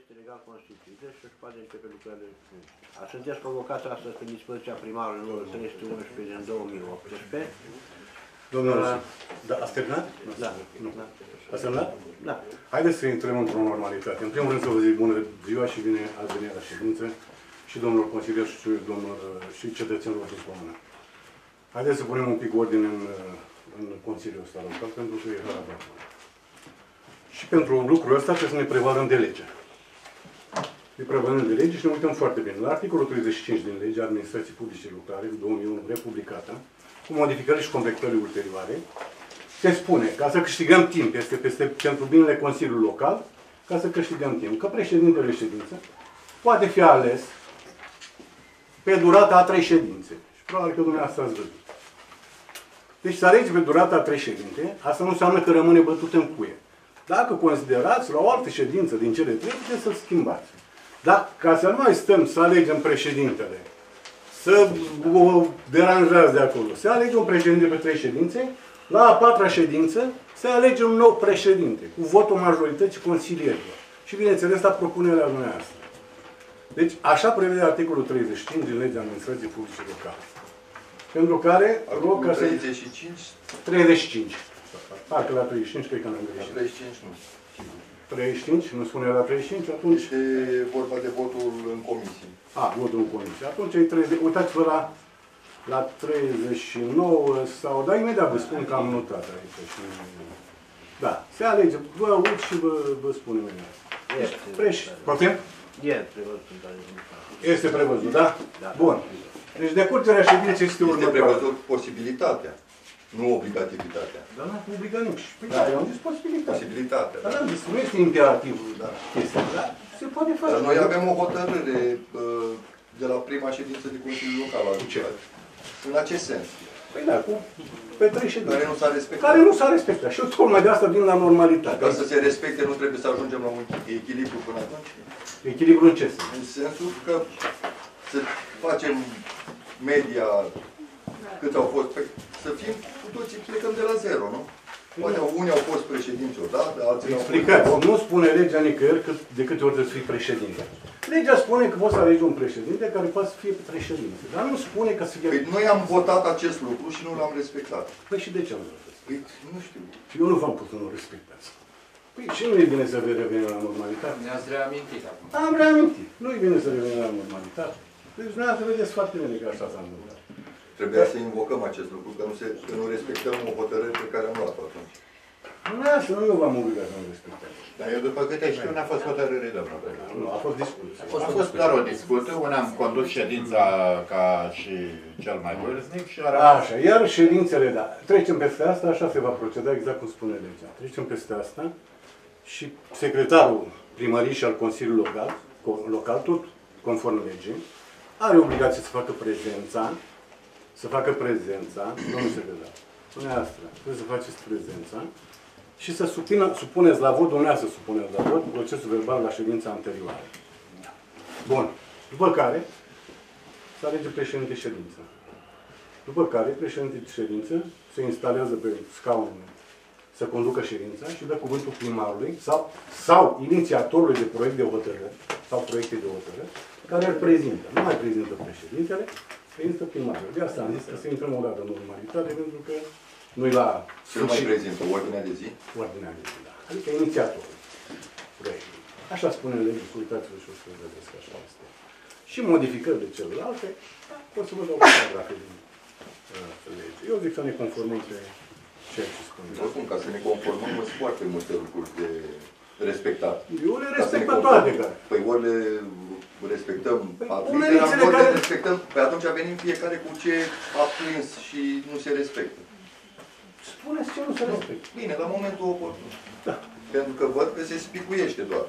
este legal constituită și își poate începe lucrările. A, sunteți provocați astăzi prin dispoziția primarului numărul 311 din 2018. Domnul, Da. da, ați terminat? Da. Nu. Da. Ați terminat? Da. Haideți să intrăm într-o normalitate. În primul rând să vă zic bună ziua și bine ați venit la ședință și domnul consilier și domnul și cetățenilor din comună. Haideți să punem un pic ordine în, în Consiliul ăsta local, pentru că e hara de acolo. Și pentru lucrul ăsta trebuie să ne prevalăm de lege. Ne prevalăm de lege și ne uităm foarte bine. La articolul 35 din legea Administrației Publice Locale, 2001, republicată, cu modificări și completări ulterioare, se spune, ca să câștigăm timp, este peste, pentru binele Consiliului Local, ca să câștigăm timp, că președintele ședință poate fi ales pe durata a trei ședințe. Și probabil că dumneavoastră ați văzut. Deci să alegi pe durata a trei ședințe, asta nu înseamnă că rămâne bătut în cuie. Dacă considerați la o altă ședință din cele trei, puteți să-l schimbați. Dar ca să nu mai stăm să alegem președintele, să o deranjați de acolo, să alege un președinte pe trei ședințe, la a patra ședință se alege un nou președinte, cu votul majorității consilierilor. Și bineînțeles, la propunerea dumneavoastră. Deci, așa prevede articolul 35 din legea administrației publice locale. Pentru care, rog ca să... 35, 35. Parcă la 35, cred că n-am la greșit. 35 nu. 35, nu spune la 35, atunci... Este vorba de votul în comisie. A, votul în comisie. Atunci e 30, uitați-vă la, la 39 sau... Da, imediat vă spun că am notat aici. Și, da, se alege. Vă aud și vă, vă spun imediat. Este. Preș... Poftim? E prevăzut în care Este prevăzut, da? Da. Bun. Deci decurgerea ședinței este Este următoarea. prevăzut posibilitatea, nu obligativitatea. Dar n-am publicat nici. Păi da, eu am zis posibilitate. Posibilitatea. Dar da. n-am zis, nu este imperativ Da. chestia. Da? Se poate face. Dar noi avem o hotărâre uh, de la prima ședință de Consiliul Local al ce? În acest sens. Păi da, cu pe trei ședințe. Care nu s-a respectat. Care nu s-a respectat. Și eu tocmai de asta vin la normalitate. Ca să se respecte, nu trebuie să ajungem la un echilibru până atunci. Echilibru în ce sens? În sensul că să facem media cât au fost, pe, să fim cu toții, plecăm de la zero, nu? Poate unii au fost președinți odată, alții au fost... Explicați. Nu spune legea nicăieri cât, de câte ori trebuie să fii președinte. Legea spune că poți să alegi un președinte care poate să fie președinte. Dar nu spune că să fie... Păi noi am votat acest lucru și nu l-am respectat. Păi și de ce am votat? Păi nu știu. Și eu nu v-am pus să nu respectați. Păi și nu e bine să revenim la normalitate. Ne-ați reamintit acum. Am reamintit. Nu e bine să revenim la normalitate. Deci dumneavoastră vedeți foarte bine că așa s-a întâmplat. Trebuia să invocăm acest lucru, că nu, se, că nu respectăm o hotărâre pe care am luat-o atunci. Dumneavoastră, nu eu v-am obligat să nu respectați. Dar eu după câte știu, n-a fost hotărâre, domnul Băian. Nu, a fost discuție. A fost doar o discuție, una am condus ședința ca și cel mai vârstnic și a rămas... Așa, iar ședințele, da. Trecem peste asta, așa se va proceda exact cum spune legea. Trecem peste asta și secretarul primării și al Consiliului Local, co- local tot conform legii, are obligație să facă prezența, să facă prezența, domnul secretar, dumneavoastră, trebuie să faceți prezența și să supină, supuneți la vot, dumneavoastră să supuneți la vot procesul verbal la ședința anterioară. Bun. După care, să alege președinte ședință. După care, președintele de ședință se instalează pe scaun să conducă ședința și dă cuvântul primarului sau, sau inițiatorului de proiect de hotărâri sau proiecte de hotărâri care îl prezintă. Nu mai prezintă președintele, prezintă primarul. De asta am zis că să intrăm o dată în normalitate, pentru că nu-i la Și nu mai prezintă ordinea de zi. ordinea de zi, da. Adică inițiatorul proiectului. Așa spune legea, uitați-vă și o să vedeți că așa este. Și modificările celelalte, da, pot să vă dau paragrafe din uh, lege. Eu zic să ne conformăm pe ceea ce spune. Oricum, ca să ne conformăm, sunt foarte multe lucruri de respectat. Eu le Ca să ne respect pe conformăm. toate, care. Păi ori le respectăm Păi, ad unele literam, cele ori le care- respectăm, pe atunci venim fiecare cu ce a plâns și nu se respectă. Spuneți ce nu se respectă. Bine, la momentul oportun. Da. Pentru că văd că se spicuiește doar.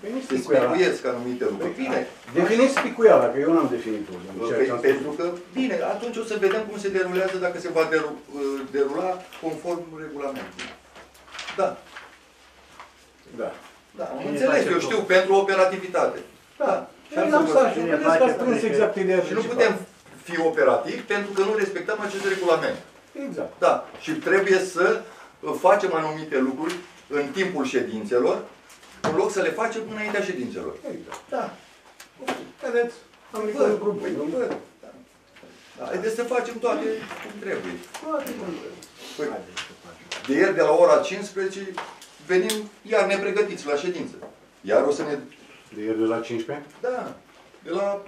Păi nu Se spicuiala. spicuiesc anumite lucruri. Bine, Definiți spicuiala, că eu n-am definit-o. în ceea Pe- ce am spus. pentru că, bine, atunci o să vedem cum se derulează, dacă se va deru, uh, derula conform regulamentului. Da, Da. da, am Cine înțeles, face eu cum? știu, pentru operativitate. Da. Și Și am am să stat vă- și cine vedeți că face ați prins publică- exact ideea Și nu principală. putem fi operativi pentru că nu respectăm acest regulament. Exact. Da, și trebuie să uh, facem anumite lucruri în timpul ședințelor în loc să le facem înaintea ședințelor. Exact. Da. Vedeți? Am Văd, niște grup. păi, văd. Da. Da, Haideți să facem toate cum trebuie. Păi, de ieri, de la ora 15, venim iar nepregătiți la ședință. Iar o să ne... De ieri de la 15? Da, de la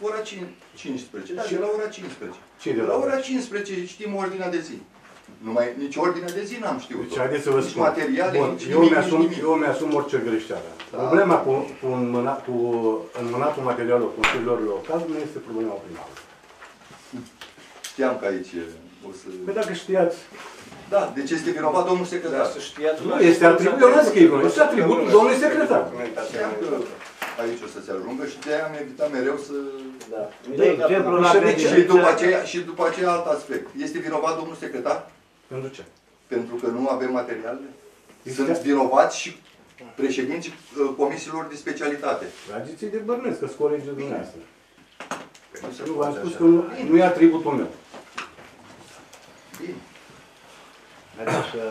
ora 5, 15. Da, de la ora 15. Ce De la ora 15 știm ordinea de zi. Numai nici ordinea de zi n-am știut. Deci haideți să vă nici spun. materiale, Bun, nici eu nimic, mi-asum, nici nimic. eu mi-asum orice greșeală. Da. Problema cu, cu, înmâna, cu înmânatul materialelor Consiliilor Locali nu este problema primarului. Știam că aici o să... Păi dacă știați, Da, deci este vinovat domnul secretar. Să știați nu este atribut, eu nu zic că e vinovat, este atributul domnului secretar. Știam că aici o să se ajungă și de-aia am evitat mereu să... Da. De exemplu, la Și de ce? Și după grădiniță, aceea, și după aceea alt aspect. Este vinovat domnul secretar? Pentru ce? Pentru că nu avem materiale? Este- Sunt vinovați și președinții uh, comisiilor de specialitate. Trageți-i de bărnesc, că sunt colegii dumneavoastră. Nu se Eu v-am poate spus așa. că nu, nu e atributul meu. Bine. Haideți să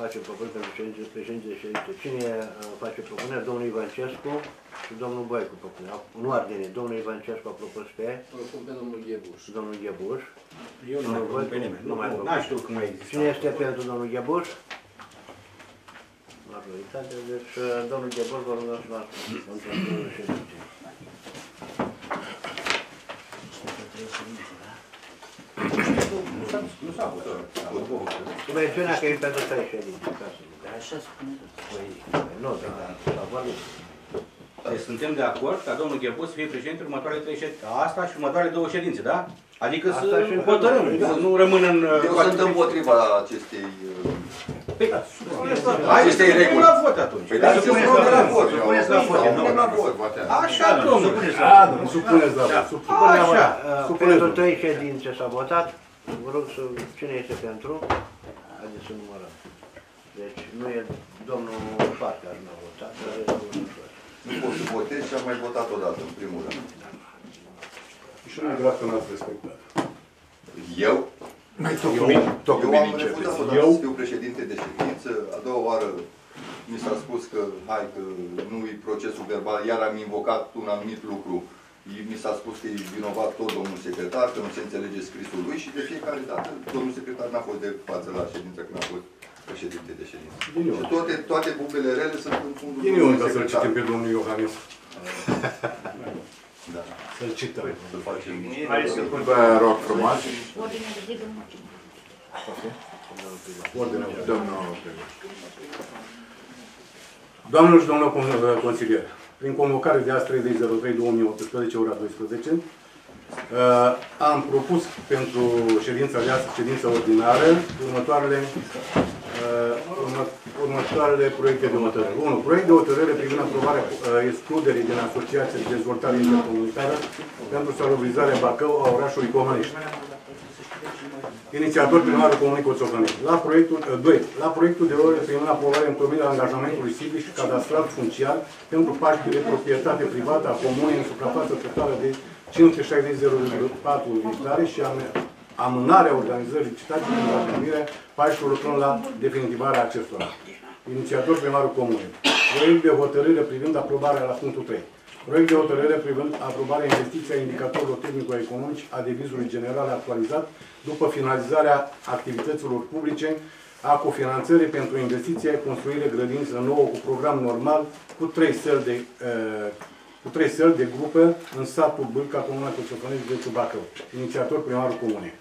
facem propuneri pentru ședințe, președinte de ședință. Cine uh, face propuneri? Domnul Ivancescu și domnul Boicu propune. Nu Ardene, domnul Ivancescu a propus pe Propun pe domnul Ghebuș. și domnul Ghebuș. Eu nu mai propun pe nimeni. Nu mai Nu, propun. n-am știut cum mai există. Cine este pentru domnul Ghebuș? Majoritate, deci uh, domnul Ghebuș vă rugăm să vă ascultați pentru domnul ședințe. Nu s-a votat. Cu mențiunea că e pentru trei ședințe, ca să nu. Așa spune. Păi, Nu, dar s-a vorbit. deci suntem de acord ca domnul Ghebus să fie președinte următoarele trei ședințe. Asta și următoarele două ședințe, da? Adică Asta să și în hotărâm, continuare, să nu rămână în... Eu sunt împotriva acestei... uh, Păi, Acestei Hai să reguli. punem la vot atunci. Păi dar să Supuneți punem la la vot. vot. Supuneți la vot. Să punem la vot. Așa, domnule. Da, domnule, supuneți la vot. Supuneți la vot. Așa. Uh, Supuneți Pentru vot. trei ședințe s-a votat. Vă rog să... Cine este pentru? Haideți să numărăm. Deci nu e domnul Șoar care nu a votat, dar e domnul Șoar. Nu pot să votez și am mai votat odată, în primul rând. Și nu e grav că n-ați respectat. Eu? Eu, Eu am refuzat odată Eu? să fiu președinte de ședință, a doua oară mi s-a spus că, hai, că nu-i procesul verbal, iar am invocat un anumit lucru. Mi s-a spus că e vinovat tot domnul secretar, că nu se înțelege scrisul lui și de fiecare dată domnul secretar n-a fost de față la ședință când a fost președinte de ședință. Ghinion. Și toate, toate bubele rele sunt în fundul Ghinion ca să-l secretar. citim pe domnul Iohannis. Da, Să-l cităm. să facem... Vă rog frumos, Ordinea de zi, domnul Ordinea. domnul Doamnelor și domnilor con- consilieri, prin convocare de azi 30.03.2018, ora 12, uh, am propus pentru ședința de azi, ședința ordinară, următoarele, uh, urmă, următoarele proiecte de hotărâre. 1. Proiect de hotărâre privind aprobarea uh, excluderii din Asociația de Dezvoltare Intercomunitară pentru salubrizarea Bacău a orașului Comănești. Inițiator primarul Comunei Coțofănești. La proiectul, 2. La proiectul de ordine privind aprobarea întocmirea angajamentului civic și cadastral funciar pentru paștii de proprietate privată a comunei în suprafață totală de 560,4 hectare și ame- amânarea organizării licitației pentru atribuirea paștilor până la definitivarea acestora. Inițiator primarul comunei. Proiect de hotărâre privind aprobarea la punctul 3. Proiect de hotărâre privind aprobarea investiției a indicatorilor tehnico-economici a devizului general actualizat după finalizarea activităților publice a cofinanțării pentru investiție, construire grădiniță nouă cu program normal cu trei săli de, uh, cu trei săli de grupă în satul Bâlca, Comuna Coțofănești, județul Bacău. Inițiator primarul comunei.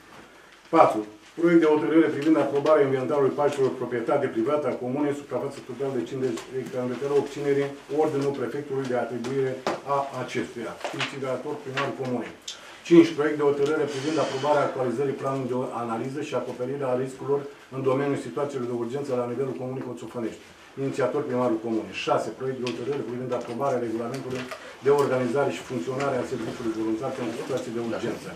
4. Proiect de hotărâre privind aprobarea inventarului pașilor proprietate privată a comunei, suprafață totală de 50 de hectare, în vederea obținerii ordinul prefectului de atribuire a acestuia. Inițiator primarul comunei. 5. Proiect de hotărâre privind aprobarea actualizării planului de analiză și acoperirea a riscurilor în domeniul situațiilor de urgență la nivelul comunii Coțufănești. Inițiator primarul comunei. 6. Proiect de hotărâre privind aprobarea regulamentului de organizare și funcționare a serviciului voluntar pentru situații de urgență.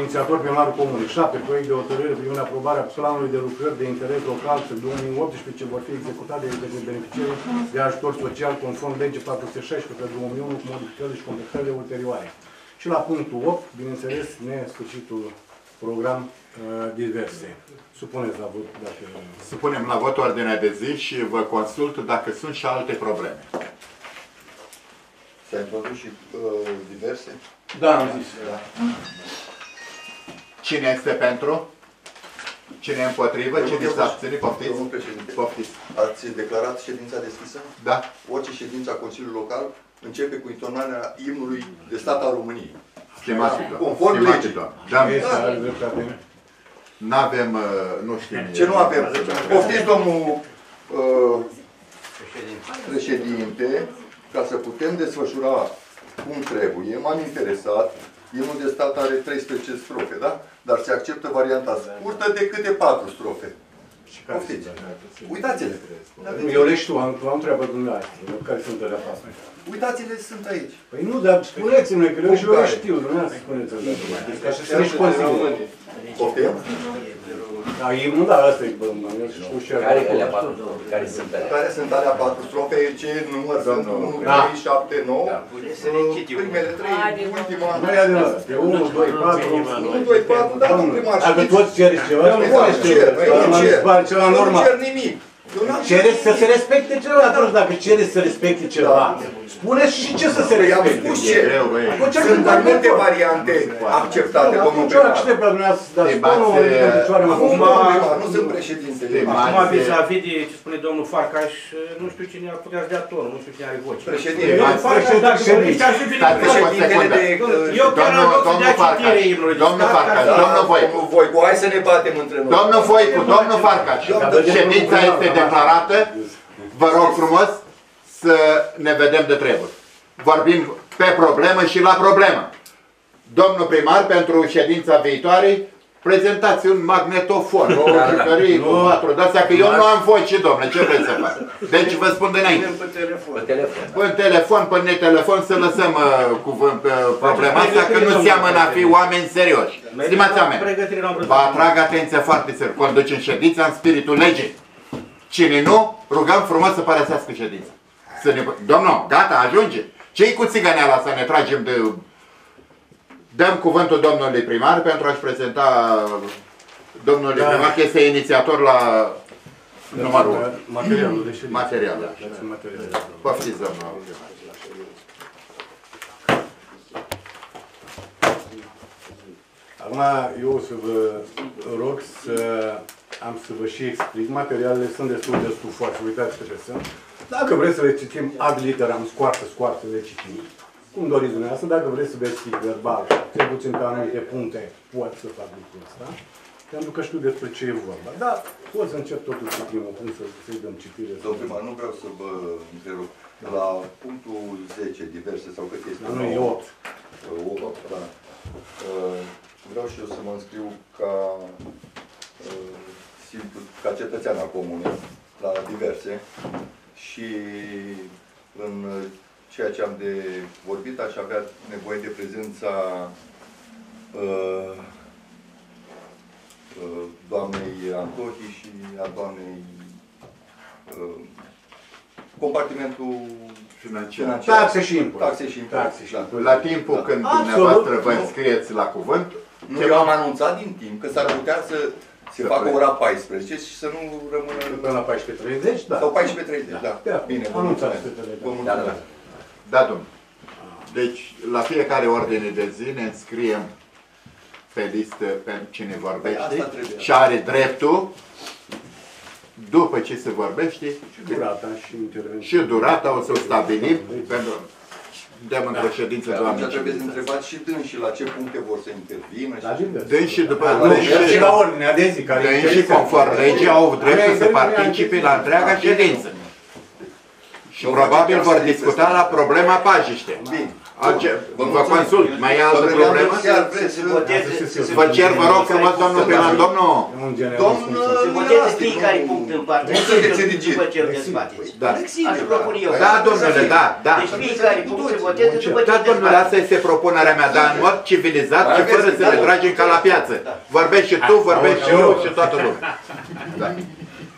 Inițiator primarul comunei. 7. Proiect de hotărâre privind aprobarea planului de lucrări de interes local pe 2018 ce vor fi executate de către beneficiarii de ajutor social conform legii 416 pe 2001 cu modificările și completările ulterioare. Și la punctul 8, bineînțeles, nesfârșitul program uh, diverse. Supuneți la vot dacă... Supunem la vot ordinea de zi și vă consult dacă sunt și alte probleme. S-a introdus și uh, diverse. Da, am zis. Da. Cine este pentru? Cine e împotrivă? Cine se abține? Poftiți? Domnul președinte, Poftiți. ați declarat ședința deschisă? Da? Orice ședință a Consiliului Local începe cu intonarea imnului de stat al României. Stimați domn, Conform stimați legii. domn. Da, Este, are dreptate. n-avem, uh, nu știm. Ce nu avem? Poftiți, domnul uh, președinte, ca să putem desfășura cum trebuie, m-am interesat. Imnul de stat are 13 strofe, da? Dar se acceptă varianta scurtă de câte 4 strofe. Și care Poftiți. sunt? Uitați-le. Nu, Eu le știu, am, am treabă dumneavoastră. Care sunt alea patru? Uitați-le, sunt aici. Păi nu, dar spuneți-mi, că eu și eu le Care? știu, dumneavoastră spuneți-mi. Deci ca să se nici Consiliul. Poftim? Da, e, nu, da, asta e, bă, mă, eu știu și Care, acolo. alea patru, care sunt alea? Care sunt alea patru strofe? Ce număr sunt? Domnul- 1, Da. 3, 7, 9? Da. Primele trei, ultima... Nu e adevărat, e 1, 2, 4, 1, 2, 4, da, domnul primar. Dacă știți? toți cereți ceva, Eu nu spuneți cer, ceva. eu nu Am cer. zis, bani, ceva Eu nu normal. cer nimic. Eu n-am Cereți să se respecte ceva atunci, dacă cereți să respecte ceva. Spuneți și ce să se Păi am respecte. spus ce. Greu, băi. Atunci Sunt când mai am multe acord. variante acceptate, domnul Atunci primar. accept la dumneavoastră, dar Stimați, spune o în picioare, mă Acum, cum domnul primar, nu sunt președinte. Stimați, Acum vis-a-vis de ce spune domnul Farcaș, nu știu cine ar putea să dea tonul, nu știu cine are voce. Președinte. Domnul Farcaș, dacă vorbește, ar fi bine. Stați o Președintele secundă. de... uh, Eu chiar Domnul- am să domnul dea Farcaș, citire imnului de domnul stat, Farcaș, ca să- domnul Voicu. Domnul Voicu, hai să ne batem între noi. Domnul Voicu, domnul Farcaș, ședința este declarată. Vă rog frumos să ne vedem de treburi. Vorbim pe problemă și la problemă. Domnul primar, pentru ședința viitoare, prezentați un magnetofon, o jucărie cu patru de-astea, că eu nu am voce, domnule, ce vreți să fac? Deci vă spun de înainte. Pe telefon. Pe telefon, pe netelefon, să lăsăm uh, cuvânt, uh, problema asta, că nu seamănă a fi oameni serioși. Stimați oameni, Pregătire la vă atrag atenția foarte serios. Conducem ședința în spiritul legii. Cine nu, rugăm frumos să părăsească ședința. Să ne... Domnul, gata, ajunge. Ce-i cu țiganeala să ne tragem de... Dăm cuvântul domnului primar pentru a-și prezenta domnului Da. primar, că este inițiator la numărul unu. Materialul de ședință. Material. da. Sunt materiale. Poftiți, domnul primar. Acum eu o să vă rog să am să vă și explic. Materialele sunt destul de stufoase, uitați câte sunt. Dacă vreți să le citim ad literam, scoartă, scoartă, le citim. Cum doriți dumneavoastră, dacă vreți să veți fi verbal, cel puțin pe anumite puncte, pot să fac lucrul ăsta. Pentru că știu despre ce e vorba. Dar pot să încep totul cu primul punct, să- să-i dăm citire. să- Domnul primar, nu vreau să vă întrerup. La punctul 10, diverse sau cât este? Dar nu e 8. 8, da. Uh, Vreau și eu să mă înscriu ca, uh, simplu, ca cetățean al comunei, la diverse. Și în ceea ce am de vorbit, aș avea nevoie de prezența uh, uh, doamnei Antohi și a doamnei uh, compartimentul Financiar. financiar. Taxe și impozite. Taxe și impozite. Taxe și da. impozite. La timpul când Absolut. dumneavoastră vă Nu. înscrieți la cuvânt, Nu, eu am anunțat din timp că s-ar putea să se Să facă plece. ora 14 și să nu rămână... Până la 14.30, da. Sau 14.30, da. Da. Bine, vă Anunțați mulțumesc. fetele, da. Vă mulțumesc. Da, da. da, domnule. Deci, la fiecare ordine de zi ne înscriem pe listă pe cine Păi vorbește asta trebuie. și are dreptul, după ce se vorbește, Durata și intervenția. și durata o să o stabilim pentru dăm într-o ședință, Atunci doamne. trebuie să întrebați și dânsii la ce puncte vor să intervină. La Și... divers. Dâns și după Nu, dâns și și, la ordinea de zi care dâns și conform legii au dreptul să participe la întreaga ședință. Și probabil vor discuta la problema pajiște. Bine. Alce, Vă vă mulțumim. consult, mai e altă Vă problemă? Chiar vreți să... Vă cer, vă rog frumos, domnul primar, domnul, În general, Domn, sunt Se votează fiecare punct în parte. Nu sunteți rigid. După ce îl dezbateți. da. Aș propune eu. Da, domnule, da, da. Deci fiecare punct se votează după ce Da, îl domnule, asta dezbateți. este propunerea mea, dar în mod civilizat și Aveți fără să ne dreptate. tragem ca la piață. Vorbești și tu, vorbești și eu și toată lumea. Da.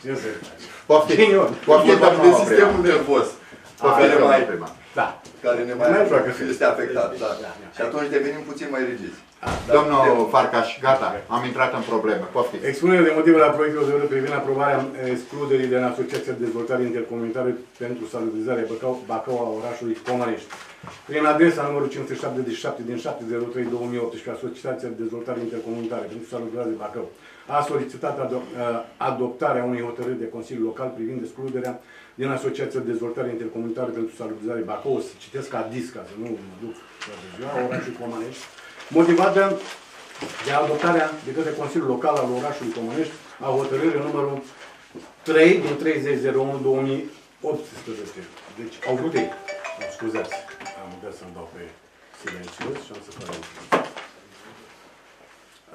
Ce să faci? Poftim, Genial. poftim, Vorba de domnul primar. sistemul nervos Poftim, domnul primar. Da. care ne mai Mai joacă este afectat. Da. Și atunci devenim puțin mai rigizi. Domnul Farcaș, gata, am intrat în probleme. Poftiți. Expunerea de motive la proiectul de hotărâre privind aprobarea excluderii de la Asociația de Dezvoltare Intercomunitară pentru Salubrizare Bacău, Bacău a orașului Comănești. Prin adresa numărul 577 din 703-2018, Asociația de Dezvoltare Intercomunitară pentru Salubrizare Bacău a solicitat ado- uh, adoptarea unei hotărâri de Consiliu Local privind excluderea din Asociația de Dezvoltare Intercomunitară pentru Salubrizare Bacău, o să citesc adis ca să nu mă duc toată ziua, a orașului Comănești, motivată de adoptarea de către Consiliul Local al orașului Comănești a hotărârii numărul 3 din 3001 2018. Deci au vrut ei. Mă scuzați, am uitat să-mi dau pe silențios și am să fac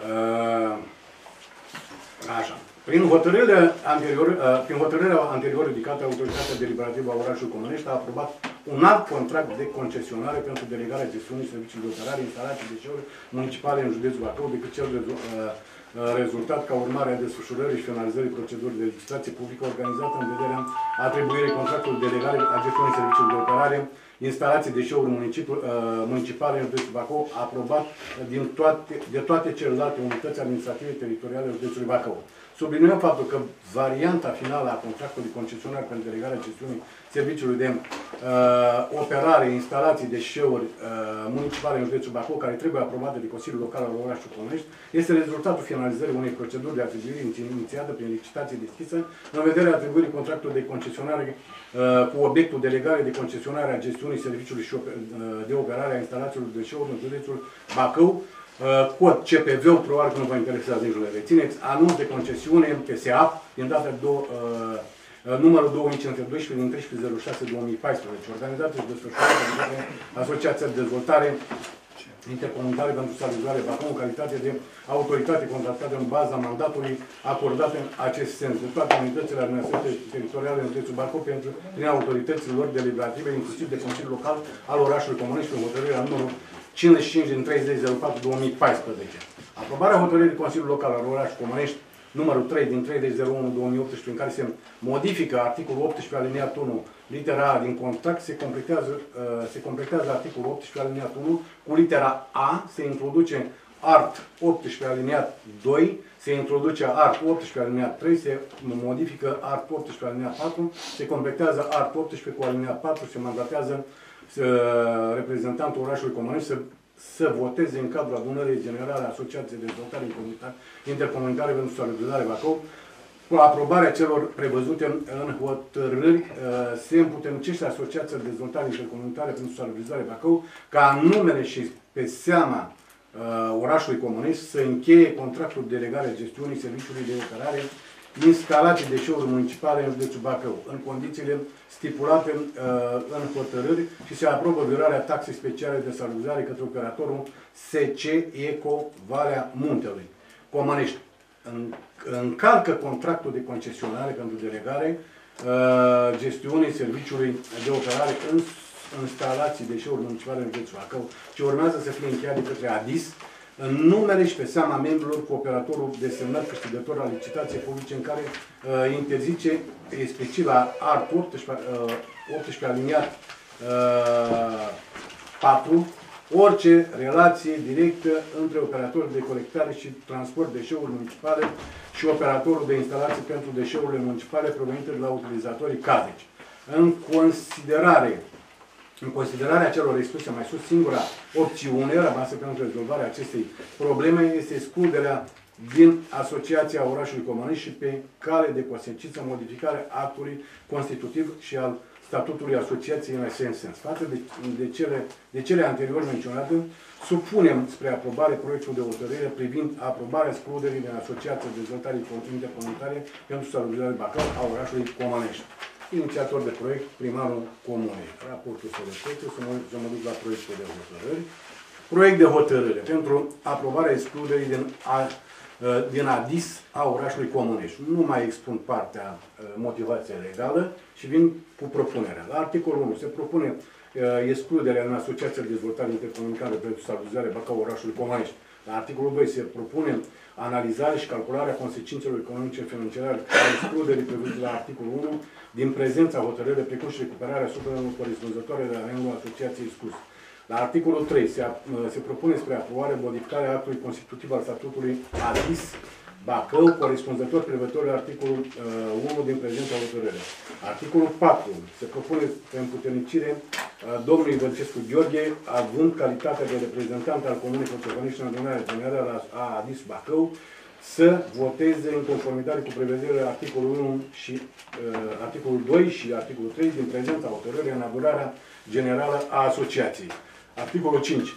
uh, Așa. Prin hotărârea anterior, uh, prin hotărârea anterior ridicată, Autoritatea Deliberativă a orașului Comănești a aprobat un alt contract de concesionare pentru delegarea gestiunii serviciilor de operare, instalații de deșeuri municipale în județul Bacău, decât cel rezu- uh, uh, rezultat ca urmare a desfășurării și finalizării procedurii de licitație publică organizată în vederea atribuirii contractului de delegare a gestiunii serviciilor de operare, instalații deșeuri municipi- uh, municipale în județul Bacău, aprobat din toate, de toate celelalte unități administrative teritoriale în județului Bacău. Subliniem faptul că varianta finală a contractului concesionar pentru delegarea gestiunii serviciului de uh, operare, instalații, deșeuri uh, municipale în județul Bacău, care trebuie aprobate de Consiliul Local al orașului Comănești, este rezultatul finalizării unei proceduri de atribuire inițiată prin licitație deschisă în vederea atribuirii contractului de concesionare uh, cu obiectul delegare de concesionare a gestiunii serviciului și oper- uh, de operare a instalațiilor de deșeuri în județul Bacău, Uh, cod CPV-ul, probabil că nu vă interesează nici nu le rețineți, anunț de concesiune PSAP din data do, uh, uh, numărul 2512 din 13.06.2014, organizată și desfășurată de către Asociația de Dezvoltare Intercomunitare pentru Salubrizare Bacău în calitate de autoritate contractată în baza mandatului acordat în acest sens. De toate unitățile administrative teritoriale în județul Bacău pentru, prin autoritățile lor deliberative, inclusiv de Consiliul Local al orașului Comunești, în hotărârea numărul 55 din 30.04.2014. Aprobarea hotărârii Consiliului Local al orașului Comănești, numărul 3 din 30.01.2018, în care se modifică articolul 18 aliniat 1, litera A din contract, se completează, uh, se completează articolul 18 aliniat 1 cu litera A, se introduce art 18 aliniat 2, se introduce art 18 aliniat 3, se modifică art 18 aliniat 4, se completează art 18 cu aliniat 4, se mandatează să reprezentantul orașului Comănești să, să voteze în cadrul adunării generale a Asociației de Dezvoltare Intercomunitar- Intercomunitare pentru Salubrizare Bacău, cu aprobarea celor prevăzute în hotărâri, uh, se împuternicește Asociația de Dezvoltare Intercomunitare pentru Salubrizare Bacău ca în numele și pe seama uh, orașului Comănești să încheie contractul de delegare a gestiunii serviciului de operare instalații deșeuri municipale în județul Bacău, în condițiile stipulate uh, în hotărâri și se aprobă virarea taxei speciale de salubrizare către operatorul SC Eco Valea Muntelui. Comănești în, încalcă contractul de concesionare pentru delegare uh, gestiunii serviciului de operare în instalații deșeuri municipale în județul Bacău, ce urmează să fie încheiat de către ADIS, în numele și pe seama membrilor cu operatorul desemnat câștigător al licitației publice în care uh, interzice explicit la art 18, uh, 18 aliniat uh, 4 orice relație directă între operatorul de colectare și transport deșeuri municipale și operatorul de instalații pentru deșeurile municipale provenite de la utilizatorii casnici. În considerare în considerarea celor expuse mai sus, singura opțiune rămasă pentru rezolvarea acestei probleme este excluderea din Asociația Orașului Comănești și pe cale de consecință modificarea actului constitutiv și al statutului asociației în acest sens. Față de, de, cele, de cele anterior menționate, supunem spre aprobare proiectul de hotărâre privind aprobarea excluderii din Asociația de Dezvoltare Intercomunitare pentru Salubrizare Bacău a orașului Comănești inițiator de proiect, primarul comunei. Raportul se respectă, să mă, să mă duc la proiectul de hotărâri. Proiect de hotărâre pentru aprobarea excluderii din, a, din ADIS a orașului Comunești. Nu mai expun partea motivației legală și vin cu propunerea. La articolul 1 se propune excluderea în Asociația de Dezvoltare Intercomunicară pentru Salubrizare Bacău orașului Comunești. La articolul 2 se propune analizarea și calcularea consecințelor economice financiare a excluderii prevăzute la articolul 1 din prezența hotărâre, precum și recuperarea suprelor corespunzătoare de la rândul asociației scurs. La articolul 3 se, ap- se propune spre aprobare modificarea actului constitutiv al statutului ADIS Bacău, corespunzător prevătorului articolul uh, 1 din prezența hotărâre. Articolul 4 se propune pe împuternicire uh, domnului Vălcescu Gheorghe, având calitatea de reprezentant al Comunei Coțăvănești în adunarea generală a ADIS Bacău, să voteze în conformitate cu prevederile articolul 1 și uh, articolul 2 și articolul 3 din prezența hotărârii în adunarea generală a asociației. Articolul 5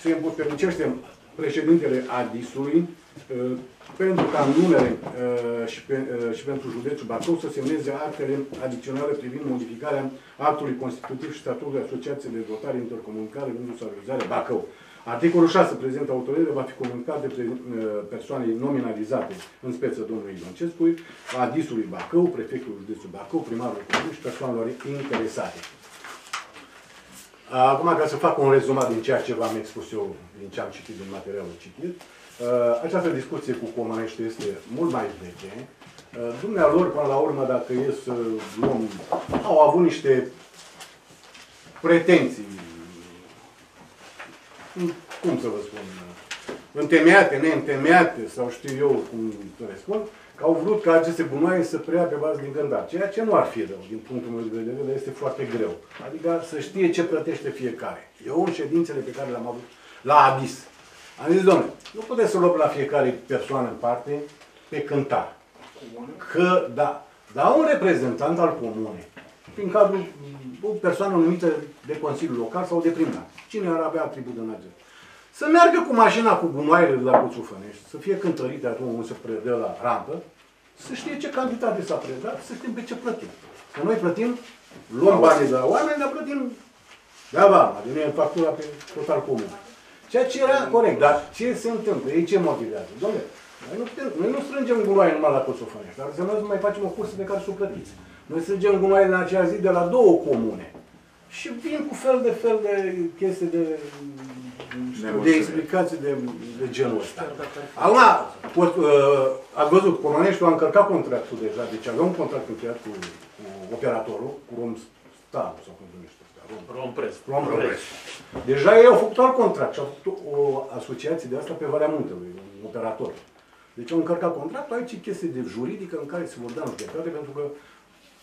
se împuternicește președintele ADIS-ului uh, pentru ca în numele uh, și, pe, uh, și pentru județul Bacău să semneze actele adiționale privind modificarea actului constitutiv și statutului Asociației de Dezvoltare Intercomunicare în Industrializare Bacău. Articolul 6, prezent autorire, va fi comunicat de pre- uh, persoanei nominalizate, în speță domnului Ioncescu, ADIS-ului Bacău, prefectul județului Bacău, primarul comunei și persoanelor interesate. Acum, ca să fac un rezumat din ceea ce v-am expus eu, din ce am citit din materialul citit, uh, această discuție cu Comănești este mult mai veche. Uh, Dumnealor, până la urmă, dacă e să luăm, au avut niște pretenții, cum să vă spun, întemeiate, neîntemeiate, sau știu eu cum să le spun, că au vrut ca aceste bunoaie să preia pe bază din gândar. Ceea ce nu ar fi rău, din punctul meu de vedere, dar este foarte greu. Adică să știe ce plătește fiecare. Eu în ședințele pe care le-am avut la ABIS, am zis, domnule, nu puteți să luăm la fiecare persoană în parte pe cântar. Că, da, dar un reprezentant al comunei, prin cadrul o persoană numită de Consiliul Local sau de primar. Cine ar avea atribut în acest? Să meargă cu mașina cu gunoaiele de la Cuțufănești, să fie cântărite atunci când se predă la rampă, să știe ce cantitate s-a predat, să știm pe ce plătim. Că noi plătim, luăm banii de la oameni, dar plătim de avama, din ei factura pe total comun. Ceea ce era corect, dar ce se întâmplă? Ei ce motivează? Domnule, noi nu, putem, noi nu strângem gunoaie numai la Cuțufănești, dar înseamnă să mai facem o cursă pe care să o plătiți. Noi strângem gunoaie în acea zi de la două comune. Și vin cu fel de fel de chestii de, de explicații de, de genul ăsta. Acum, pot, uh, ați văzut, Comăneștiul a încărcat contractul deja, deci avea un contract încheiat cu, cu operatorul, cu Romstar, sau cum se numește ăsta, Rom, Rompres. Rompress. Deja ei au făcut alt contract și au făcut o asociație de asta pe Valea Muntelui, un operator. Deci au încărcat contractul, aici e chestie de juridică în care se vor da în judecate, pentru că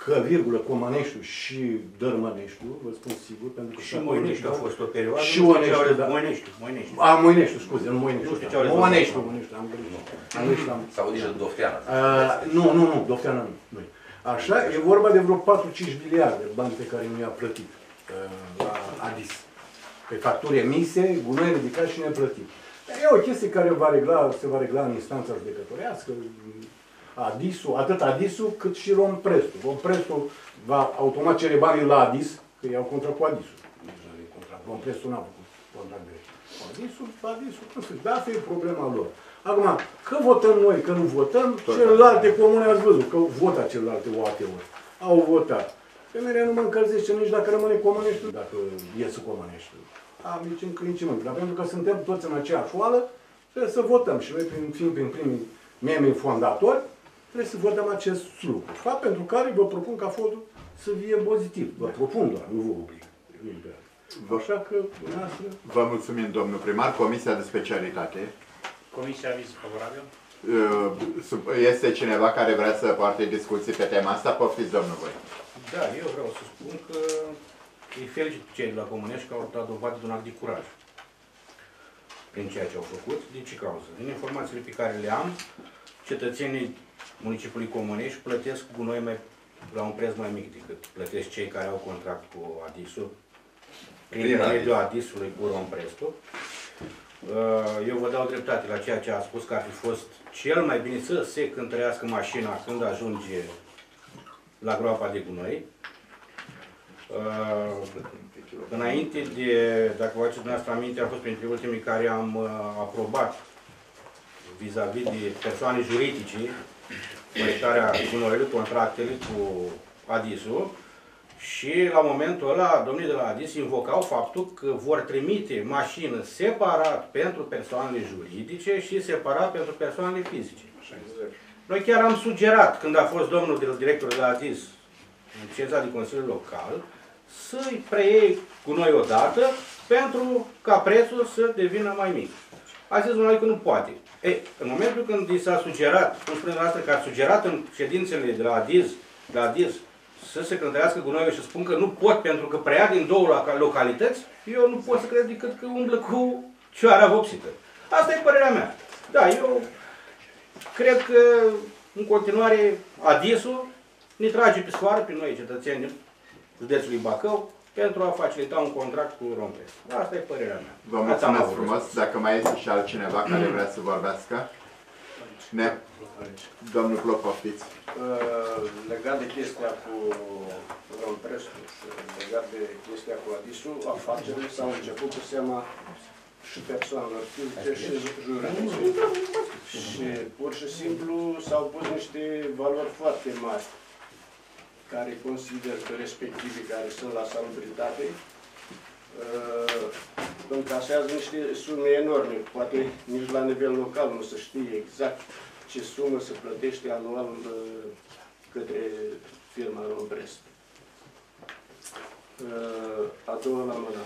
că, virgulă, Comăneștiu și Dărmăneștiu, vă spun sigur, pentru că Și Moinești a fost o perioadă. Și nu știu ce Moineștiu, au- da. Moineștiu, Moineștiu. A, Moineștiu, scuze, nu Moineștiu. Nu știu ce au rezolvat. Moineștiu, Moineștiu, am greșit. Am greșit, am... Sau nici în Dofteană. Uh, nu, nu, nu, Dofteană nu. nu. Așa, e vorba de vreo 4-5 miliarde bani pe care nu i-a plătit uh, la ADIS. Pe facturi emise, gunoi ridicat și neplătit. E o chestie care va regla, se va regla în instanța judecătorească, ADIS-ul, atât ADIS-ul cât și Romprestul. Romprestul va automat cere banii la ADIS, că iau contract cu ADIS-ul. Deja e contract. Romprestul n-a făcut contract de ADIS-ul, ADIS-ul, nu știu, de asta e problema lor. Acum, că votăm noi, că nu votăm, celelalte comune ați văzut, că votă celelalte OAT-uri. Au votat. Pe mine nu mă încălzește nici dacă rămâne Comăneștiul, dacă iese Comăneștiul. Am nici înclincimânt. Dar pentru că suntem toți în aceeași oală, trebuie să votăm. Și noi, prin, fiind prin primii membri fondatori, trebuie să votăm acest lucru. Fapt pentru care vă propun ca fondul să fie pozitiv. Vă propun doar, nu vă oblig. Așa că, dumneavoastră, Vă mulțumim, domnul primar. Comisia de specialitate. Comisia aviz favorabil. Uh, sub- Este cineva care vrea să poarte discuții pe tema asta? Poftiți, domnul voi. Da, eu vreau să spun că îi felicit pe cei de la Comunești că au dat dovadă de un act de curaj prin ceea ce au făcut. Din ce cauză? Din informațiile pe care le am, cetățenii municipiului Comunești plătesc gunoi mai, la un preț mai mic decât plătesc cei care au contract cu Adisul, prin Prin intermediul Adisului cu Romprestu. Uh, Eu vă dau dreptate la ceea ce a spus că ar fi fost cel mai bine să se cântărească mașina când ajunge la groapa de gunoi. Uh, Înainte de, dacă vă aduceți dumneavoastră aminte, am fost printre ultimii care am uh, aprobat vis-a-vis de persoane juridice colectarea gunoiului, contractele cu Adisul și la momentul ăla, domnii de la Adis invocau faptul că vor trimite mașină separat pentru persoanele juridice și separat pentru persoanele fizice. Noi chiar am sugerat, când a fost domnul de- director de la Adis, în ședința de Consiliul Local, să-i preiei cu noi odată pentru ca prețul să devină mai mic. A zis noi că nu poate. Ei, în momentul când i s-a sugerat, cum spuneți noastră, că a sugerat în ședințele de la ADIZ, de la ADIZ să se cântărească gunoiul și să spun că nu pot pentru că preia din două loca- localități, eu nu pot să cred decât că umblă cu cioara vopsită. Asta e părerea mea. Da, eu cred că în continuare ADIS-ul ne trage pe sfoară pe noi, cetățenii județului Bacău, pentru a facilita un contract cu Rompes. Asta e părerea mea. Vă Asta am mulțumesc avut. frumos. Dacă mai este și altcineva care vrea să vorbească. Ne... Domnul Plop, poftiți. Uh, legat de chestia cu Romprescu și legat de chestia cu Adisul, afacerile s-au început cu seama și persoanelor fizice și juridice. Și pur și simplu s-au pus niște valori foarte mari care consider că respectivii care sunt la salubritate uh, încasează niște sume enorme. Poate nici la nivel local nu se știe exact ce sumă se plătește anual uh, către firma Romprest. Uh, A doua la mână.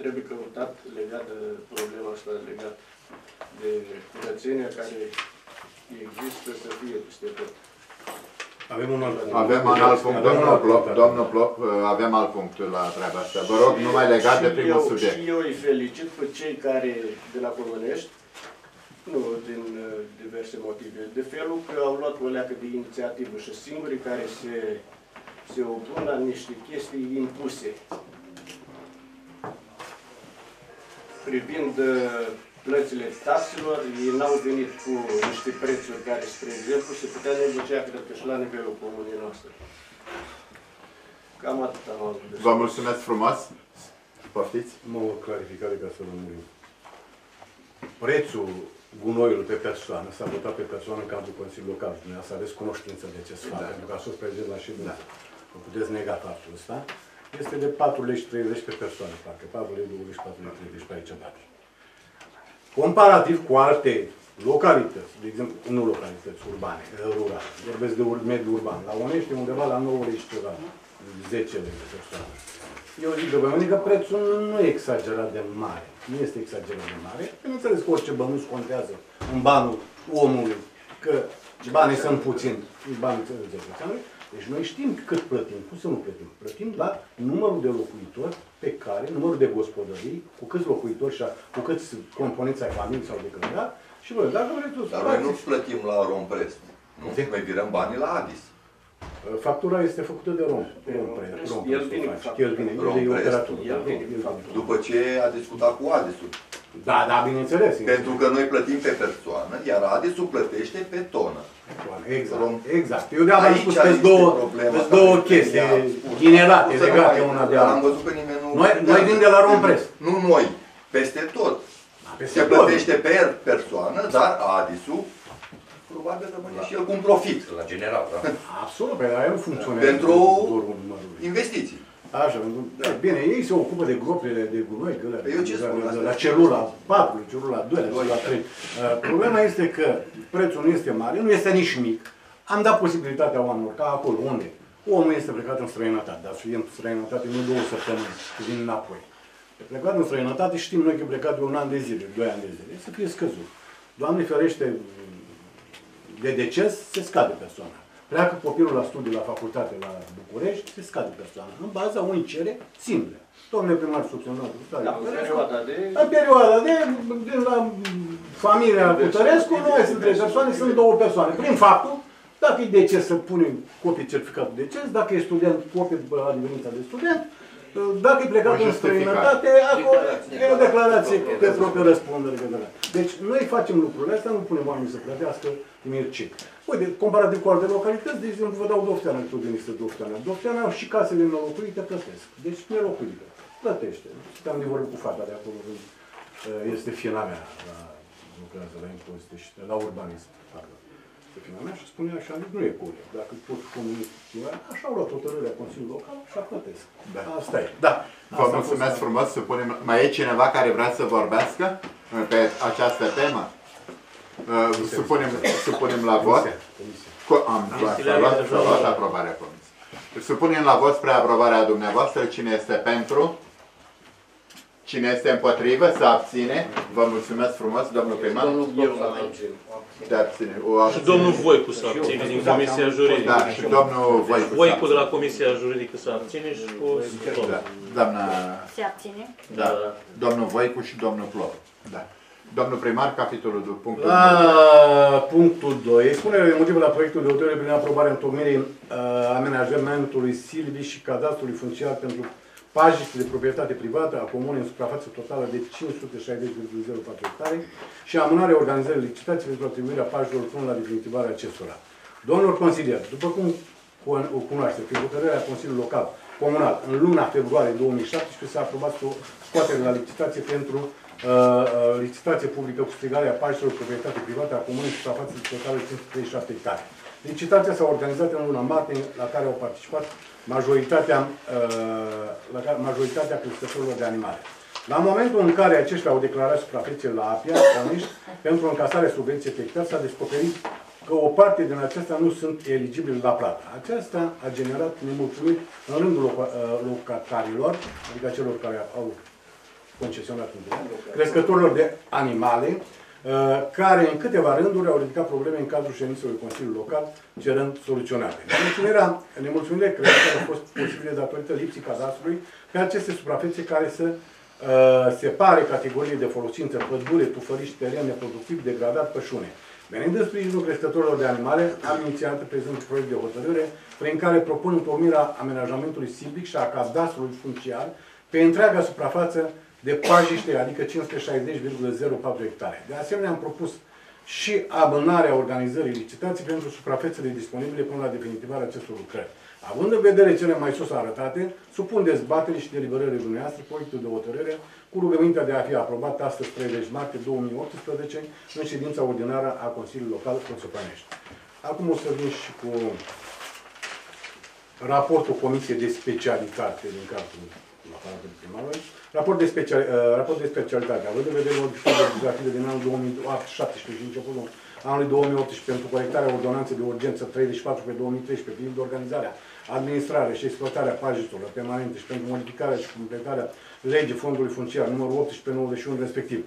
Trebuie căutat legat de problema asta, legat de curățenia care există să fie peste tot. Avem un alt punct. Avem un alt punct. Domnul Plop, domnul Plop, avem alt punct la treaba asta. Vă rog, numai legat de Și primul eu- subiect. Și eu îi felicit pe cei care de la Comănești, nu din uh, diverse motive, de felul că au luat o leacă de inițiativă și singurii care se, se opun la niște chestii impuse. Privind uh, plățile taxelor, ei n-au venit cu niște prețuri care, spre exemplu, se putea negocia, cred că și la nivelul comunei noastre. Cam atât am avut de Vă spus. mulțumesc frumos. Poftiți? Mă o clarificare ca să rămânem. Prețul gunoiului pe persoană s-a votat pe persoană în cadrul Consiliului Local. Dumneavoastră să aveți cunoștință de ce se fac, Da. pentru că a fost prezent la ședință. Nu puteți nega faptul ăsta. Este de 4 lei și 30 pe persoană, parcă 4 lei 20 și 4 lei 30 pe aici date. Comparativ cu alte localități, de exemplu, nu localități urbane, rurale, vorbesc de ur- mediul urban, la Onești e undeva la 9 lei și ceva, 10 lei pe persoană. Eu zic de bănuiesc că prețul nu e exagerat de mare. Nu este exagerat de mare. Bineînțeles că orice bănuț contează în banul omului, că banii sunt puțini, banii sunt cetățeanului. Deci noi știm cât plătim, cum să nu plătim? Plătim la numărul de locuitori pe care, numărul de gospodării, cu câți locuitori și a- cu câți componenți ai familiei sau de călărat, și vă, dacă vreți să Dar noi nu plătim la Romprest. Nu? Ce? Noi virăm banii la Adis. Factura este făcută de rom. rom, Romprest. rom, El vine cu El vine, el e Romprest. operator. El da, vine cu el factura. După ce a discutat cu Adisul. Da, da, bineînțeles. Pentru că noi plătim pe persoană, iar Adisul plătește pe tonă. Exact, Rom- exact. Eu de-am Aici spus că este două, problema sunt asta două pe care chestii ne-a spus. inerate, Nu să nu legate mai- una de Am alta. văzut că nimeni nu... Noi- noi vin de la Romprest. Nu noi, peste tot. Peste Se tot. plătește per persoană, dar Adisul probabil rămâne și el cu un profit. La general, da? Absolut, pe aia nu funcționează. Pentru doar un numărul. Investiții. Așa, da, bine, ei se ocupă de gropile de gunoi, că Păi eu ce spun, de, asta de la e- celula 4, celula 2, la Doi. celula 3. Uh, problema este că prețul nu este mare, nu este nici mic. Am dat posibilitatea oamenilor, ca acolo, unde? Omul este plecat în străinătate, dar fie în străinătate nu două săptămâni, că vin înapoi. E plecat în străinătate, știm noi că e plecat de un an de zile, doi ani de zile, să fie scăzut. Doamne ferește, de deces, se scade persoana. Pleacă copilul la studiu la facultate la București, se scade persoana. În baza unei cere simple. Domnule primar subsemnat, Da, în perioada de... în perioada de, de la familia Cutărescu, noi sunt trei persoane, sunt două persoane. Prin faptul, dacă e deces să punem copii certificatul de deces, dacă e student, copii la adeverința de student, dacă e plecat O în justificare. străinătate, acolo e o declarație pe proprie răspundere. că de la. Deci noi facem lucrurile astea, nu punem oamenii să plătească nimic cec. Uite, comparativ cu alte localități, de exemplu, vă dau Dofteana, tot din este Dofteana. Dofteana și casele nelocuite plătesc. Deci nelocuite. Plătește. Am de vorbit cu fata de acolo, uh, este fina mea, la, lucrează la impozite și la urbanism. pardon. Este fina mea și spunea așa, nu e corect. Dacă tot comunicul, așa au luat hotărârea Consiliului Local și a plătesc. Da. Asta e. Da. Vă Asta a mulțumesc fost- frumos. Să punem... Mai e cineva care vrea să vorbească uh, pe această temă? Uh, Supunem, supunem la vot. Comisia, comisia. Cu, am, s-a luat, s-a luat aprobarea comisiei. Supunem la vot spre aprobarea dumneavoastră. Cine este pentru? Cine este împotrivă? Să abține. Vă mulțumesc frumos, domnul primar. Domnul Eu Bob mă s-a abțin. Te abține. O Și abține. domnul Voicu să abține din Comisia Juridică. Da, și domnul Voicu. Voicu de la Comisia Juridică să abține și cu Da, doamna... Se abține. Da, domnul Voicu și domnul Plov. Da. Domnul primar, capitolul de punctul La punctul 2, expunerea de motive la proiectul de hotărâre prin aprobarea întocmirii uh, amenajamentului silvic și cadastrului funciar pentru pagini de proprietate privată a comunei în suprafață totală de 560,04 hectare și amânarea organizării licitației pentru atribuirea paginilor până la definitivarea acestora. Domnul consilier, după cum cu- o cunoaște, prin hotărârea Consiliului Local Comunal, în luna februarie 2017 s-a aprobat o scoatere la licitație pentru uh, uh, licitație publică cu strigarea pașilor proprietate privată a comunei suprafață de totală de 537 hectare. Licitația s-a organizat în luna martie, la care au participat majoritatea, uh, la care, majoritatea crescătorilor de animale. La momentul în care aceștia au declarat suprafețe la APIA, Comiș, pentru încasarea subvenției efectuate, s-a descoperit că o parte din acestea nu sunt eligibile la plată. Aceasta a generat nemulțumiri în rândul loca- uh, locatarilor, adică celor care au concesionat în direct, crescătorilor de animale, uh, care în câteva rânduri au ridicat probleme în cadrul ședințelor Consiliului Local, cerând soluționate. Nemulțumirea, nemulțumirile crescătorilor au fost posibile datorită lipsii cadastrului pe aceste suprafețe care să uh, separe categoriile de folosință, pădure, tufăriș, teren neproductiv, degradat, pășune. Venind în sprijinul crescătorilor de animale, am inițiat prezent proiect de hotărâre prin care propun întocmirea amenajamentului silvic și a cadastrului funciar pe întreaga suprafață de pajiște, adică 560,04 hectare. De asemenea, am propus și amânarea organizării licitației pentru suprafețele disponibile până la definitivarea acestor lucrări. Având în vedere cele mai sus arătate, supun dezbaterii și deliberării dumneavoastră proiectul de hotărâre cu rugămintea de a fi aprobat astăzi 30 martie 2018 în ședința ordinară a Consiliului Local Consăpanești. Acum o să vin și cu raportul Comisiei de Specialitate din cadrul aparatului primarului. Raport de, special, uh, raport de specialitate. Având în vedere modificările legislative din anul 2017 și începutul anului 2018 pentru colectarea ordonanței de urgență 34 pe 2013 privind organizarea, administrarea și exploatarea pajiștilor permanente și pentru modificarea și completarea legii fondului funciar numărul 1891 respectiv.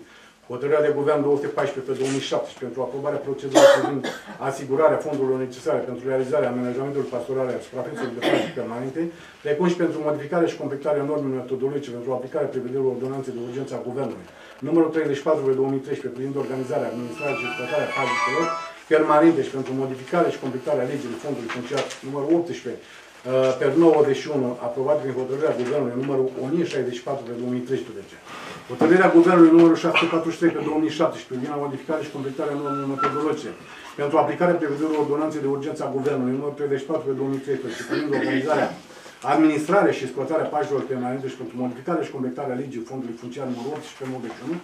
Hotărârea de Guvern 214 pe 2017 pentru aprobarea procedurii privind asigurarea fondurilor necesare pentru realizarea amenajamentului pastoral al suprafețelor de pajiști permanente, precum și pentru modificarea și completarea normelor metodologice pentru aplicarea prevederilor ordonanței de urgență a Guvernului. Numărul 34 pe 2013 privind organizarea, administrarea și exploatarea pajiștilor permanente și pentru modificarea și completarea legii fondului funciar numărul 18 Uh, per 91, aprobat prin hotărârea Guvernului numărul 1064 pe 2013. Hotărârea Guvernului numărul 743 pe 2017 privind la modificare și completarea normelor metodologice pentru aplicarea prevederilor ordonanței de urgență a Guvernului numărul 34 pe 2013 privind organizarea administrarea și exploatarea pajelor permanente și pentru modificarea și completarea legii fondului funciar numărul 18 pe 91,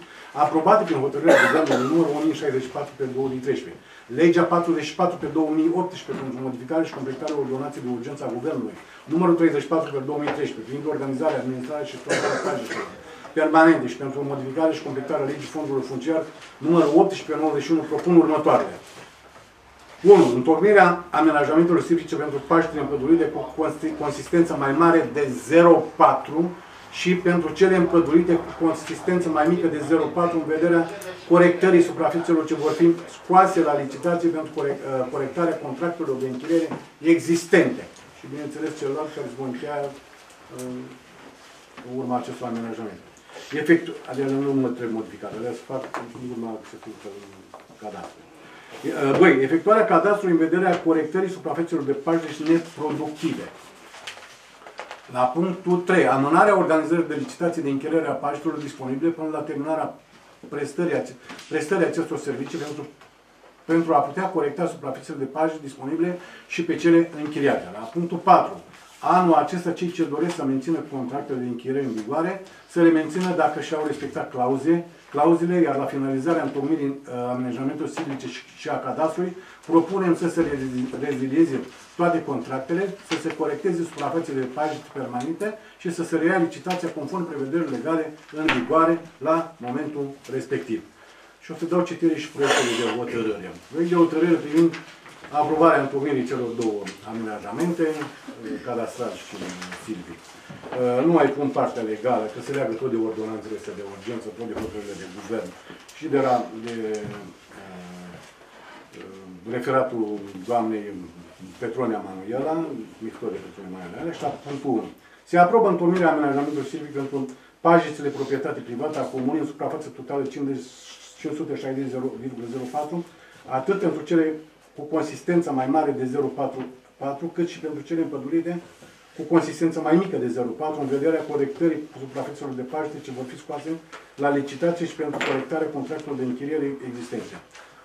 aprobate prin hotărârea Guvernului numărul 1064 pe 2013. Legea 44 pe 2018 pentru modificare și completarea ordonanței de urgență a Guvernului, numărul 34 pe 2013, privind organizarea, administrarea și exploatarea pajelor permanente și pentru modificare și completarea legii fondului funciar, numărul 18 pe 91, propun următoarele. 1. Întocmirea amenajamentelor civice pentru paștile împădurite cu consi- consistență mai mare de 0,4 și pentru cele împădurite cu consistență mai mică de 0,4 în vederea corectării suprafețelor ce vor fi scoase la licitație pentru corect, uh, corectarea contractelor de închiriere existente. Și bineînțeles celălalt care se vor încheia uh, în urma acestor amenajamente. Efectul, adică nu mă trebuie modificat, alea să fac în urma să fiu cadastru. 2. Efectuarea cadastrului în vederea corectării suprafețelor de pajiști neproductive. La punctul 3. Amânarea organizării de licitație de închiriere a pajiștilor disponibile până la terminarea prestării, ace- prestării acestor servicii pentru, pentru a putea corecta suprafețele de pajiști disponibile și pe cele închiriate. La punctul 4. Anul acesta, cei ce doresc să mențină contractele de închiriere în vigoare, să le mențină dacă și-au respectat clauze, clauzele, iar la finalizarea întocmirii uh, amenajamentului silvice și, și a cadastrului, propunem să se rezi- rezilieze toate contractele, să se corecteze suprafețele de pajiști permanente și să se reia licitația conform prevederilor legale în vigoare la momentul respectiv. Și o să dau citire și proiectului de hotărâre. Proiect de hotărâre privind aprobarea întocmirii celor două amenajamente, uh, cadastral și silvic. Uh, Nu mai pun partea legală, că se leagă tot de ordonanțele astea de urgență, tot de hotărârile de guvern și de, la, de uh, uh, referatul doamnei Petronea Manuela, Mictorie Petronea Manuela, și la punctul 1. Se aprobă întocmirea amenajamentului silvic pentru pajițele proprietate privată a comunei în suprafață totală 50 560,04, atât pentru cele cu consistență mai mare de 0,44, cât și pentru cele împădurite cu consistență mai mică de 0,4 în vederea corectării suprafețelor de paște ce vor fi scoase la licitație și pentru corectarea contractelor de închiriere existente.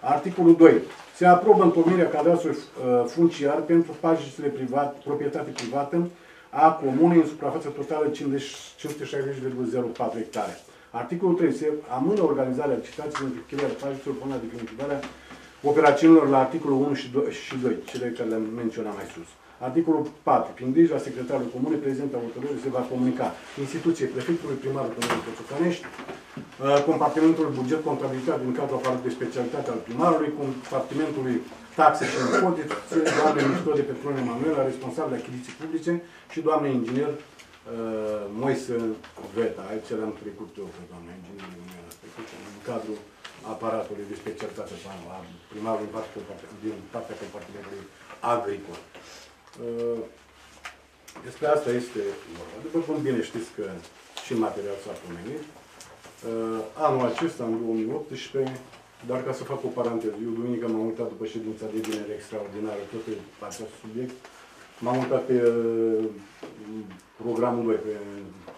Articolul 2. Se aprobă întocmirea cadastrului uh, funciar pentru pajițele privat, proprietate privată a comunei în suprafață totală 50 560,04 hectare. Articolul 3. Se amână organizarea licitației pentru închirierea pajiților până la definitivarea operațiunilor la articolul 1 și 2, și 2 cele care le-am menționat mai sus. Articolul 4. Prin grija secretarului comunei, prezent hotărâre se va comunica instituției prefectului primarul Comunei Cățucanești, uh, compartimentul buget contabilitate din cadrul aparatului de specialitate al primarului, compartimentului taxe și impozite, doamne Mișto de Petrone Manuela, responsabil de achiziții publice și doamne inginer uh, Moise Veta. Aici l-am trecut eu pe doamna inginer Manuela, trecut în cadrul aparatului de specialitate a primarului din partea, din partea compartimentului agricol. Uh, Despre asta este vorba. După cum bine știți că și în material s-a pomenit, uh, anul acesta, în 2018, dar ca să fac o paranteză, eu duminică m-am uitat după ședința de vineri extraordinară, tot pe acest subiect, m-am uitat pe uh, programul 2, pe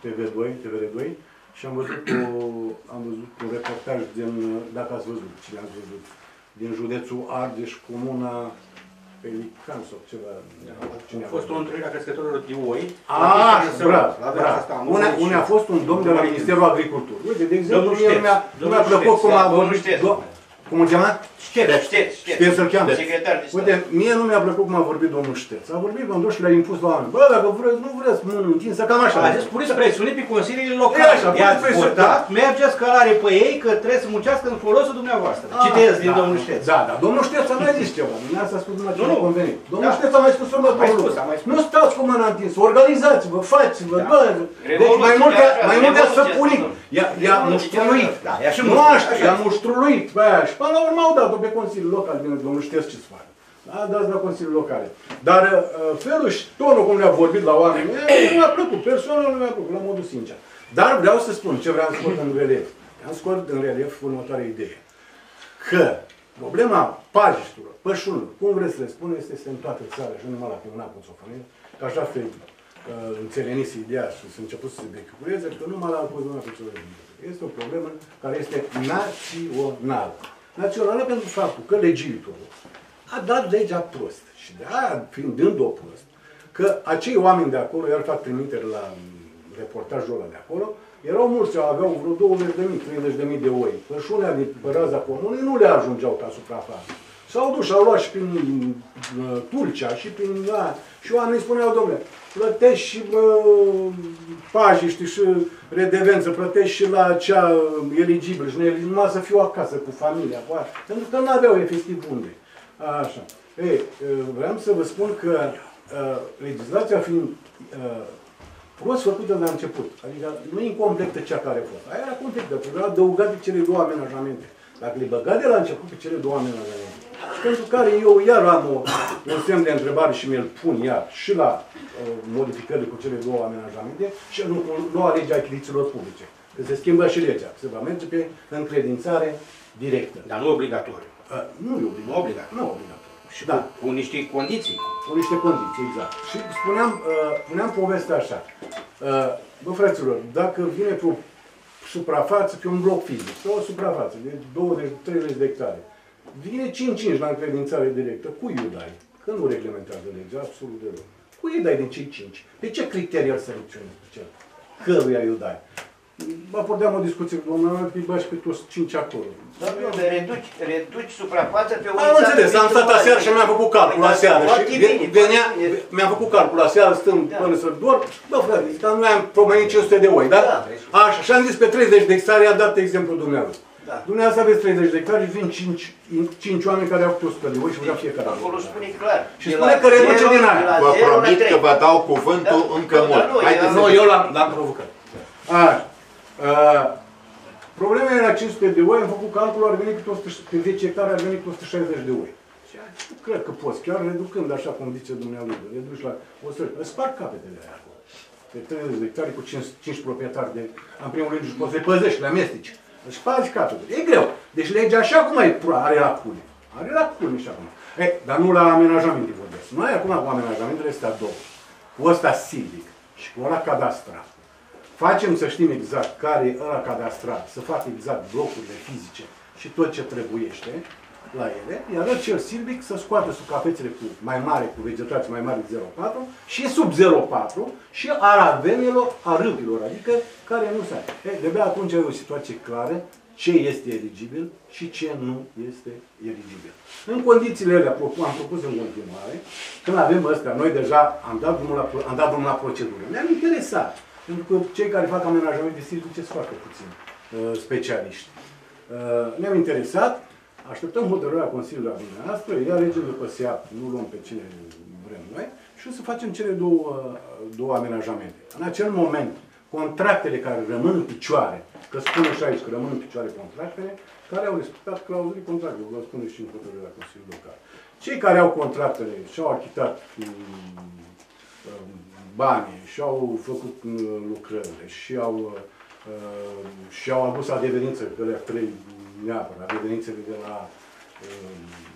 TV2, TVR2, și am văzut, o, am văzut un reportaj din, dacă ați văzut, cine ați văzut, din județul Argeș, comuna Pelican sau ceva. Cine A fost o întâlnire a crescătorilor de oi. Ah, bravo, La vremea asta bravo. am Unde, auzit unde și- a fost un domn de la Ministerul Agriculturii. Uite, de exemplu, Domnul mie nu Șteț. mi-a nu mi-a Domnul plăcut Șteț, cum a da, vorbit. Domnul Șteț. do- Cum îl chema? Șteț, șteț, șteț. Șteț îl cheamă. Secretar de stat. Uite, mie nu mi-a plăcut cum a vorbit domnul Șteț. A vorbit când și le-a impus la oameni. Bă, dacă vreți, nu vreți, mână întinsă, cam așa. A zis, puneți presiune pe consiliile E locale. așa, puneți I-ați presiune, votat, da. mergeți călare pe ei că trebuie să muncească în folosul dumneavoastră. Ah, Citez din da, domnul Șteț. Da, da. Domnul Șteț a mai zis ceva. Dumneavoastră a spus numai ce Nu, nu, nu. convenit. Domnul Da. Șteț a mai spus următorul mai spus, lucru. a mai spus. Nu stați cu mâna întinsă, organizați-vă, faceți-vă, Da. bă. Deci Revoluție, mai multe, așa, mai multe a revoluție, săpunit. spune. I-a, i-a Revoluție, muștruit. Da, i-a și Nu muștruit, așa, așa. i-a muștruit. Bă, aia. Și până la urmă au dat-o pe Consiliul Local. Bine, domnul știți ce să facă. Da, dați la Consiliul Local. Dar uh, felul și tonul cum le-a vorbit la oameni, e, nu mi-a plăcut, personal nu mi-a plăcut, la modul sincer. Dar vreau să spun ce vreau să scot în relief. Am scot în relief următoarea idee. Că problema pajiștilor, pășunilor, cum vreți să le spun, este, este în toată țara și nu numai la Pimuna, cum s-o făcut, că așa fel uh, înțelenise ideea și s-a început să se vechiculeze, că numai la Pimuna, cum s-o Este o problemă care este națională. Națională pentru faptul că legiuitorul a dat legea prost. Și de aia, fiind dând-o prost, că acei oameni de acolo, iar fac trimitere la mm, reportajul ăla de acolo, erau mulți, aveau vreo 20 de mii, 30 de mii de oi. Pășunea din pe raza comunei nu le ajungeau ca suprafață. S-au dus și au luat și prin uh, Tulcea și prin... Da, și oamenii spuneau, domnule, plătești și uh, pajiști și redevență, plătești și la cea uh, eligibilă și neeligibilă, numai să fiu acasă cu familia, cu aia. pentru că nu aveau efectiv unde. Așa. Ei, uh, vreau să vă spun că uh, legislația fiind uh, prost făcută de la început, adică nu e incompletă cea care a fost. Aia era completă, trebuia adăugate cele două amenajamente. Dacă le băga de la început pe cele două amenajamente, și pentru care eu iar am o, un semn de întrebare și mi-l pun iar și la uh, modificările cu cele două amenajamente și nu cu noua lege a achizițiilor publice. Că se schimbă și legea, se va merge pe încredințare directă. Dar nu obligatoriu. Uh, nu e obligatoriu. Nu obligatoriu. Nu obligatoriu. Și Da. cu, cu niște condiții. Cu niște condiții, exact. Și spuneam, uh, puneam povestea așa. Uh, bă, fraților, dacă vine pe o suprafață, pe un bloc fizic, pe o suprafață de 20-30 de hectare, vine 5-5 la încredințare directă, cui îi dai? Că nu reglementează legea, absolut deloc. Cui îi dai din cei 5? Pe ce criterii îl selecționezi? Ce? Căruia îi dai? Mă porteam o discuție cu domnul meu, îi bași pe toți 5 acolo. Dar nu, dar reduci, reduci suprafața pe o Am înțeles, am stat aseară și mi-am făcut calcul aseară și ve- venea, mi-am făcut calcul aseară stând Da. până să dorm, bă frate, zic, dar noi am promenit 500 de oi, da? Da. Așa, și am zis pe 30 de hectare, a dat exemplu dumneavoastră. Da. Dumneavoastră aveți 30 de hectare și vin 5, 5 oameni care au câte 100 de oi și vrea fiecare. Acolo spune clar. Și de spune la că reduce zero- din aia. de la Vă zero la promit trei. că vă dau cuvântul Da. încă Da, mult. nu, Haideți e- să... Nu, eu l-am, l-am provocat. Așa. Uh, problema era 500 de oi, am făcut calculul, ar veni câte 100, pe 10 hectare ar veni câte 160 de oi. Și nu cred că poți, chiar reducând așa cum zice dumneavoastră, reduci la 100, îți sparg capetele aia acolo. Pe 30 de hectare cu 5, 5 proprietari de, în primul rând, și poți să le păzești, le amesteci. Îți spargi capetele. E greu. Deci legea așa cum ai, are lacune. Are lacune și acum. E, dar nu la amenajamente vorbesc. Noi acum cu amenajamentele astea două. Cu ăsta silvic și cu ăla cadastral. Facem să știm exact care e ăla cadastral, să facă exact blocurile fizice și tot ce trebuiește la ele, iar cel silvic să scoată suprafețele cu mai mare, cu vegetație mai mare de 0,4 și sub 0,4 și a ravenelor, a râbilor, adică care nu se e, De atunci e o situație clară ce este eligibil și ce nu este eligibil. În condițiile alea propu- am propus în continuare, când avem ăstea, noi deja am dat drumul la, pro- am dat drumul la procedură. Ne-am interesat. Pentru că cei care fac amenajamente silvice sunt foarte puțini uh, specialiști. Uh, ne-am interesat, așteptăm hotărârea Consiliului la dumneavoastră, ea alegem după SEAP, nu luăm pe cine vrem noi, și o să facem cele două, două amenajamente. În acel moment, contractele care rămân în picioare, că spune și aici că rămân în picioare contractele, care au respectat clauzele contractului, vă spune și în hotărârea Consiliului Local. Cei care au contractele și-au achitat mm, banii, și-au făcut mm, lucrările, și-au uh, și-au adus adeverință, că le trei neapărat, adeverințele de la uh,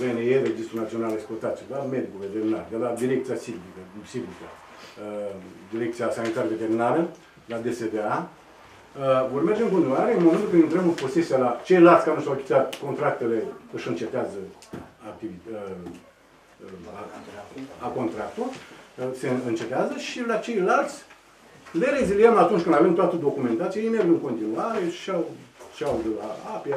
RNE, Registrul Național de Exploatație, de la Medicul Veterinar, de la Direcția Silvică, Silvică uh, Direcția Sanitară Veterinară, la DSDA, uh, vor merge în continuare în momentul când intrăm în posesia la ceilalți care nu și-au achitat contractele, își încetează activi- uh, uh, a, a contractul, uh, se încetează și la ceilalți le reziliem atunci când avem toată documentația, ei merg în continuare și au și-au de la API,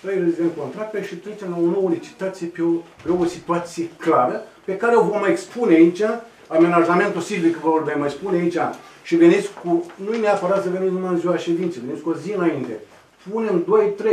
noi reziliem contracte și trecem la o nouă licitație pe o, pe o situație clară, pe care o vom mai expune aici, amenajamentul silvic vă vom mai spune aici, și veniți cu, nu e neapărat să veniți numai în ziua ședinței, veniți cu o zi înainte. Punem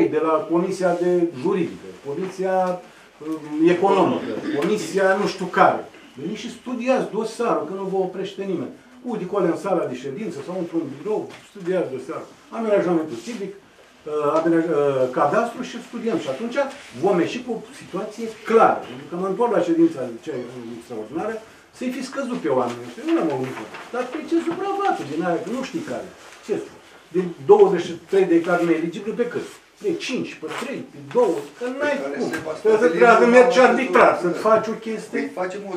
2-3 de la Comisia de Juridică, Comisia um, Economică, Comisia nu știu care. Veniți și studiați dosarul, că nu vă oprește nimeni. Uite, acolo în sala de ședință sau într-un birou, studiați dosarul. Amenajamentul civic, uh, amenaj- uh, cadastru și studiem. Și atunci vom ieși cu o situație clară. Pentru că mă întorc la ședința cea extraordinară, să-i fi scăzut pe oameni ăștia. Nu l-am auzit. Dar pe ce suprafață din aia, că nu știi care. Ce spun? Din 23 de hectare neeligibil pe cât? Pe 5, pe 3, pe 2, că n-ai care cum. se va Trebuie să stabili trebuie să în mergi urma arbitrar, să procedură. faci o chestie. Păi facem o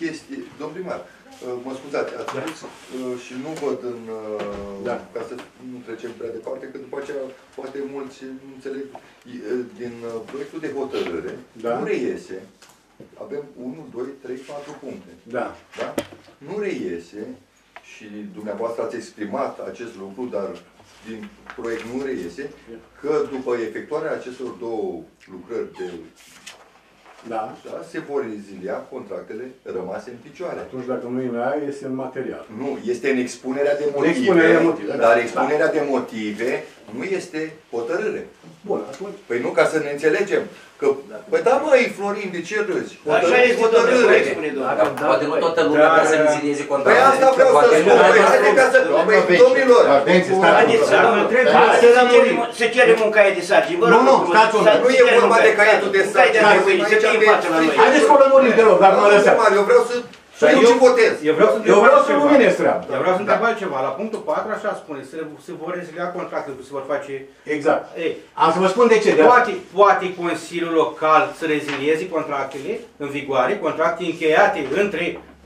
chestie, domn primar, uh, mă scuzați, ați spus uh, și nu văd în, uh, Da. ca să nu trecem prea departe, că după aceea poate mulți nu înțeleg, I- uh, din uh, proiectul de hotărâre, Da. nu reiese, avem 1, 2, 3, 4 puncte, Da. da? Nu reiese și dumneavoastră ați exprimat acest lucru, dar din proiect nu reiese, că după efectuarea acestor două lucrări de Da. da, se vor rezilia contractele rămase în picioare. Atunci dacă nu e în aia, este în material. Nu, este în expunerea de motive, expunerea de motive, da. dar expunerea de motive nu este hotărâre. Bun, atunci. Păi nu, ca să ne înțelegem. Că, păi da măi, Florin, de ce râzi? Așa Hotărâre, este, domnule, hotărâre. cum spune domnul. Dar poate nu toată lumea Dar, vrea să rezilieze Păi contractele. asta vreau să Poate spun. nu- Păi haide ca să... Păi, domnilor, Atenție, stați Haideți să puțin. mă întreb, Da, să să cerem- murim. să cerem un caiet de sarcini. Vă Nu, rog nu, frumos, stați un să- nu să e cerem vorba un de caiet. caietul de Un caiet de sarcini. sarcini, să Aici fie în avem fața la noi. strict- Haideți să o lămurim, te rog, dar nu lăsați. Primar, Eu vreau să știu ce votez. Eu vreau să întreb Eu vreau să altceva. lumineți treaba. Eu vreau să întreb altceva. La punctul 4 așa spune, se, se vor rezilia contractele, se vor face... Exact. Ei, Am să vă spun de ce. De poate, poate Consiliul Local să rezilieze contractele în vigoare, contracte încheiate între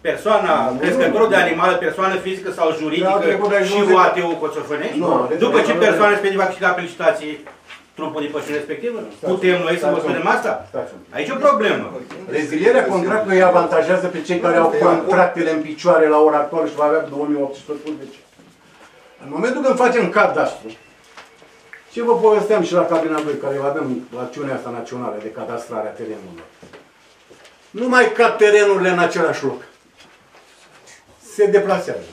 persoana Nu, crescătorul nu. de animale, persoană fizică sau Da, juridică trecut de și ajuns- OATU Coțofănești, Nu, de- după ce de- persoana respectivă a câștigat pe licitație trupul de pășune respectivă? Stați- Putem noi să vă stați un- spunem asta? Stați un pic. Aici e o problemă. Rezilierea contractului îi avantajează pe cei care au contractele în picioare la ora actuală și va avea 2018 până de ce. În momentul când facem cadastru, ce vă povesteam și la cabina 2, care avem acțiunea asta națională de cadastrare a terenurilor. Nu mai cap terenurile în același loc. Se deplasează.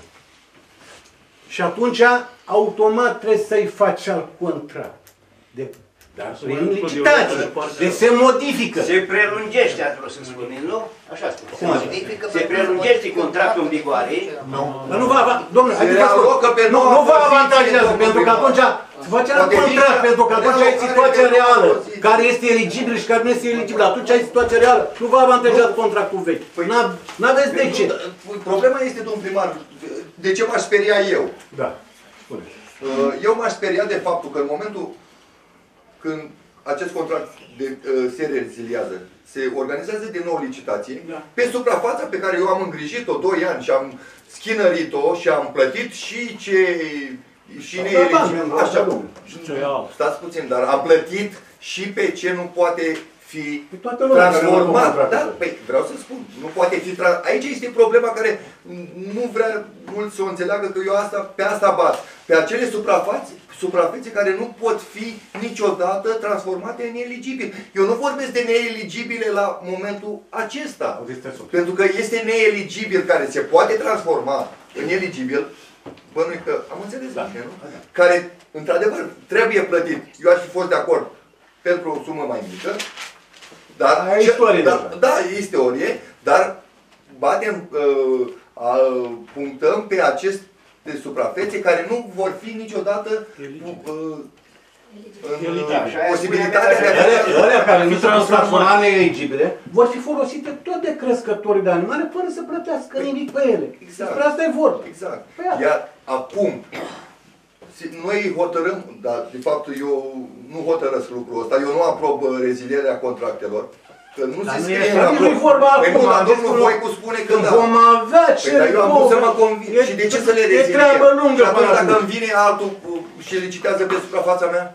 Și atunci, automat trebuie să-i faci alt contract. De, dar Să prin mai includ licitație. eu partea- Deci se modifică. Se prelungește, ați vrut să spuneți, nu? Așa spune. Cum adică? Se prelungește contractul în vigoare. Dar nu va, domnule, Se adică alocă pe nu, noua nu vă poziție, avantajează, domnul pentru că primar. atunci se face alt Poate contract, fi- pentru că atunci ai realocare situația pe noua reală, poziție. care este eligibil și care nu este eligibil. Atunci ai situația reală. Nu vă avantajează contractul vechi. Păi- N-a- N-aveți de ce. Nu, dar Problema este, domnul primar, de ce m-aș speria eu? Da. Spune. Uh, Eu m-aș speria de faptul că în momentul când acest contract de, uh, se reziliază, se organizează din nou licitație, Da. pe suprafața pe care eu am îngrijit-o 2 ani și am schinărit-o și am plătit și ce și Da, ne da, eligibil. da, Așa, da, Ce e alt. stați puțin, dar am plătit și pe ce nu poate fi Pe toată lumea care nu transformat. are Da, contractul. păi vreau să spun, nu poate fi tra- Aici este problema care nu vrea mulți să o înțeleagă că eu asta, pe asta bat. Pe acele suprafațe, suprafețe care nu pot fi niciodată transformate în eligibile. Eu nu vorbesc de neeligibile la momentul acesta. Auziți, sunt. Pentru că este neeligibil care se poate transforma în eligibil, bănui că am înțeles Da. bine, nu? Care, într-adevăr, trebuie plătit. Eu aș fi fost de acord pentru o sumă mai mică, dar, Aia e istorie da, deja. da, e istorie, dar batem, uh, uh, punctăm pe aceste suprafețe care nu vor fi niciodată uh, în uh, Da, și aia posibilitatea spune de a Ele, ele care nu Fi se pot transformate. transforma în eligibile vor fi folosite tot de crescătorii de animale fără să plătească nimic pe ele. Exact. Despre asta e vorba. Exact. Păi asta. Iar acum, si- noi hotărâm, dar de fapt eu nu hotărăsc lucrul ăsta, eu nu aprob uh, rezilierea contractelor, că nu Dar se nu scrie e în așa, aprob. nu-i vorba Păi acum, nu, dar am zis domnul că Voicu spune că Când da. vom avea ce Păi, dar eu am vrut să mă convin. E- Și de ce să le E reziliez? treabă lungă Și atunci până dacă atunci. îmi vine altul uh, și licitează pe suprafața mea?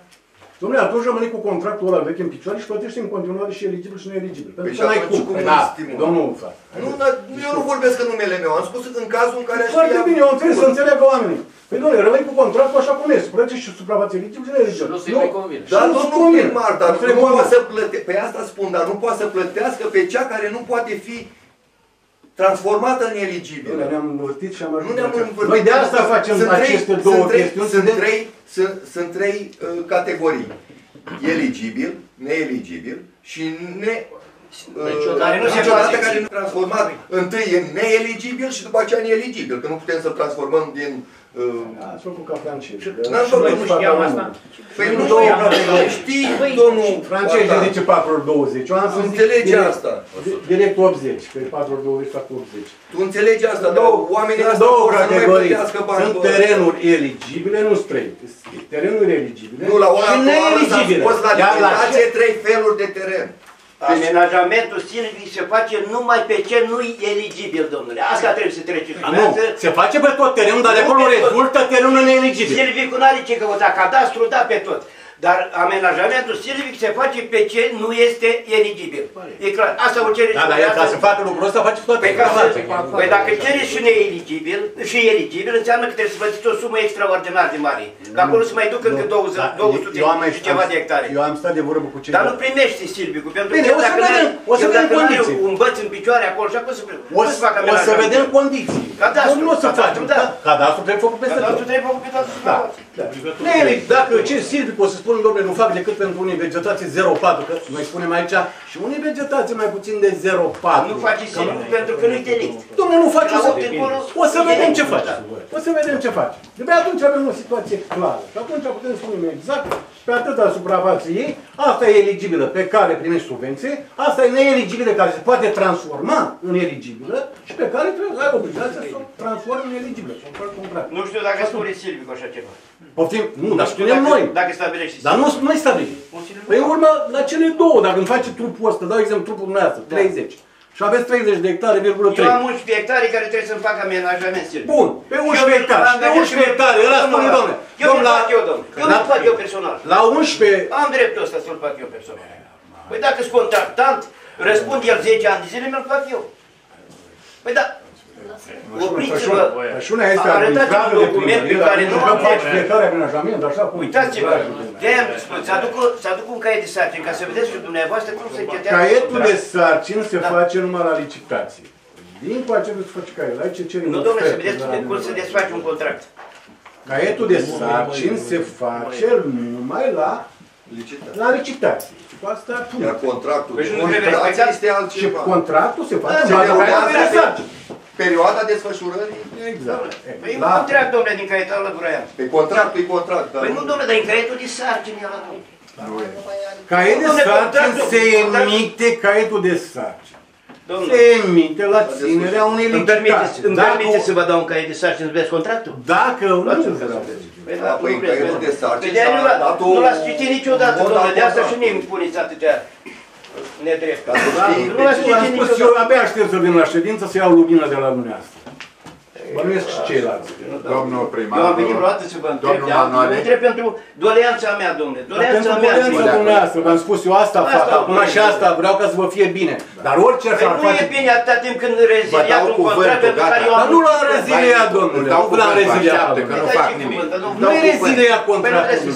Domnule, atunci rămâne cu contractul ăla vechi în picioare și plătește în continuare și eligibil și neeligibil. Pentru Păi că și n-ai atunci cum. cum Păi îl da, stimulăm? domnul frate. Nu, dar eu nu vorbesc în numele meu, am spus în cazul în care aș Foarte fi- bine, eu înțeleg să înțeleagă oamenii. Păi domnule, rămâi cu contractul așa cum este. Plătești și suprafața eligibil și neeligibil. nu se mai convine. Și Dar nu se domnul convine. primar, dar Nu se nu convine. poate să plătească, pe asta spun, dar nu poate să plătească pe cea care nu poate fi transformată în eligibil. Bine, Ne-am învârtit și am Nu ajuns. ne-am aici. învârtit. Noi de asta facem Sunt trei- aceste două sunt trei- chestiuni. Sunt de- trei, sunt, sunt trei uh, categorii. Eligibil, neeligibil și ne... Uh, Care nu se niciodată poate. care nu transformat întâi în neeligibil și după aceea în eligibil, că nu putem să transformăm din... Uh, Ați făcut ca francezi. N-am făcut, Noi nu fac știam la asta. mână. Păi nu două știu, categorii. știi, domnul Francezi Bata. zice 4 ori 20. Eu am să zic Înțelege direct- asta. di- Direct 80. Că 4 ori 20 fac 80. Tu înțelegi asta, dar oamenii Sunt ăsta două vor să nu mai categorii. plătească bani. Sunt bă. terenuri eligibile, nu străi. Terenuri eligibile Nu, la ora și actuală s-a neeligibile. scos la Iar la licitație ce? trei feluri de teren. Amenajamentul silvic se face numai pe ce nu e eligibil, domnule. Asta trebuie să treceți. A, Nu, se face pe tot terenul, dar de acolo Nu pe tot. rezultă terenul neeligibil. Silvicul n-are ce căuta, cadastru da pe tot. Dar amenajamentul silvic se face pe ce nu este eligibil. E clar. Asta o cere Da, dar el ca să facă lucrul ăsta face toate Păi, ca să, suprafațe. păi dacă cere și neeligibil, și eligibil, înseamnă că trebuie să plătiți o sumă extraordinar de mare. Că acolo se mai duc încă 200, Da, 200 eu am mai- și ceva am- de hectare. Eu am stat de vorbă cu cei Dar de- nu primești silvicul, pentru Bine, că o să dacă vedem, n-ai- o să eu vedem dacă n-ai condiții. un băț în picioare acolo și acolo să primești. O, să- o să vedem condiții. Cadastru, Cum nu o să cadastru, facem? da. Cadastru trebuie făcut peste Cadastru tot. trebuie făcut pe toată Da. suprafața. Nele, dacă ce Silvic o să spună, domnule, nu fac decât pentru unii vegetație 0,4, că noi spunem aici și unii vegetație mai puțin de 0,4. Nu faci silvicul pentru că nu-i delict. Domnule, nu faci, o să, La opt încolo, o să e vedem ce nimic. faci. O să vedem ce faci. De pe atunci avem o situație clară. Și atunci putem spune exact pe atâta suprafață ei, asta e eligibilă pe care primești subvenție, asta e neeligibilă care se poate transforma în eligibilă și pe care trebuie să ai obligația să o transformi în eligibilă. Să o faci contract. Nu știu dacă spune silvicul așa ceva. Poftim? Nu, dar știu spunem dacă- noi. Dacă stabilește Dar nu noi stabilim. Păi în urmă, la cele două, dacă îmi face trupul ăsta, dau exemplu trupul dumneavoastră, 30. Și aveți 30 de hectare, virgulă Eu 3. am 11 hectare care trebuie să-mi fac amenajament silvic. Bun, pe 11 hectare. Și pe 11 hectare, ăla spune, domnule. Eu domn, nu fac eu, domnule. Eu nu fac eu personal. La 11, Am dreptul ăsta să-l fac eu personal. Păi dacă sunt contractant, răspund el 10 ani de zile, mi-l fac eu. Păi da, opriți-vă, Pășunea este arătați un administrată de document pe primărie, care nu atunci am când faci dreptul. fiecare amenajament, așa cum... Uitați-vă, de-aia am spus, să aduc, o- să aduc un caiet de sarcini ca să vedeți și dumneavoastră cum se chetează. Caietul de sarcini se Da. face numai la licitație. Din cu acel se face caietul. Aici cere Nu, un domnule, să expert vedeți de la cum se mine. desface un contract. Caietul de sarcini se face numai la Licitație. La licitație. Și cu asta punct. Iar contractul Păi de și nu trebuie contracție respectat? este Și altceva. contractul se face Da, în se baza derulează unei pe- sarcini. Perioada desfășurării, Exact. Păi La- cum treacă, domnule, din caietul ăla vroiam? pe contractul e contract, dar Păi nu, domnule, dar în caietul de sarcini ăla, domnule. Caiet de Domnule, sarcini contractul- se contractul- emite caietul de sarcini. Domnule, Se emite la ținerea unei îmi permiteți, licitații. îmi Dacă, permiteți să vă dau un caiet de sarcini să vezi contractul? dacă nu Luați-l vreau să să vedeți. zic. Păi Da, da, păi nu în vreți, caietul vezi. de sarcini Păi de-aia s-a nu l-a- dat nu un l-ați citit niciodată, mod domnule, de asta acordat. și nu îmi puneți atâtea nedrept. Ca să Da, știi, Nu l-ați deci v-am citit spus, niciodată. eu abia aștept să vin la ședință să iau lumină de la dumneavoastră. Bănuiesc și ceilalți. Domnul primar, Eu am venit vreodată să vă întreb, domnul de am- Manuale. vă întreb pentru doleanța mea, domnule, Dar doleanța pentru mea. doleanța ține. dumneavoastră, v-am spus, eu asta Asta fac, o acum vreau. și asta vreau ca să vă fie bine. Dar orice Păi s-ar nu face... e bine atâta timp când reziliat dau un contract cuvântul, pentru care gata. eu am... Dar nu l-am reziliat, domnule, Dau nu l-am cuvântul, reziliat. așteaptă, că domnule. nu Dai fac și nimic. cuvânt, domnule. Nu e reziliat Păi nu contractul. trebuie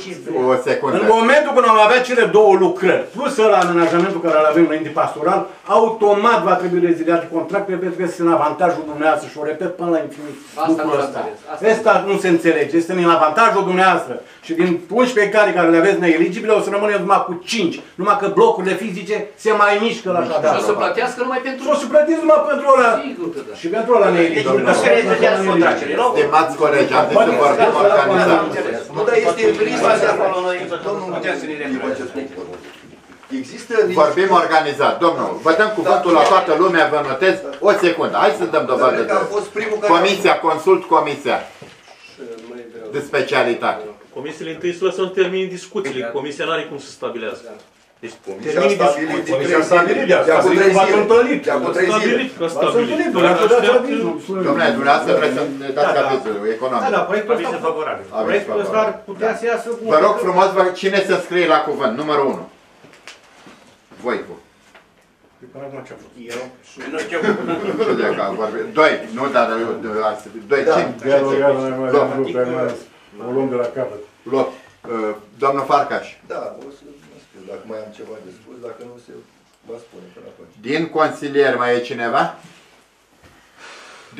să cuvântul. Stai să- Contrazic- uh, Contradicții. O secundă. În momentul când am avea cele două lucrări, plus ăla amenajamentul care îl avem înainte pastoral, automat va trebui reziliat contractul pentru că este în avantajul dumneavoastră și o repet până la infinit Asta lucrul nu ăsta. înțeles, asta Asta nu se înțelege, este în avantajul dumneavoastră. Și din 11 care care le aveți neeligibile o să rămânem numai cu 5, numai că blocurile fizice se mai mișcă la Și o cadastru. să plătească numai pentru... Și o să plătiți numai pentru ăla Sigur că da. și pentru ăla Deci neeligibil. nu se reziliază contractele, nu? Stimați colegi, am zis să vorbim organizat. Nu, dar este riscul Asta de acolo noi Domnul putem să ne Ivo, ce referăm. spun? Există riscul... Vorbim organizat. Domnul, vă dăm cuvântul la toată lumea, vă notez o secundă. Hai să dăm dovadă Cred de... că a fost primul care... Comisia, consult comisia de specialitate. Comisiile întâi să lăsăm termini discuțiile. Comisia nu are cum să stabilească. Deci Comisia a Termenii stabilit discuții. din Comisia a trei stabilit zile. de asta. De acum Zic, trei v-ați zile. întâlnit. De acum trei zile. stabilit, că V-ați stabilit. întâlnit, Dar dacă dați așteaptă- avizul. Domnule, dumneavoastră trebuie să ne dați Da, da. avizul Da, economic. da, proiectul Aviz ăsta, favorabil. Aviz proiectul ăsta ar favorabil. putea să iasă cu... Vă rog frumos, vă, cine să scrie la cuvânt? Numărul 1. Voicu. Eu nu știu. Nu știu de că vorbi. Doi. Nu, dar eu... de- Doi. Da. Cine? Ghealul, ghealul, mai mare, Loc. am rupt, mai mare. O luăm de la capăt. Loc. Uh, Domnul Farcaș. Da, o să mă scriu dacă mai am ceva de spus, dacă nu se va spune până atunci. Din consilier mai e cineva?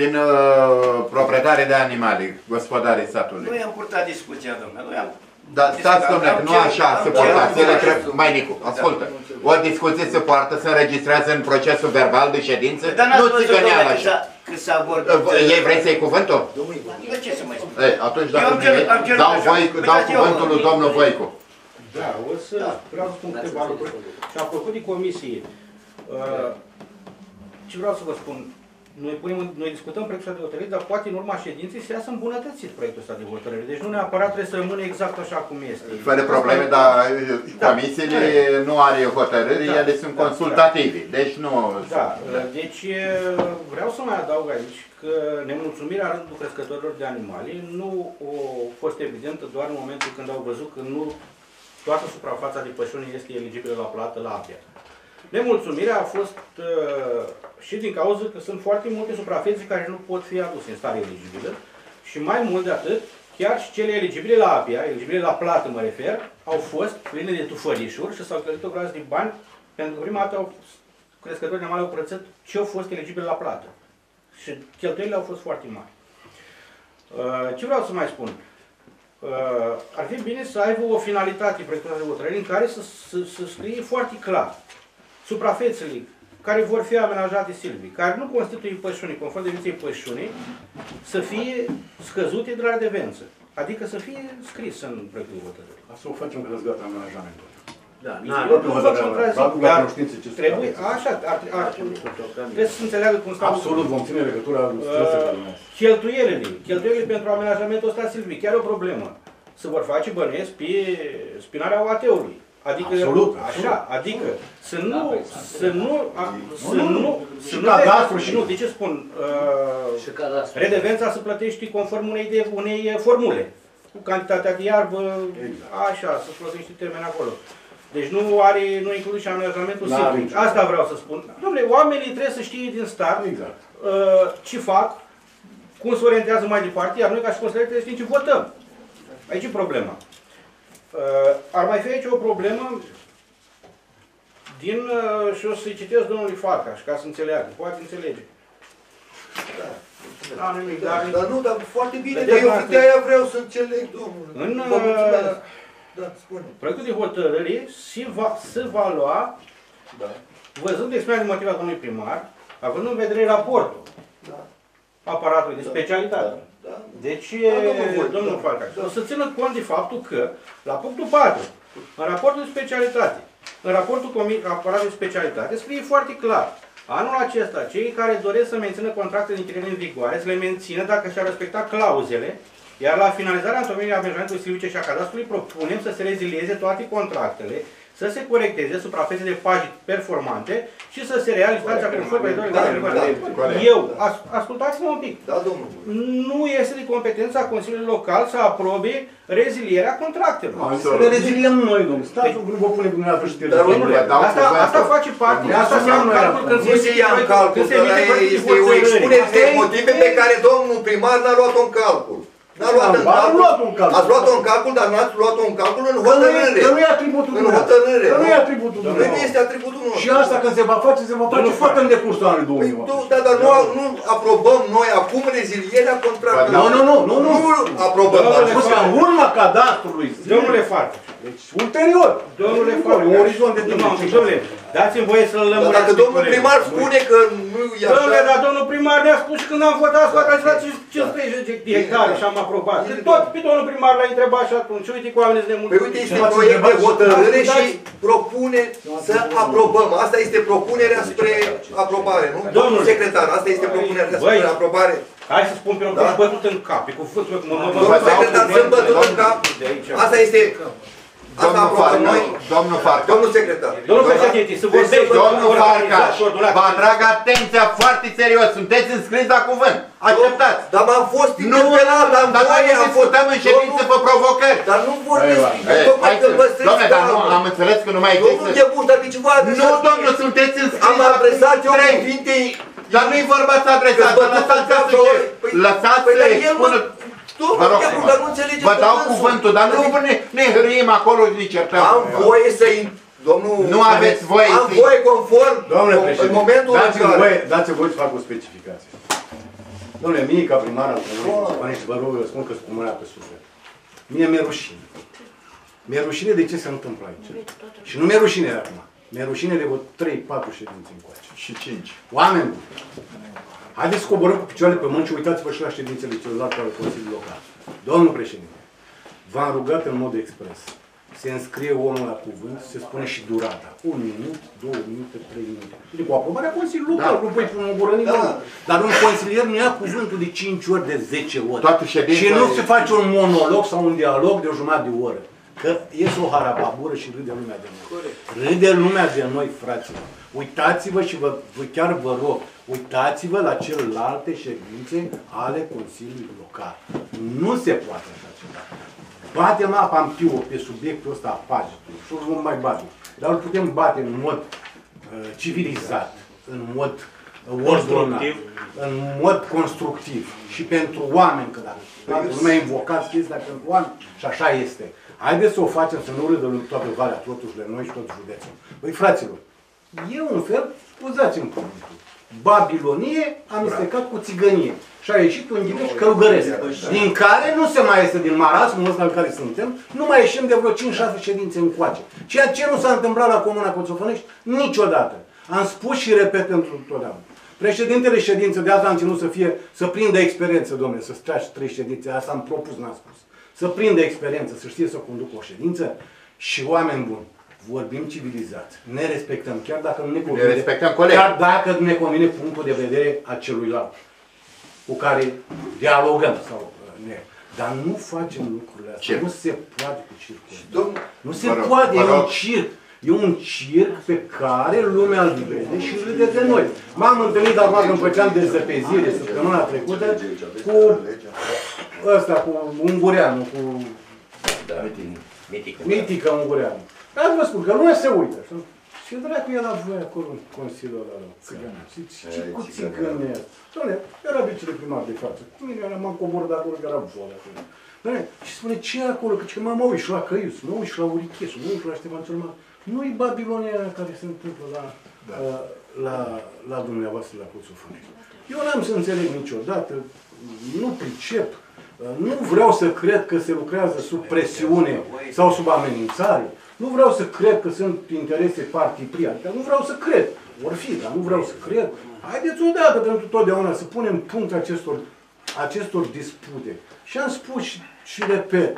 Din uh, proprietare de animale, gospodarii satului. Noi am purtat discuția, domnule. Noi am Dar stați, domnule, că nu așa se poartă. Ele trebuie, mai Nicu, Da. ascultă. O discuție se poartă, se înregistrează în procesul verbal de ședință. Dar n-ați Nu văzut, țigăneală domnule, că așa. s-a- că s-a vorbit... Uh, Ei vrei să-i cuvântul? Bă, ce să mai spun? Ei, atunci Eu dacă am nu cerut- e, am cerut dau, așa. voi, Păi dau dați eu cuvântul lui unul. domnul Voicu. Da, o să vreau să spun câteva lucruri. Și apropo de comisie, uh, ce vreau să vă spun, noi, punem, în- noi discutăm proiectul ăsta de hotărâre, dar poate în urma ședinței să iasă îmbunătățit proiectul ăsta de hotărâre. Deci nu neapărat trebuie să rămână exact așa cum este. Fără probleme, dar uh, comisiile nu are hotărâri, Da. ele sunt Da. consultative. Deci nu... Da, deci vreau să mai adaug aici că nemulțumirea rândul crescătorilor de animale nu a fost evidentă doar în momentul când au văzut că nu toată suprafața de pășune este eligibilă la plată la APIA. Nemulțumirea a fost uh, și din cauza că sunt foarte multe suprafețe care nu pot fi aduse în stare eligibilă și mai mult de atât, chiar și cele eligibile la APIA, eligibile la plată mă refer, au fost pline de tufărișuri și s-au cheltuit o groază de bani pentru că prima dată au crescătorii de animale au curățat ce au fost eligibile la plată. Și cheltuielile au fost foarte mari. Uh, Ce vreau să mai spun? Uh, Ar fi bine să aibă o finalitate proiectul de hotărâre în care să, să, să scrie foarte clar suprafețele care vor fi amenajate silvii, care nu constituie pășuni, conform definiției pășunii, să fie scăzute de la redevență. Adică să fie scris în proiectul de hotărâre. Asta o facem că dați gata amenajamentul. Da, Eu nu vă contrazic, dar cunoștință ce trebuie, suprafețe. așa, ar, ar, trebuie să se înțeleagă cum stau Absolut, vom ține legătura strânsă cu dumneavoastră. Cheltuielile, cheltuielile pentru amenajamentul ăsta silvic, chiar e o problemă. Se vor face bănuiesc pe spinarea OAT-ului. Adică, Absolut, așa, absolut. adică să nu, Da, exact. să nu, a, să nu, nu, nu. să Și nu, cadastru și și- nu, de ce spun, uh, Și cadastru. redevența se plătește conform unei, de, unei uh, formule, cu cantitatea de iarbă, așa, să folosești termeni acolo. Deci nu are, nu include și amenajamentul N-are silvic. nicio. Asta vreau să spun. Dom'le, oamenii trebuie să știe din start Exact. uh, ce fac, cum se orientează mai departe, iar noi ca și consilieri trebuie să știm ce votăm. Aici e problema. Uh, ar mai fi aici o problemă din, uh, și o să-i citesc domnului Farcaș, ca să înțeleagă, poate înțelege. Da, nimic, Da, dar dar nu, dar foarte bine, Vedeți, dar eu Martin? de aia vreau să înțeleg, domnule. În, Vă mulțumesc. uh, Da, spune. proiectul de hotărâre se va, se va lua, Da. văzând expunerea de motive a domnului primar, având în vedere raportul Da. aparatului de specialitate. Da. Deci, Da, domnul Voicu, domnul da. Farcaș, Da. o să țină cont de faptul că, la punctul 4, în raportul de specialitate, în raportul comi- aparatului de specialitate, scrie foarte clar, anul acesta, cei care doresc să mențină contractele de închiriere în vigoare, să le mențină dacă și-ar respecta clauzele, iar la finalizarea întomirii amenajamentului silvice și a cadastrului propunem să se rezilieze toate contractele, să se corecteze suprafețe de pagini performante și să se reia licitația conform Da, da, da, Eu, as, ascultați-mă un pic, Da, domnul. nu este de competența Consiliului Local să aprobe rezilierea contractelor. Să le reziliem noi, domnule. Stați, nu vă pune dumneavoastră și Dar, domnule. dau Asta, cuvântul. asta face parte, Da, asta se ia în nu calcul era când se Nu se ia în emite calcul, când se că emite ăla proiectul de este o hotărâre. expunere de Asta e- motive pe care domnul primar n-a luat-o în calcul. N-a luat în Ba, am calcul. luat-o în calcul. Ați luat-o în calcul, dar n-ați luat-o în calcul în Că nu e- hotărâre. Că nu e atributul În dumneavoastră. hotărâre, Că nu nu? e atributul Nu dumneavoastră. este atributul nostru. Și asta când se va face, se va face Domnul foarte în decursul anului Păi, 2008. tu, da, dar nu, nu aprobăm noi acum rezilierea contractului. Nu, nu, nu, nu, nu. Nu aprobăm. Domnule Am spus că în urma cadastrului. Domnule Farcă, Deci, ulterior. domnule Ulterior, Farcă, un orizont de timp. Nu, domnule, dați-mi voie să-l Dar lămuresc. dacă pe domnul colegul. primar spune că nu e Domnule, așa... dar domnul primar ne-a spus și când am votat să facă la 530 de hectare și am aprobat. Bine, Tot pe domnul primar l-a întrebat și atunci, uite cu oamenii sunt Păi uite, nemulțumiți. este M-ați proiect de întrebat și- hotărâre și Ascultați. propune să aprobăm. Asta este propunerea spre aprobare, nu? Domnul Domnule. secretar, asta este propunerea Băi. spre aprobare. Hai să spun pe rog, Da. da? bătut în cap, pe cuvântul meu, cum mă, mă, mă, Domnul mă, secretar, mă, sunt bătut în cap. de aici. Asta este... Asta Domnul aprobăm Farca, noi. Domnul Farca. Domnul secretar. Domnul președinte, să Deci vorbești, Domnul ora Farcaș, coordonat. vă atrag atenția foarte serios. Sunteți înscris la cuvânt. Așteptați. Dar m-am fost Nu, interpelat, am dar noi voie, ne am fost... discutăm în ședință pe provocări. Dar nu vorbesc, Ei, tocmai hai că să- vă striți Dom'le, dar nu, calmul. am înțeles că nu mai Domnul există. Ghebuș, dar de ce vă adresați Nu, mie? domnul, sunteți înscris Am la adresat eu trei. cuvinte... Dar nu-i vorba să adresați, Că-s bătut lăsați în cap să două se... ori. Păi- Lăsați păi, să dar el expună... mă- Tu, Vă rog, Ghebuș, dar nu înțelegeți vă dau cuvântul. cuvântul, dar nu ne, ne hârâim acolo și ne certăm. Am voie să-i... Domnul... Nu aveți voie Am să-i- voie conform Domnule în președinte, momentul în dați-mi care... voie, dați-mi voie să fac o specificație. Domnule, mie ca primar al Comunei Stăpânești, vă rog, eu spun că sunt cu mâna pe suflet. Mie mi-e rușine. Mi-e rușine de ce se întâmplă aici. Și nu mi-e rușine de acum. Mi-e rușine de vreo 3-4 ședințe încoace. Și cinci. Oameni buni, haideți să coborâm cu picioarele pe mâini și uitați-vă și la ședințele celorlalte ale Consiliului Local. Domnul președinte, v-am rugat în mod expres. Se înscrie omul la cuvânt, se spune și durata. Un minut, două minute, trei minute. Bine, cu aprobarea Consiliului Local, Da. nu pui până în gură nimeni. Da. Dar un consilier nu ia cuvântul de 5 ori, de 10 ori. Toată ședința și nu e- se face un monolog sau un dialog de o jumătate de oră. Că iese o harababură și râde lumea de noi. Râde lumea de noi, fraților. Uitați-vă și vă, vă chiar vă rog, uitați-vă la celelalte ședințe ale Consiliului Local. Nu se poate așa ceva. Batem apa în piu pe subiectul ăsta a pagetului și nu mai batem. Dar îl putem bate în mod uh, civilizat, în mod uh, ordonat, Constructiv. în mod constructiv și pentru oameni, că dacă toată lumea invocați chestia pentru oameni și așa este. Haideți să o facem, să nu râdă lumea toată Valea Plotuș de noi și tot județul. Păi, fraților, e un fel, scuzați-mi cuvântul, Babilonie amestecat cu țigănie. Și a ieșit un ghiniș călugăresc, din care nu se mai este din marasmul ăsta în care suntem, nu mai ieșim de vreo 5-6 ședințe încoace. Ceea ce nu s-a întâmplat la Comuna Coțofănești niciodată. Am spus și repet pentru totdeauna. Președintele ședință, de asta am ținut să fie, să prindă experiență, domnule, să stea și trei ședințe, asta am propus, n-am spus. Să prindă experiență, să știe să conducă o ședință și oameni buni. Vorbim civilizat, ne respectăm, chiar dacă nu ne convine, respectăm colegii. chiar dacă nu ne convine punctul de vedere a celuilalt cu care dialogăm sau uh, ne. Dar nu facem lucrurile astea. Circ. Nu se poate cu circul. Domnul, Nu se Vă rog, poate, vă e un rog. circ. E un circ pe care lumea îl vede și râde de noi. M-am întâlnit acum când făceam dezăpezire săptămâna trecută cu ăsta, cu Ungureanu, cu Da, mitic. Mitică Ungureanu. Dar vă spun că lumea se uită. Și- Și dracu e la voi acolo în Consiliul ăla. lor. Și ce- ce cu țigăni e asta? Doamne, era viceprimar de față. Cu mine era, m-am coborât de acolo, că era voie acolo. Doamne, și spune, ce e acolo? Că, că mă, mă uit și la Căius, mă uit și la Urichesu, mă uit și la Ștefan cel Mare. Nu-i Babilonia aia care se întâmplă la, uh, la, la dumneavoastră, la Puțufăne. Eu n-am să înțeleg niciodată, nu pricep, nu vreau să cred că se lucrează sub presiune sau sub amenințare. Nu vreau să cred că sunt interese partiprii, adică nu vreau să cred. Vor fi, dar nu vreau să cred. Haideți odată pentru totdeauna să punem punct acestor, acestor dispute. Și am spus și, și repet,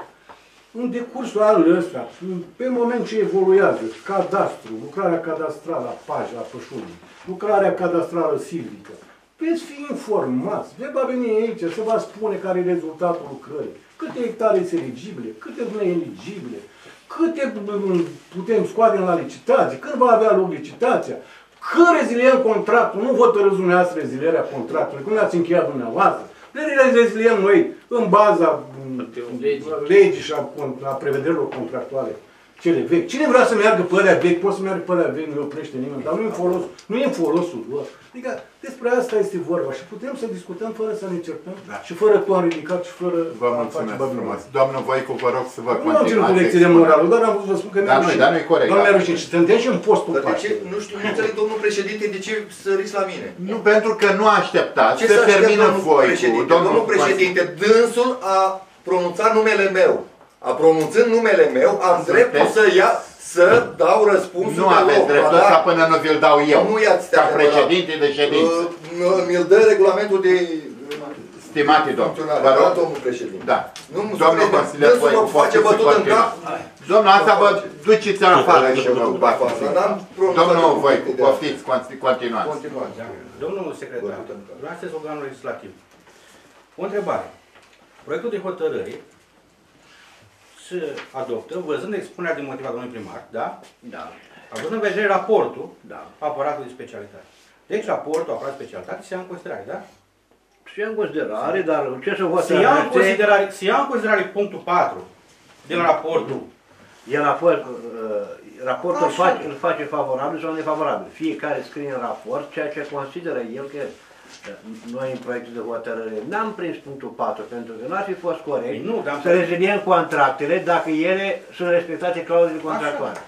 în decursul anului ăsta, pe moment ce evoluează cadastru, lucrarea cadastrală a pajă, a pășunii, lucrarea cadastrală silvică, veți fi informați, veți va veni aici să vă spune care e rezultatul lucrării, câte hectare sunt eligibile, câte sunt neeligibile, câte mm, putem scoate la licitație, când va avea loc licitația, când reziliem contractul, nu hotărâți dumneavoastră rezilierea contractului, când ați încheiat dumneavoastră, le reziliem noi în baza mm, legii. și a, a prevederilor contractuale cele vechi. Cine vrea să meargă pe alea vechi, poate să meargă pe alea vechi, nu oprește nimeni, dar nu e, folos, nu e în folosul lor. Adică despre asta este vorba și putem să discutăm fără să ne certăm da. și fără ton ridicat și fără Vă mulțumesc frumos. Doamnă Voicu, vă rog să vă Nu am ținut cu lecție de moral, dar am vrut să vă spun că da, nu, dar nu e corect. Doamne, mi-a rușine și suntem și în postul Dar de ce, nu știu, nu înțeleg, domnul președinte, de ce săriți la mine? Nu, pentru că nu așteptați Ce să să aștept, termină domnul Voicu. președinte? Domnul președinte, dânsul a pronunțat numele meu. A pronunțând numele meu, am Sunteți- dreptul să ia, să dau răspunsul Nu pe aveți loc. dreptul Ba ăsta da. până nu vi-l dau eu. Nu i-ați Ca adevărat. președinte de ședință. Uh, Mi-l dă regulamentul de Stimate domn, funcționare. vă Da, rog. domnul președinte. Da. Nu mă Domnul surprinde. consilier Dânsul Voicu, mă face poftiți bătut să în cap. continuați. Domnul, asta vă duceți în afară și vă bateți. Dar n-am pronunțat Domnul cuvinte Voicu, de poftiți, conti- continuați. Continuați. Domnul secretar, vreau să organul legislativ. O întrebare. Proiectul de hotărâre se adoptă văzând expunerea de motiv a domnului primar, da? Da, Având în vedere raportul da. aparatului de specialitate. Deci raportul aparat de specialitate se ia în considerare, da? Și în considerare, dar ce să Se ia în hotărăște, considerare, se ia în considerare punctul 4 din raportul. el a fost, uh, raportul îl Așa. face, îl face favorabil sau nefavorabil. Fiecare scrie în raport ceea ce consideră el că uh, noi în proiectul de hotărâre n-am prins punctul 4 pentru că n-ar fi fost corect Păi nu, dar am să reziliem contractele dacă ele sunt respectate clauzele contractuale.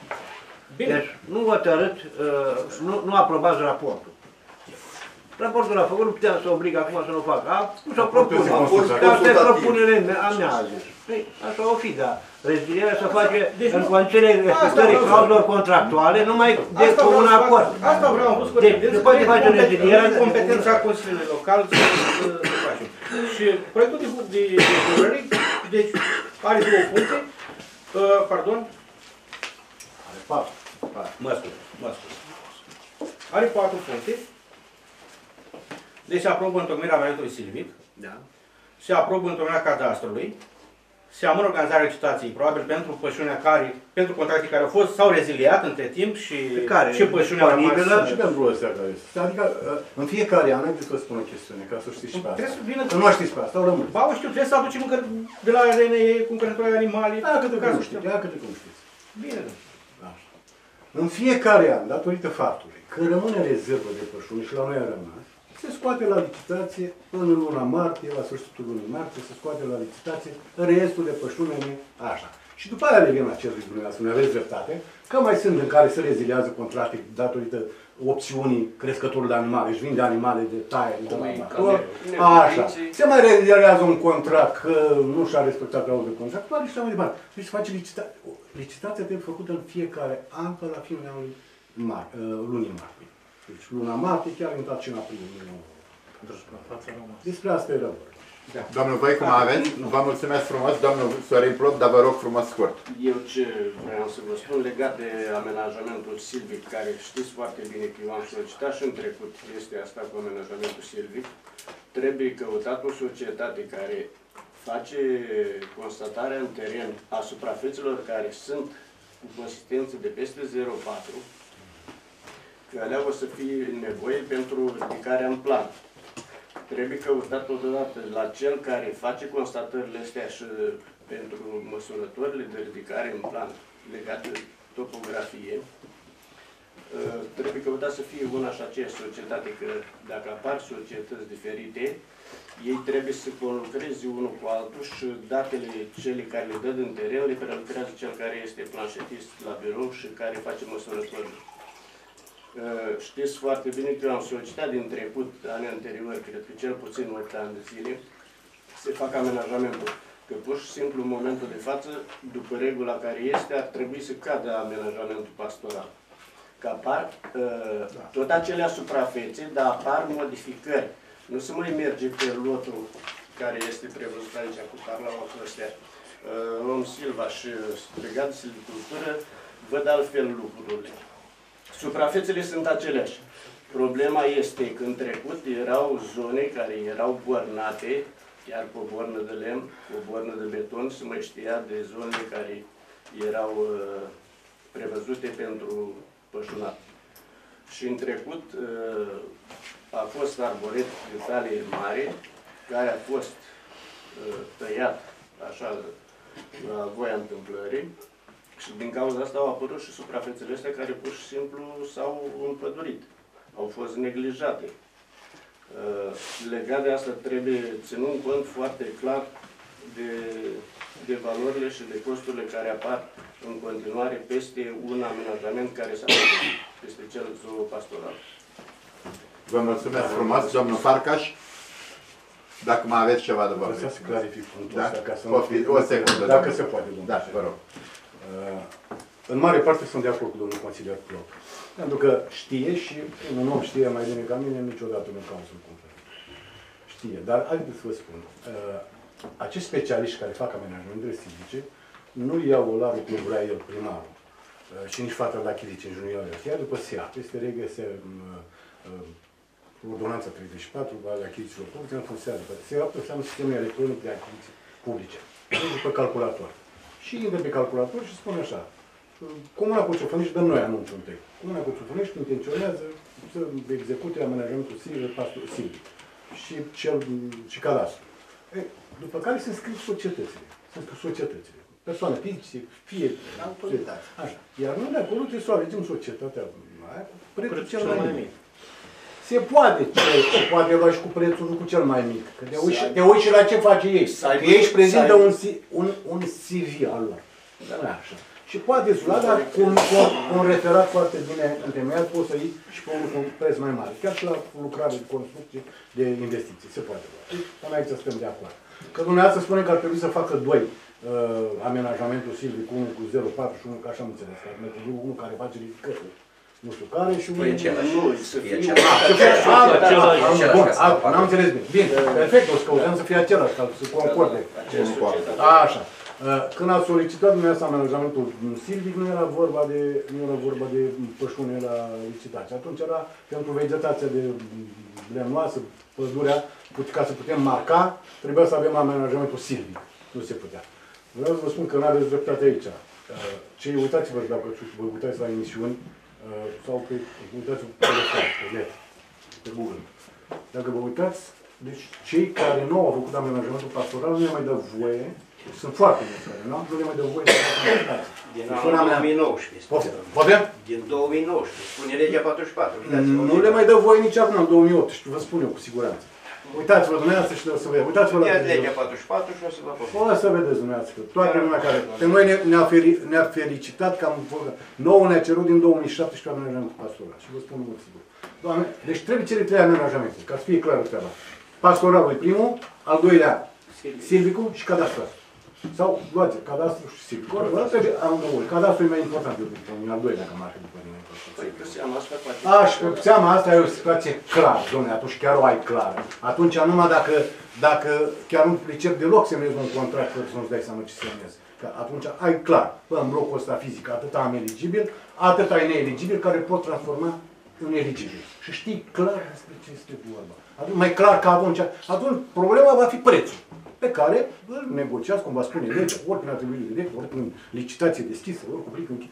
Bine. Deci nu hotărât, uh, nu, nu aprobați raportul. Raportul a făcut, nu puteam să oblig acum să nu fac. A pus o propunere. A fost Că asta e consultativ. propunerea mea, a mea a zis. Păi, așa o fi, dar rezilierea se face Deci în nu- condițiile Asta respectării vreau să- clauzelor contractuale, numai de Asta cu vreau un să fac- acord. Asta vreau am spus cu Deci, deci, se poate face o reziliere. competența Consiliului Local să, să, să facem. Și proiectul de, de, de hotărâre, deci are două puncte, uh, pardon, mă scuz, mă scuz. Are patru puncte. Deci se aprobă întocmirea variantului silvic, Da. se aprobă întocmirea cadastrului, se amână organizarea licitației, probabil pentru pășunea care, pentru contracte care au fost, s-au reziliat între timp și, Pe care? și pășunea a rămas... Disponibilă și pentru ăstea care sunt. Adică, uh, în fiecare an, haideți să vă spun o chestiune, ca să știți și pe asta. Trebuie să vină... Că nu știți pe asta, o rămân. Ba, o știu, trebuie să aducem încă de la RNE cu încărcătoare animale. Da, câte ca cum să știți, știm. ia câte cum știți. Bine, da. Așa. În fiecare an, datorită faptului că rămâne rezervă de pășuni și la noi a rămas, se scoate la licitație în luna martie, la sfârșitul lunii martie, se scoate la licitație restul de pășune așa. Și după aia revin la cerul dumneavoastră, nu aveți dreptate, că mai sunt în care se reziliază contracte datorită opțiunii crescătorul de animale, își vinde animale de taie, de la amator, așa. Se mai reziliază un contract că nu și-a respectat clauzele contractuale și așa mai departe. Deci se face licitație. Licitația trebuie făcută în fiecare an până la finul anului mar, uh, lunii martie. Deci luna martie, chiar în în aprilie. nu- Despre asta era vorba. Domnul Voicu, mă aveți? Vă mulțumesc frumos, domnul Sorin Plop, dar vă rog frumos scurt. Eu ce vreau să vă spun legat de amenajamentul silvic, care știți foarte bine că eu am solicitat și în trecut este asta cu amenajamentul silvic, trebuie căutat o societate care face constatarea în teren a suprafețelor care sunt cu consistență de peste 0,4, că alea o să fie nevoie pentru ridicarea în plan. Trebuie căutat totodată la cel care face constatările astea și pentru măsurătorile de ridicare în plan legate de topografie. Uh, Trebuie căutat să fie una și aceeași societate, că dacă apar societăți diferite, ei trebuie să conlucreze unul cu altul și datele cele care le dă din teren le prelucrează cel care este planșetist la birou și care face măsurătorile. Uh, Știți foarte bine că eu am solicitat din trecut, anii anteriori, cred că cel puțin 8 ani de zile, se fac amenajamentul. Că pur și simplu, în momentul de față, după regula care este, ar trebui să cadă amenajamentul pastoral. Că apar uh, tot acelea suprafețe, dar apar modificări. Nu se mai merge pe lotul care este prevăzut aici cu parlamente astea. Uh, Om Silva și legat de silvicultură văd altfel lucrurile. Suprafețele sunt aceleași. Problema este că în trecut erau zone care erau bornate, chiar cu o bornă de lemn, cu o bornă de beton, se mai știa de zonele care erau uh, prevăzute pentru pășunat. Și în trecut uh, a fost arboret de talie mare, care a fost uh, tăiat așa la voia întâmplării și din cauza asta au apărut și suprafețele astea care pur și simplu s-au împădurit, au fost neglijate. Uh, Legat de asta trebuie ținut cont foarte clar de, de valorile și de costurile care apar în continuare peste un amenajament care s-a făcut, peste cel zoopastoral. Vă mulțumesc frumos, domnul Farcaș. Dacă mai aveți ceva de vorbit. Lăsați să clarific punctul Da? ăsta, ca să nu O, fi- o secundă. Dacă domnule. se poate, domnule. Da, vă rog. Uh, În mare parte sunt de acord cu domnul consilier Plop. Pentru că știe și un om știe mai bine ca mine, niciodată nu cauză un cumpăr. Știe, dar haideți să vă spun. uh, Acești specialiști care fac amenajamentele civice nu iau olarul cum vrea el primarul uh, și nici fata de achiziție în juniorul. Iar după SEA, este regă, se, uh, uh, ordonanța 34 ale achizițiilor publice, în funcție de SEA, înseamnă sistemul electronic de achiziții publice. Deci după calculator. Și intră pe calculator și spune așa, Comuna Cociofăniști dăm noi anunțul întâi. Comuna Cociofăniști intenționează să execute amenajamentul silvic, pastor, silvic și, cel, și cadastru. Ei, după care se înscriu societățile. Se înscriu societățile. Persoane fizice, fie... Așa. Iar noi de acolo trebuie să o alegem societatea aia cu prețul cel mai mic. Se poate, se poate lua și cu prețul nu cu cel mai mic. Că te uiți, te uiți și la ce face ei. Să aibă- Ei își prezintă să aibă- un, C- un, un CV al lor. Da. Așa. Și poate lua, dar cu un, cu un referat foarte bine întemeiat, poți să iei și pe unul cu un preț mai mare. Chiar și la lucrare de construcție, de investiții, se poate lua. Deci, până aici suntem de acord. Că dumneavoastră spune că ar trebui să facă doi uh, amenajamentul silvic, unul cu 0,4 și unul, ca așa am înțeles, că metodul unul care face ridicări. Nu știu care și unul... Păi același. Nu, să Fie fie același. Să fie- Ah, ah, același. ah, Același, Bun, ca să ah, facă. n-am înțeles bine. Bine, perfect, o să căutăm să fie același, ca să concorde. Acest societate. Așa. Uh, Când ați solicitat dumneavoastră amenajamentul silvic, nu era vorba de, nu era vorba de pășune la licitație. Atunci era pentru vegetația de lemnoasă, pădurea, put- ca să putem marca, trebuia să avem amenajamentul silvic. Nu se putea. Vreau să vă spun că nu aveți dreptate aici. Uh, Cei, uitați-vă dacă vă uitați la emisiuni uh, sau pe, uitați-vă pe telefon, pe net, pe Google. Dacă vă uitați, deci cei care nu au făcut amenajamentul pastoral nu le mai dă voie, sunt foarte mulți care nu, nu le mai dă voie să facă licitație. Din Deci, anul până la- 2019. Poftim, poftim? Din 2019. Spune legea 44. Uitați-vă. Nu le mai dă voie nici acum, în 2008, și vă spun eu cu siguranță. Uitați-vă dumneavoastră și o să vedeți. Uitați-vă la Ia televizor. legea 44 și o să vă povestesc. O să vedeți dumneavoastră, toată lumea care... Pe noi ne- ne-a, feri, ne-a felicitat că am făcut... Nouă ne-a cerut din 2017 amenajamentul pastoral. Și vă spun mult sigur. Doamne, deci trebuie cele trei amenajamente, ca să fie clară treaba. Pastoralul e primul, al doilea silvicul și cadastru. Sau luați cadastru și silvicul. Ăla trebuie amândouă. Cadastru e mai important decât unul, al doilea ca marcă după mine. Păi, că seama asta poate. Aș, și pe seama asta e o situație clară, domnule, atunci chiar o ai clară. Atunci numai dacă, dacă chiar nu pricep deloc semnezi un contract fără să nu-ți dai seama ce semnezi. Că atunci ai clar, bă, în blocul ăsta fizic atât am eligibil, atât ai neeligibil care pot transforma în eligibil. Și știi clar despre ce este vorba. Atunci, mai clar ca atunci, atunci problema va fi prețul pe care îl negociați, cum va spune legea, ori prin atribuire directă, ori prin licitație deschisă, ori cu plic închis.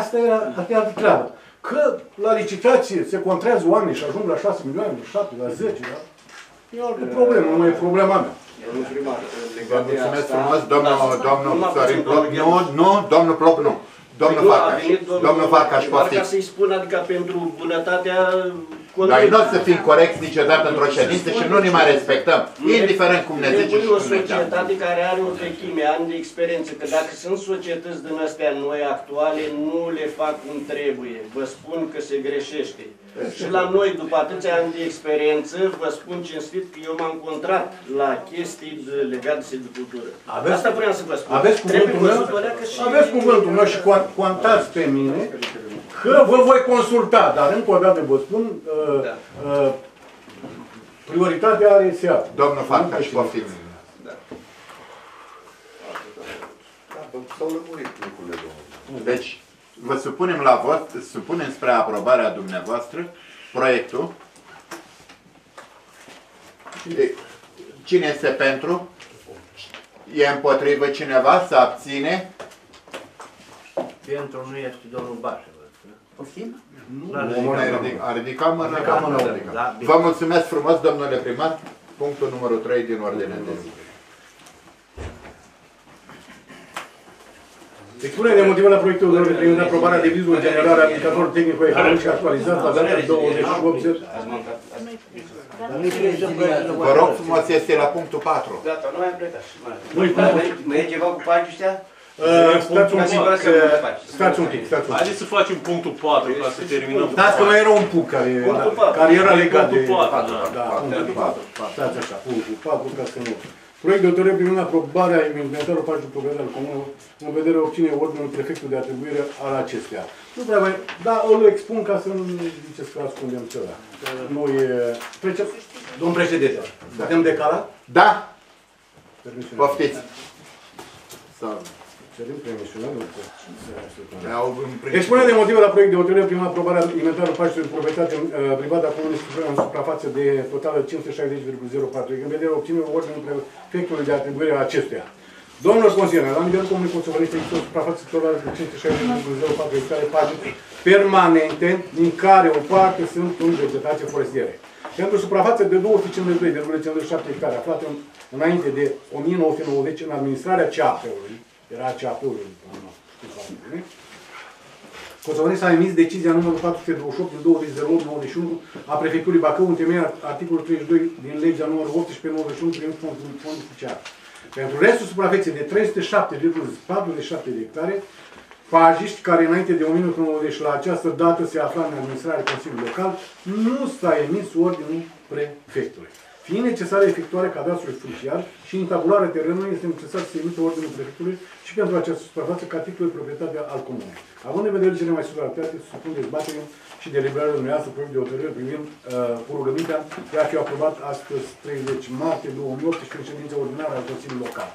Asta era, asta era treabă. Că la licitație se contrează oameni și ajung la 6 milioane, la 7, la 10, da? E altă problemă, nu mai e problema mea. Domnul primar, Vă legat de mulțumesc asta... frumos, domnul, domnul Numai Sorin puțin, Plop. domnul Nu, nu, domnul Plop, nu. Domnul Păi nu, a Farcaș. venit Domnul Farcaș, primar Ca poftiți. să-i spun, adică pentru bunătatea Noi nu o să fim corecți niciodată într-o ședință și nu ne mai respectăm, indiferent cum ne zice și Trebuie o cum ne cheamă. societate care are o vechime, ani de experiență, că dacă sunt societăți din astea noi, actuale, nu le fac cum trebuie. Vă spun că se greșește. Și la noi, după atâția ani de experiență, vă spun cinstit că eu m-am contrat la chestii de- legate de silvicultură. Aveți- Asta vreau să vă spun. Aveți Trebuie cuvântul meu? văzut, alea, că și- Aveți cuvântul meu și co- contați pe mine că vă voi consulta, dar încă o dată vă spun, uh, Da. uh, prioritatea are SEAT. Domnul Farcaș, poftiți. S-au lămurit lucrurile, domnule. Deci, vă supunem la vot, supunem spre aprobarea dumneavoastră proiectul. E- Cine este pentru? E împotrivă cineva? să abține? Pentru nu este domnul Bașă. Văd, da? Poftim? N-a Nu, ridicat a mâna. ridicat- A ridicat mâna? ridicat mâna, Da, ridicat. Da, bine. Vă mulțumesc frumos, domnule primar. Punctul numărul 3 din ordine de zi. Expunere de motive la proiectul de ordine privind aprobarea devizului general al indicatorului tehnico-economic actualizat la data 28 Ați mâncat. Dar nici nu se poate să Vă rog frumos, este la punctul 4. Gata, nu mai am plecat. Nu-i Mai punctul. mai e ceva cu pagini ăștia? Uh, Stați un Ca pic, sigur să uh, nu faci. stați un pic, stați un pic. Haideți să facem punctul 4 ca să terminăm. Stați că mai era un punct care, Punctul patru. care era legat de... Punctul patru, da. Da, punctul 4. Stați așa, punctul 4, ca să nu... Proiect de hotărâre privind aprobarea inventarului pașului proprietar al comună în vederea obținerii ordinului prefectului de atribuire al acesteia. Nu prea mai... Da, îl expun ca să nu ziceți că ascundem ceva. Că Nu e... Trecem... Domn președinte, putem decala? Da? Permisiune. Poftiți. Sau- Cerim permisiune, nu pot. Au în principiu- Expune de motive la proiect de hotărâre prin aprobarea inventarului pașilor de proprietate uh, privată a comunei în suprafață de totală 560,04 în vederea obținerii ordinului prefectului de atribuire a acestuia. Domnul consilier, la nivelul comunei consiliere există o suprafață totală de 560,04 hectare pagini permanente, din care o parte sunt în vegetație forestieră. Pentru suprafață de 252,57 hectare aflate în, înainte de 1990 în administrarea CAP-ului, era CAP-ul, Kosovenesc a emis decizia numărul 428 din 2008-91 a Prefecturii Bacău în temeiul articolul 32 din legea numărul 1891 prin fondul fond oficial. Pentru restul suprafeței de 307,47 de hectare, pajiști care înainte de 1990 și la această dată se afla în administrarea Consiliului Local, nu s-a emis ordinul prefectului. Fiind necesară efectuarea cadastrului funciar și intabularea terenului, este necesar să se emită ordinul prefectului și pentru această suprafață ca titlu de proprietate al comunei. Având în vedere cele mai supratate, supun dezbaterii și deliberările dumneavoastră proiect de hotărâre privind uh, cu rugămintea de a fi aprobat astăzi 30 martie 2018 în ședința ordinară a Consiliului Local.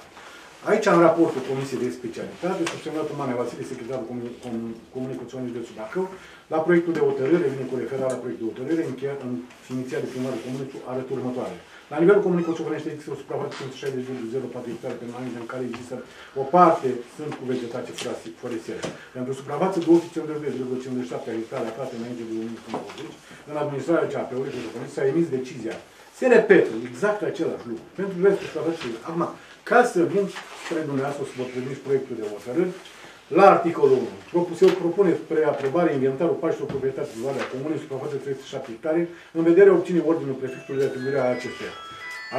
Aici, în raportul Comisiei de Specialitate, subsemnatul Mane Vasile, secretarul Comuni- Com- Comunicațiunii de Bacău, la proiectul de hotărâre, vine cu referare la proiectul de hotărâre, încheiat în inițiat de primarul comunei, arăt următoare. La nivelul comunei Coțovenește există o suprafață de 560,04 hectare permanente în care există o parte sunt cu vegetație foresti- forestieră. Pentru suprafață 252,57 hectare aflate înainte de 1990, în administrarea CAP-ului Coțovenește s-a emis decizia. Se repetă exact același lucru. Pentru restul suprafeței. Acum, ca să vin spre dumneavoastră să vă prezint proiectul de hotărâri, la articolul 1, propus, eu propune spre aprobare inventarul pașilor proprietate private a comunei suprafață 307 hectare, în vederea obținerii ordinului prefectului de atribuire a acesteia.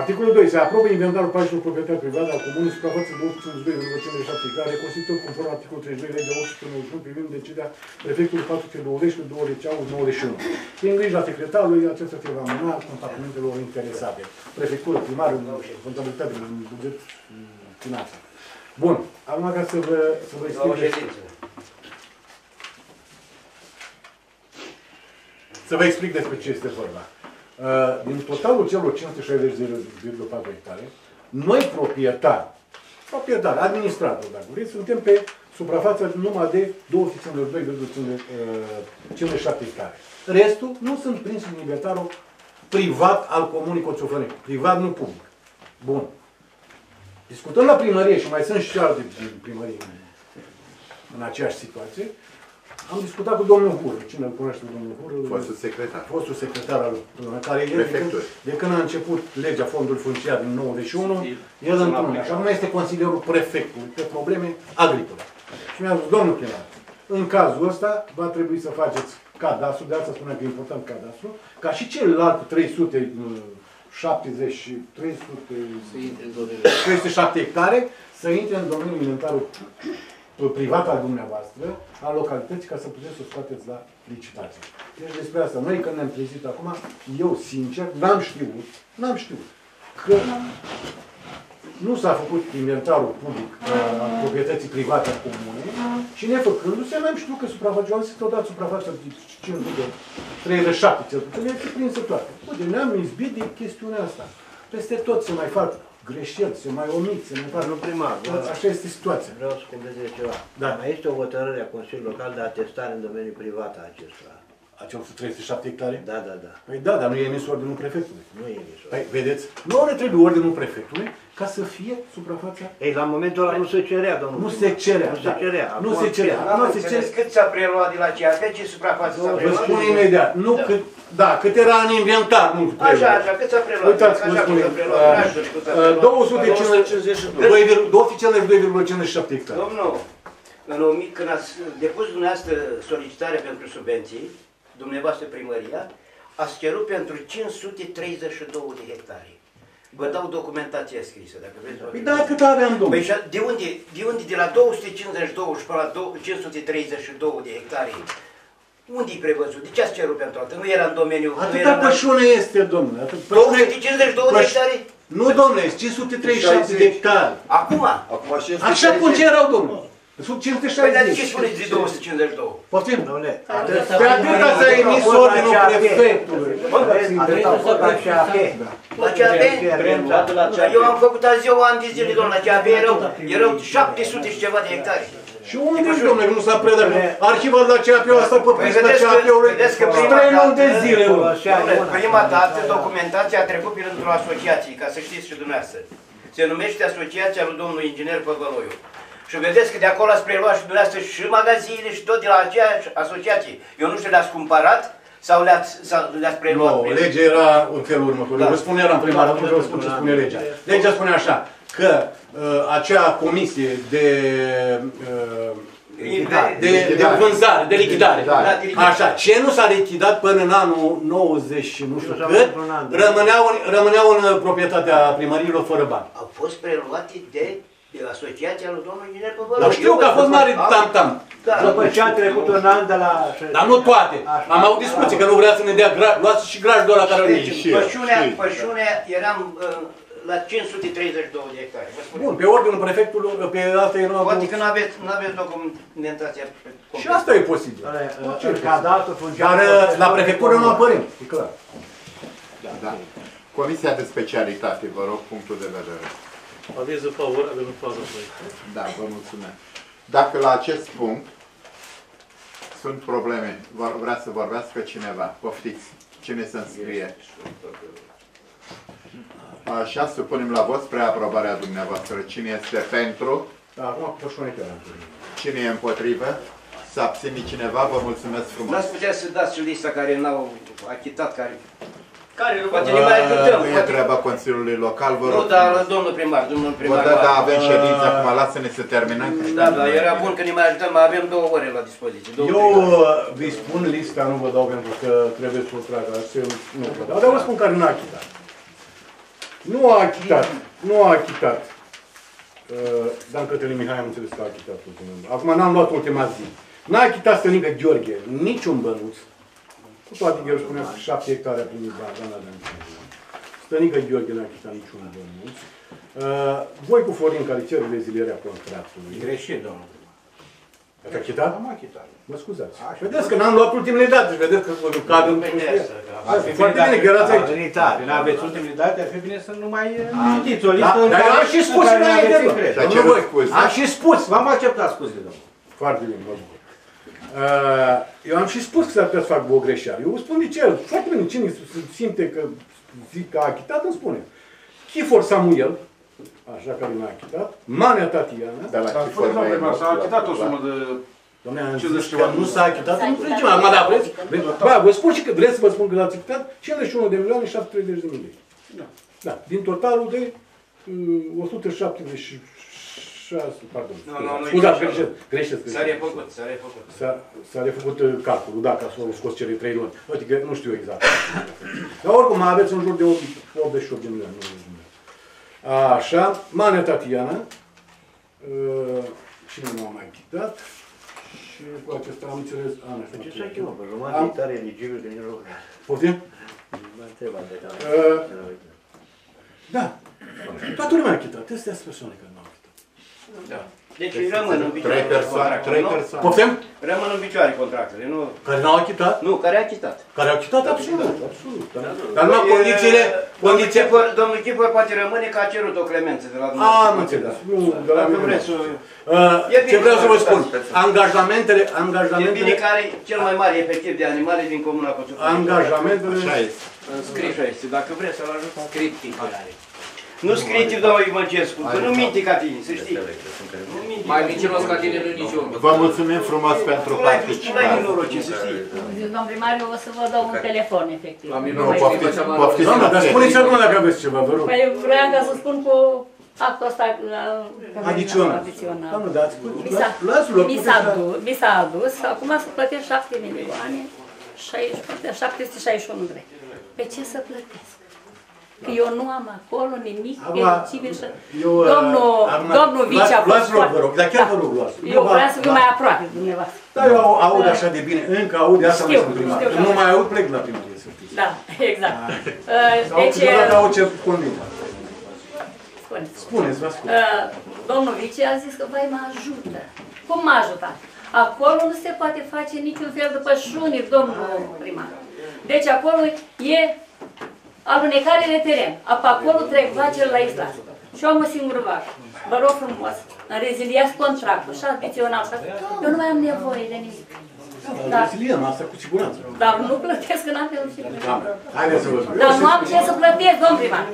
Articolul 2. Se aprobă inventarul pașilor proprietate private a comunei suprafață 252,57 hectare, constituit conform articolul 32 legea 891 privind decizia prefectului 420 cu 20 august 91. Prin grija secretarului, acesta se va amâna compartimentelor interesate. Prefectură, primarul, contabilitate, buget, finanțe. Bun, acum ca să vă, să vă La o explic, ședință. să vă explic despre ce este vorba. Uh, Din totalul celor 560,4 hectare, noi proprietari, proprietari, administrator, dacă vreți, suntem pe suprafața numai de 252,57 hectare. Restul nu sunt prins în inventarul privat al comunii Coțofănei. Privat, nu public. Bun. Discutăm la primărie și mai sunt și alte primării în, în aceeași situație. Am discutat cu domnul Hură. Cine îl cunoaște pe domnul Hură? Fostul secretar. Fostul secretar al care el, de când, Prefecturi. de când a început legea fondului funciar din 91, el într Și acum este consilierul prefectului pe probleme agricole. Și mi-a zis, domnul primar, În cazul ăsta va trebui să faceți cadastru, de asta spuneam că e important cadastru, ca și celălalt 370 și 300, 307 hectare să intre în domeniul inventarul privat al dumneavoastră, al localității, ca să puteți să o scoateți la licitație. Deci despre asta, noi când ne-am trezit acum, eu sincer, n-am știut, n-am știut, că nu s-a făcut inventarul public uh, al proprietății private a comunei și nefăcându-se, n-am știut că suprafața, am zis că odată suprafața de 5 de 37, cel puțin, este prinsă toată. Uite, ne-am izbit de chestiunea asta. Peste tot se mai fac greșeli, se mai omit, se mai fac... Nu primar, Da, Așa este situația. Vreau să completez ceva. Da. Mai este o hotărâre a Consiliului Local de atestare în domeniul privat a acestora. Acel 307 hectare? Da, da, da. Păi da, dar nu e emis ordinul prefectului. Nu e emis. Păi, vedeți, nouă ne trebuie ordinul prefectului ca să fie suprafața... Ei, la momentul ăla nu se cerea, domnul Nu primar. se cerea. Nu se da. cerea. Nu Acum se cerea. N-am Nu se înțeles cerea. cât s-a preluat de la CAP, ce suprafață s-a Vă preluat. spun imediat. Nu cât, da, cât era în inventar, nu cât Așa, trebuie. așa, cât s-a preluat. Uitați cum Așa cum spune. s-a preluat. uh, Grajduri, cât s-a uh, preluat. 252, oficial 2,57 hectare. Domnul, în 1000, când ați depus dumneavoastră solicitare pentru subvenții, dumneavoastră primăria, ați cerut pentru 532 de hectare. Vă dau documentația scrisă, dacă vreți. vă Păi trimit. da, cât aveam, domnul? Păi și de unde, de unde de la 252 și până la 532 de hectare, unde e prevăzut? De ce ați cerut pentru atât? Nu era în domeniul... nu Atâta era în- pășune este, domnule. Atât pășune- 252 de păș- hectare? Nu, domnule, 537 de hectare. Acum? Acum Așa cum ce erau, domnule. Sub Păi dar de ce 560. spuneți de 252? Poftim? Domnule, Pe atâta s-a emis ordinul prefectului. atât au fost la CAP. La CAP? Eu am făcut azi eu ani de zile, domnule, la CAP erau, erau 700 și ceva de hectare. Și unde ești, domnule, că nu s-a predat? Arhivul la CAP-ul asta pe Păi prisma vedeți că, CAP-ului. vedeți că prima Trei luni de dată, zile, mă. domnule, prima dată documentația a trecut prin într-o asociație, ca să știți și dumneavoastră. Se numește Asociația lui domnul inginer Păvăloiu. Și vedeți că de acolo ați preluat și dumneavoastră și magazinele și tot de la aceeași asociație. Eu nu știu, le-ați cumpărat sau le-ați, sau le-ați preluat? Nu, prin- legea era în felul următor. Da. Eu vă spun, eram primar, atunci vă spun ce spune legea. Legea spune așa, că uh, acea comisie de, uh, de, de vânzare, de lichidare, Da, de lichidare. așa, ce nu s-a lichidat până în anul 90 și nu știu Nu s-a cât, făcut un an, da. rămâneau, în- rămâneau în proprietatea primăriilor fără bani. Au fost preluate de, de asociația lui domnul inginer Păvăloiu. Dar știu că a fost mare Am- tam-tam. Da, După ce a trecut un an de la... Dar nu toate. Am avut discuții că nu vrea să ne dea gra, luați și grajdul ăla care îl Deci, pășunea, pășunea eram uh, la 532 de hectare. Vă spun. Bun, pe ordinul prefectului, pe asta era... Poate că nu aveți, nu aveți documentația completă. Și asta e posibil. Ce cadastru funcționează... Dar uh, la prefectură nu apărem, e clar. Da. Comisia de specialitate, vă rog, punctul de vedere. Avizul favorabil în faza 2. Da, vă mulțumesc. Dacă la acest punct sunt probleme, vor- vrea să vorbească cineva, poftiți, cine se înscrie? Așa, supunem la vot spre aprobarea dumneavoastră. Cine este pentru? Da, acum pășune Cine e împotrivă? Să abține cineva? Vă mulțumesc frumos. N-ați putea să dați și lista care n-au achitat, care... Care nu poate ne mai ajutăm. Nu e poate- treaba Consiliului Local, vă Nu, rog. dar frumos. domnul primar, domnul Vă primar. da, da, avem ședință acum, lasă-ne să terminăm. că Da, stăm da, noi. era bun că ne mai ajutăm, mai avem două ore la dispoziție. două Eu ore. uh, vi spun lista, nu vă dau pentru că trebuie să o trag, așa nu vă dau, dar vă spun care nu a achitat. Nu a achitat, nu a achitat. Uh, Dan Cătălin Mihai am înțeles că a achitat ultimul. Acum n-am luat ultima zi. N-a achitat Stănică Gheorghe, niciun bănuț. Cu toate că el spunea că șapte hectare a primit bani, dar n-avea niciun bănuț. Stănică Gheorghe n-a achitat niciun bănuț. Uh, voi cu Florin care cer rezilierea contractului. Greșit, domnul. Ați achitat? Am achitat. Mă scuzați. Vedeți că n-am luat ultimele date, și vedeți că vă cad în Ar fi Foarte bine că erați aici. Dacă nu aveți ultimele date, ar fi bine să nu mai citiți o listă Da, în dar eu care- am și în spus care nu înainte, aveți bă. încredere. Dar ce Domnul răspuns? Voicu, Am și spus. V-am acceptat scuze, domnul. Foarte bine, mă bucur. Uh, Eu am și spus că s-ar putea să fac o greșeală. Eu spun de ce el. Foarte bine, cine se simte că zic că a achitat, îmi spune. Chifor Samuel, așa care n-a achitat, Manea Tatiana, De la Dar Chifor spuneți, mai domnule primar, s-a mult, achitat o la- sumă de... Doamne, am 50 zis și că ceva. nu s-a achitat, S-a nu achitat înțelegem. Acum, da, vreți? adică- vreți- Da, vă spun și că vreți să vă spun că l-ați achitat 51 de milioane 730 de mii. Da. Da, din totalul de uh, 170 șase, pardon. Nu, nu, nu, Scuzați, nici greșesc, greșesc. S-a greșesc. refăcut, s-a refăcut. S-a, s-a refăcut uh, calculul, da, ca să au scos cele trei luni. Uite că nu știu exact. Dar oricum mai aveți în jur de 88 de milioane. 90 de milioane. Așa, Manea Tatiana. Uh, Cine nu a mai chitat? Și cu acesta am înțeles. Ana, Ce să chemă? Pe jumătate e tare eligibil că nici nu Poftim? mă întreba de la... Uh, Da. Toată lumea a chitat. Astea sunt persoane care nu au chitat. Da. Deci rămân în picioare. Trei persoane, contractele, trei nu? persoane. Poftim? Rămân în picioare contractele, nu? Care n-au achitat? Nu, care a chitat. Care au chitat absolut, absolut. da. Dar numai condițiile, Domnul condiția... Chipăr, domnul Chipăr poate rămâne că a cerut o clemență de la Am dumneavoastră. înțeles. Nu, de la Dacă mine. vreți să... Uh, E Ce bine vreau să vă că spun, arătați angajamentele, E bine angajamentele, care e cel mai mare efectiv de animale din comuna Coțucu. angajamentele, Așa este. Scris este. Dacă vreți să-l ajut, scriptiv are. Nu scriptiv, domnul Imăcescu, că nu minti ca tine, să știi. Nu minti Mai ca tine. mincinos ca tine nu nici unul. Vă mulțumim frumos pentru Tu l-ai tu l-ai participare. nenorocit, să știi. Domnul primar, eu o să vă dau un telefon, efectiv. La mine Nu, nu poftiți, știu poftiți. doamna, dar spuneți acum dacă aveți ceva, vă rog. Păi vreau ca să spun cu actul ăsta uh, Adițional. adițional. Doamna, dați, Mi s-a, luați loc. mi s-a adus, mi s-a adus, acum să plătesc 7 milioane, 60, 761 de lei. Pe ce să plătesc? Că eu nu am acolo nimic Acum, eligibil și... eu, uh, Domnul, acum, domnul Vice a luați- luați fost loc, foarte- vă rog, dar chiar Da. vă rog, luați. Eu Nu vreau vă- să fiu da. mai aproape de dumneavoastră. Dar eu au- aud așa de bine, încă aud de asta mai Știu, sunt primar. știu. Când nu mai aud, plec la primărie, să știți. Da, exact. Uh, Sau Deci, câteodată au ce convine. spuneți. Spuneți, vă ascult. Uh, domnul Vice a zis că vai mă ajută. Cum m-a ajutat? Acolo nu se poate face niciun fel de pășuni, domnul primar. Deci acolo e alunecare de teren. Pe acolo trec vacile la islas. Și eu am o singură vacă. Vă rog frumos, îmi reziliați contractul și adițional. Eu nu mai am nevoie de nimic. Da. Reziliem asta cu siguranță. Dar nu plătesc în apel și Doamne, haideți să vă spun. Dar nu am ce să plătesc, domn primar.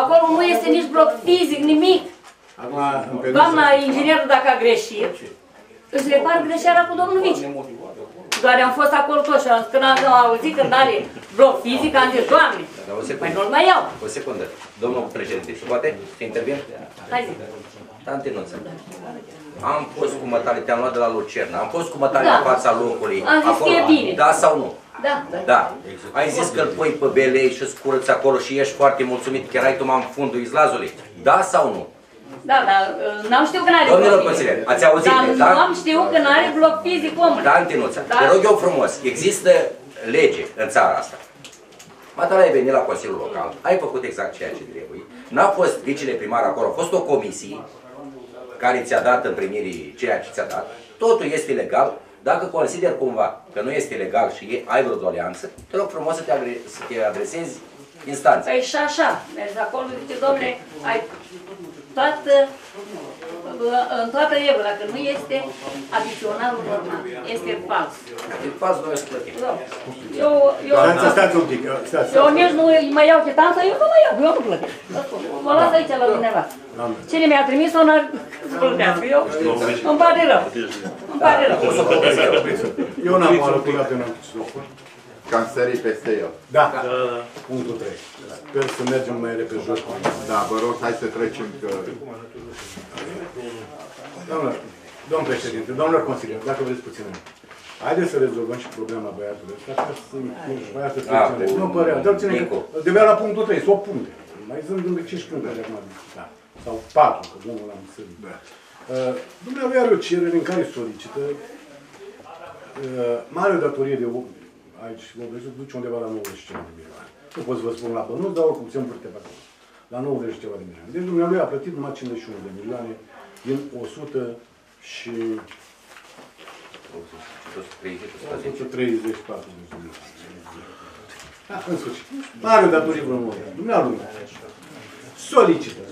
Acolo nu este nici bloc fizic, nimic. Acum, îmi permis Doamna să- inginerul, dacă a greșit, își repar greșeala cu domnul Vici. Doar am fost acolo tot și am- când am auzit că are bloc fizic, am zis, Doamne, Dar o mai secundă. nu-l mai iau. O secundă. Domnul președinte, se poate să intervin? Hai zi. Tante Nuță. Am fost cu mătale, te-am luat de la Lucerna, am fost cu mătale Da. în fața locului. Am zis că e bine. Da sau nu? Da. Da. Ai zis că îl pui pe belei și scurăți acolo și ești foarte mulțumit că erai tu mam în fundul izlazului. Da sau nu? Da, dar uh, n-am știut că n-are Domnilor bloc fizic. consilieri, ați auzit, Dar da? nu am știut că n-are bloc fizic, omule. Da, Antinuța, Da. te rog eu frumos, există lege în țara asta. Matala ai venit la Consiliul Local, ai făcut exact ceea ce trebuie. N-a fost vicele primar acolo, a fost o comisie care ți-a dat în primirii ceea ce ți-a dat. Totul este legal. Dacă consider cumva că nu este legal și ai vreo doleanță, te rog frumos să te, agre- să te adresezi instanței. Păi și așa, mergi acolo, zice, domne, ai toată, în toată regula, că nu este adiționalul normal, este fals. E fals, noi o să plătim. Da. Eu, eu, Stați, stați un pic, stați, eu stați. nici nu mai iau chitanța, eu nu mai iau, eu nu plătesc. Vă spun. Mă las aici la dumneavoastră. Doamne. Cine mi-a trimis-o n-ar să plătească. Eu îmi pare rău. Îmi pare rău. O să plătesc eu. Eu n-am alăturat în locuri. Că am sărit peste el. Da. Punctul 3. Sper să mergem mai repede jos. Da, vă rog, hai să trecem că... Domnule, domn președinte, domnilor consilieri, dacă vreți puțin. Haideți să rezolvăm și problema băiatului ăsta, ca să băiatul să Ah, înțelege. cu Nu părea, dar ține Nicu. că de la punctul 3, sunt 8 puncte. Mai sunt încă 5 puncte de acum discutat. Sau 4, că unul l-am sărit. Uh, Dumnezeu are o cerere în care solicită uh, mare datorie de om. Aici, vă vezi, duce undeva la 90 ceva de milioane. Nu pot să vă spun la bănuț, dar oricum se învârte pe acolo. La 90 ceva de milioane. Deci Dumnezeu a plătit numai 51 de milioane din 100 și 134 de milioane. Da, în sfârșit. Mare datorie vreo nouă. Dumnezeu solicită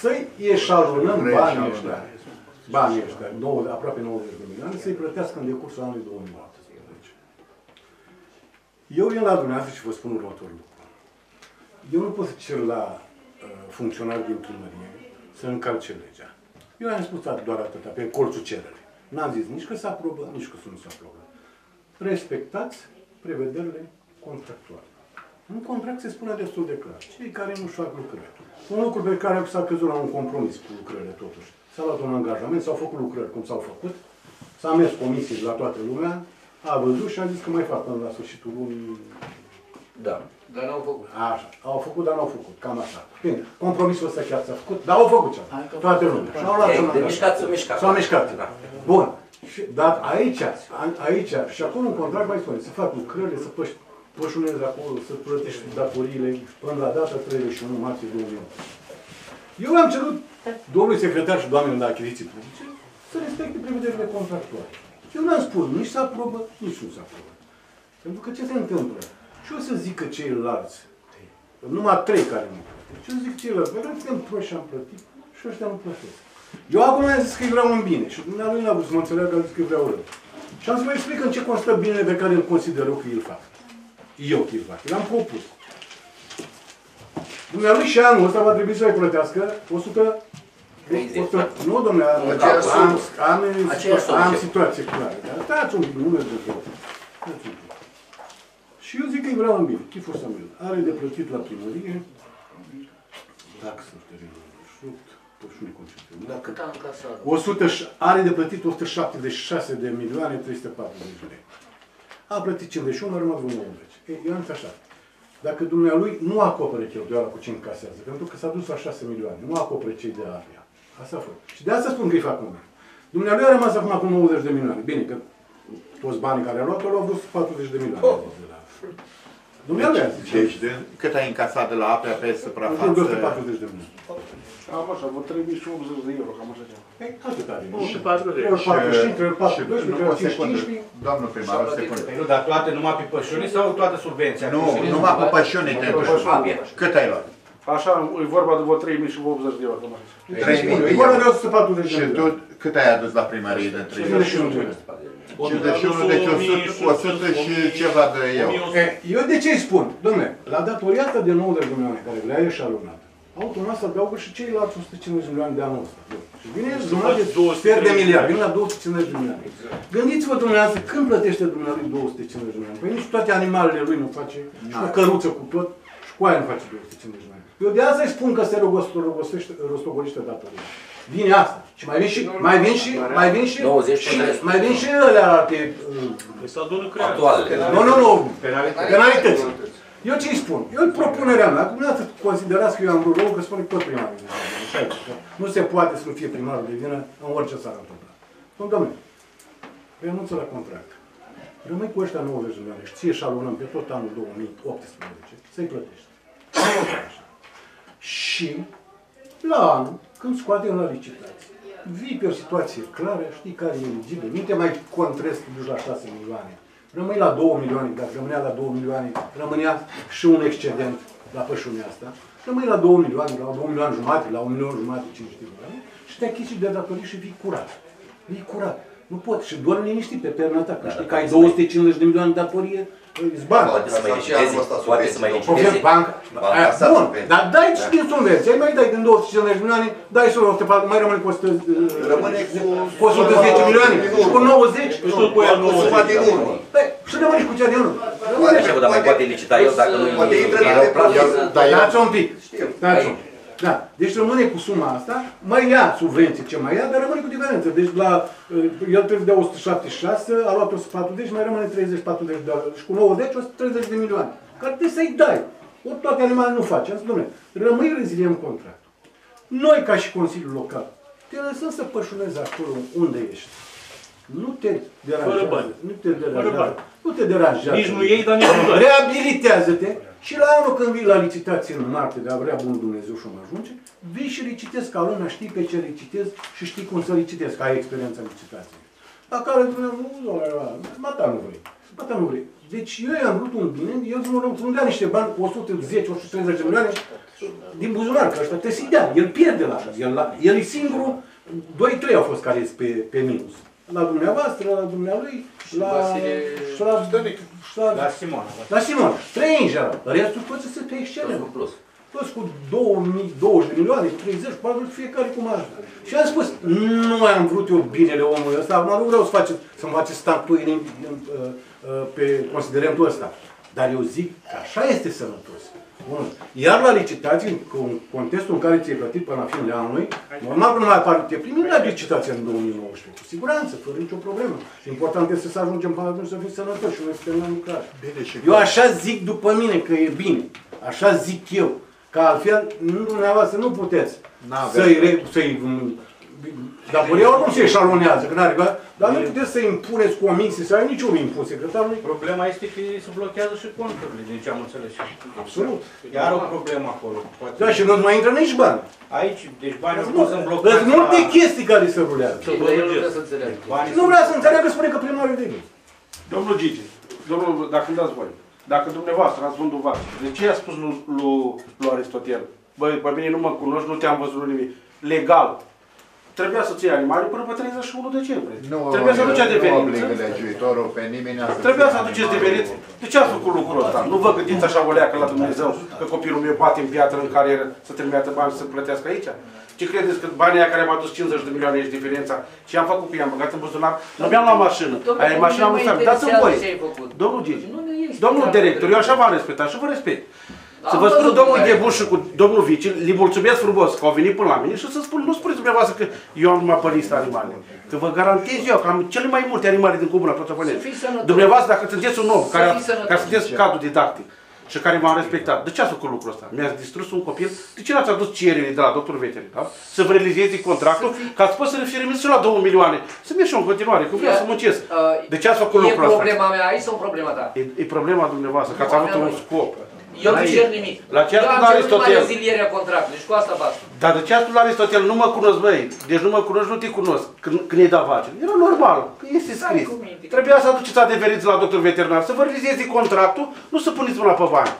să-i eșalonăm banii ăștia, banii ăștia, 9, aproape 90 de milioane, să-i plătească în decursul anului 2018. Eu vin la dumneavoastră și vă spun următorul lucru. Eu nu pot să cer la uh, funcționari din primărie să încalce legea. Eu am spus doar atâta, pe colțul cererii. N-am zis nici că se aprobă, nici că nu se aprobă. Respectați prevederile contractuale. În contract se spune destul de clar. Cei care nu-și fac lucrări. Un lucru pe care s-a căzut la un compromis cu lucrările totuși. S-a luat un angajament, s-au făcut lucrări cum s-au făcut, s-a mers comisii la toată lumea, a văzut și a zis că mai fac până la sfârșitul lunii. Da. Dar n-au făcut. Așa. Au făcut, dar n-au făcut. Cam așa. Bine, compromisul ăsta chiar s-a făcut, dar au făcut ceva. Toată lumea. Și au luat Ei, un de angajament. mișcat s-au mișcat. S-au mișcat. Da. Bun. Și, dar aici, a- aici, și acolo în contract mai spune, să fac lucrările, să păși, pășunezi acolo, să plătești datoriile până la data 31 martie 2008. Eu am cerut domnului secretar și doamnelor de achiziții publice să respecte prevederile contractuale. Eu n-am spus nici să aprobă, nici nu să aprobă. Pentru că ce se întâmplă? Și o să zică ceilalți, numai trei care nu plătesc. Și o să zic ceilalți, băi, noi suntem proști și am plătit și ăștia nu plătesc. Eu acum am zis că îi vreau un bine și dumneavoastră n-a vrut să mă înțeleagă, a zis că îi vreau rău. Și am să vă explic în ce constă binele pe care îl consider eu că îl fac. Eu că îl fac. L-am propus. Dumnealui și anul ăsta va trebui să-i plătească 100 100 nu, domnule, am, Aceeași am, sumă. am, Aceeași sumă. am situație clară. Dar stați un pic, nu merge de tot. Stați un pic. Și eu zic că îi vreau un bine. Chiful să mă Are de plătit la primărie, taxă, terenul fruct, pășune concesiune. Dar cât a încasat? 100, și- are de plătit 176 de milioane 340 de lei. A plătit 51, a rămas vreo 90. Ei, eu am zis așa. Dacă dumnealui nu acopere cheltuiala cu ce încasează, pentru că s-a dus la 6 milioane, nu acopere cei de aria. Asta a fost. Și de asta spun că îi fac un bine. Dumnealui a rămas acum cu 90 de milioane. Bine, că toți banii care au luat-o au vrut 40 de milioane. Oh. De la... Dumnealui a zis. Deci, de, cât ai încasat de la apă pe În jur de suprafață? 140 de milioane. Am așa, vreo 380 de euro, cam așa ceva. Ei, atât are. Și 40. Ori 45, ori și 42, nu, o ori 5, secundă, 15. domnul primar, o secundă. Nu, dar toate numai pe pășuni sau toată subvenția? Nu, numai cu pășune te duci. Apia. Cât ai luat? Așa, e vorba de vreo 3000 și 80 de euro, cam așa. 3000 de E vorba de euro. 140 de Și tu milioane. cât ai adus la primărie de 3000? 51 de milioane. 51, deci 100, 100 și ceva de euro. E, Eu de ce îi spun? Dom'le, la datoria asta de 90 de milioane care le-a eșalonat, automat să adaugă și ceilalți 150 de milioane de anul ăsta. Bun. Și vine jumătate de 200 de miliarde, vine la 250 de milioane. Gândiți-vă dumneavoastră, când plătește dumneavoastră 250 de milioane? Păi nici toate animalele lui nu face, și cu căruță cu tot, și cu aia nu face 250 de milioane. Eu de asta îi spun că se rogosește, rostogolește datoria. Vine asta. Și mai vin și, mai vin și, mai vin și, 90 și până restul. mai vin și alea alte, uh, Păi să adună creare. Actualele. nu, nu, nu. Penalități. Eu ce îi spun? Eu propunerea mea, dumneavoastră considerați că eu am vrut rău, că spune că tot primarul. e vinovat. Așa e. Nu se poate să nu fie primarul de vină în orice s-ar întâmpla. Spun, domnule, renunță la contract. Rămâi cu ăștia 90 de milioane și ție șalonăm pe tot anul 2018 să-i plătești. Așa. Și la anul, când scoatem la licitație, vii pe o situație clară, știi care e eligibil, nu te mai contrezi că duci la 6 milioane. Rămâi la 2 milioane, dacă rămânea la 2 milioane, rămânea și un excedent la pășunea asta. Rămâi la 2 milioane, la 2 milioane jumate, la 1 milion jumate, cine știe milioane, și te achizi și de datorii și vii curat. Vii curat. Nu pot. Și doar liniștit pe perna ta, că știi că ai 250 de milioane de datorie, îți bani. Poate să mai liciteze, poate să mai Profesor, liciteze. banca. Banca Aia, sa Bun, subvenție. dar dai și din subvenție, ai mai dai din 250 de milioane, dai și 140, mai rămâne cu 100, Rămâne cu... cu 110 milioane, și cu 90. Și tot cu ea Cu suma din urmă. Păi, și rămâne cu cea de unul. Poate- Așa, bă, dar mai poate licita eu dacă nu Poate intră e la rău plată. plată. Dar eu- Dați un pic. Știu. Dați un pic. Da. Deci rămâne cu suma asta, mai ia subvenții ce mai ia, dar rămâne cu diferență. Deci la, uh, el trebuie de 176, a luat 140, mai rămâne 30-40 de și cu 90, 130 de milioane. Care trebuie să-i dai. Ori toate animalele nu face. Am zis, domnule, rămâi reziliem contractul. Noi, ca și Consiliul Local, te lăsăm să pășunezi acolo unde ești. Nu te deranjează. Fără bani. Nu te Fără deranjează. bani. Nu te deranjează. Nici nu iei, dar nici nu dai. Reabilitează-te și la anul când vii la licitație în martie, de a vrea bunul Dumnezeu și mă ajunge, vii și licitezi ca lumea, știi pe ce licitezi și știi cum să licitezi, că ai experiență în licitație. La care Dumnezeu, nu, domnule, mata nu vrei. Mata nu vrei. Deci eu i-am vrut un bine, el nu îmi dea niște bani, 110, 130 de milioane, din buzunar, că ăștia te se dea. El pierde la asta. El, la, el e singurul, 2-3 au fost care sunt pe, pe minus. La dumneavoastră, la dumnealui, la, și la, și la, La Simona. la Simon, trei în general. Restul toți sunt pe excelent. Cu plus. Toți cu 2020 de milioane, cu 30, 40, fiecare cum are. Și am spus, nu am vrut eu binele omului ăsta, acum nu vreau să faceți, să-mi faceți statuile în, în, uh, uh, pe considerentul ăsta. Dar eu zic că așa este sănătos. Bun. Iar la licitații, în contextul în care ți-ai plătit până la finele anului, normal că nu mai apare, te primi la licitație în 2019, cu siguranță, fără nicio problemă. Important este să ajungem până atunci să fim sănătoși și noi să terminăm lucrarea. Bine, și Eu așa zic după mine că e bine. Așa zic eu. Că altfel, nu, dumneavoastră nu puteți N-avem. să-i, re- să-i m, dar Bărea oricum se eșalonează, că n-are, dar nu puteți să impuneți comisii, să ai nici un impus secretarului. Problema este că se blochează și conturile, din ce am înțeles. Absolut. Iar o problemă acolo. Poate... Da, și nu mai intră nici bani. Aici, deci banii Nu, nu sunt blocați. Sunt multe chestii care se rulează. Banii Nu vrea să înțeleagă, spune că primarul e de bine. Domnul Gigi, domnul, dacă îmi dați voi, dacă dumneavoastră ați vândut vaci, de ce a spus lui, lui, lui Aristotel? Băi, pe mine nu mă cunoști, nu te-am văzut nimic. Legal. Trebuia să ții animale până pe 31 decembrie. Nu, Trebuia să aduci nu adeverință. obligă legiuitorul pe nimeni să Trebuia să aduceți adeverință. De ce ați făcut lucrul ăsta? Nu vă gândiți așa o leacă la Dumnezeu că copilul meu bate în piatră în care să trimită bani să plătească aici? Ce credeți că banii aia care am adus 50 de milioane ești diferența? Ce am făcut cu ea? Am băgat în buzunar? Nu mi-am luat mașină. Domnule, Aia e mașina nu am mă stat. Dați-mi interesează voi. ce ai făcut. Domnul Gigi. Nu ne ești Domnul explicat. director, eu așa v-am respectat și vă respect. Să Am vă spun văzut domnul cum ai- Ghebuș și cu domnul Vici, le mulțumesc frumos că au venit până la mine și să spun, nu spuneți dumneavoastră că eu am numai pe lista animale. Că vă garantez eu că am cele mai multe animale din comuna Protofonești. Să fii sănătos. Dumneavoastră, dacă sunteți un om Să care, fii sănătos. care sunteți cadru didactic și care m-a respectat, de ce ați făcut lucrul ăsta? Mi-ați distrus un copil? De ce n-ați adus cererile de la doctorul veterinar? Să vă realizeze contractul? Ca ați spus să referiți și la 2 milioane. Să merg și eu în continuare, că vreau Ia, să muncesc. uh, De ce ați făcut E lucrul ăsta? problema mea aici sau problema ta? E, e problema dumneavoastră, că ați Nu, avut a mea un nu. scop. Eu nu cer nimic. La ce Eu ați am spus cerut numai Aristotel? rezilierea contractului și cu asta basta. Dar de ce a spus la Aristotel, nu mă cunosc, băi, deci nu mă cunosc, nu te cunosc, când, când e dat face. Era normal, că este scris. cu minte. Trebuia să aduceți adeveriți la doctor veterinar, să vă realizeze contractul, nu să puneți mâna pe bani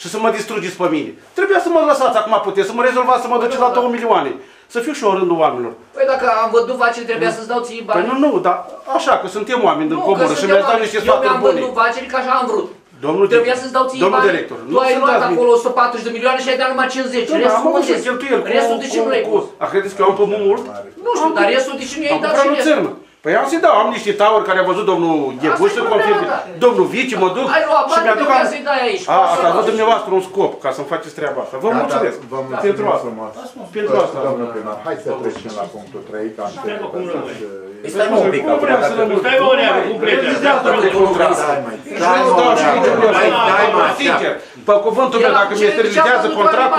și să mă distrugeți pe mine. Trebuia să mă lăsați acum puteți, să mă rezolvați, să mă duceți la 2 milioane. Să fiu și eu în rândul oamenilor. Păi dacă am vădut vacile, trebuia să-ți dau ție Păi bani. nu, nu, dar așa, că suntem oameni din Nu, că comună și suntem mi-ați dat oameni. niște Eu sfaturi mi-am bune. vândut vacile ca așa am vrut. Domnul, Trebuia să-ți dau ție domnul bani. director, Tu ai să-mi luat dați acolo 140 de milioane și ai dat numai 50. Da, restul am avut unde și cheltuieli cu, Restul de ce nu l-ai cu, pus? A, credeți că eu am pământ mult? Nu știu, dar restul de ce nu i-ai Am dat cumpărat și o restul? Țărmă. Păi am să-i dau, am niște tauri care a văzut domnul Ghebuș Asta să e confirme. problema ta. Domnul Vici, mă duc Ai luat și bani, mi-aduc trebuia am... să-i dai aici. A, Așa asta a faci. avut dumneavoastră un scop, ca să-mi faceți treaba asta. Vă Gata, mulțumesc. Vă mulțumim Pentru asta. frumos. Pentru asta. Domnul primar, hai să trecem la punctul 3, ca să... Păi stai mă un pic, Cum acum, vreau dacă- să rămân? Stai, mă, Neagu, cum pleci? Realizează lucrul ăsta. Stai mai, Și stai nu mă, dau și nici Neagu, eu, stai, stai mă, sincer. Pe cuvântul meu, El dacă a mi se cerut realizează ce a făcut contractul, animal, da, nici e pe aia problema.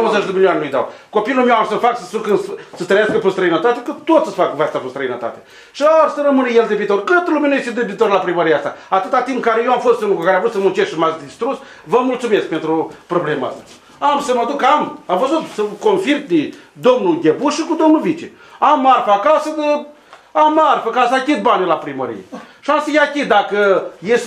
90 de milioane nu-i dau. Copilul meu am să fac să, suc în, să trăiască pe străinătate, că tot să fac asta pe străinătate. Și ar să rămână el debitor. Cât lume nu este debitor la primăria asta? Atâta timp care eu am fost unul care a vrut să muncesc și m-ați distrus, vă mulțumesc pentru problema asta. Am să mă duc, am, am văzut să confirm de domnul Ghebuș și cu domnul Vice. Am marfa acasă de am marfă ca să achit banii la primărie. Și am să-i achit dacă ies,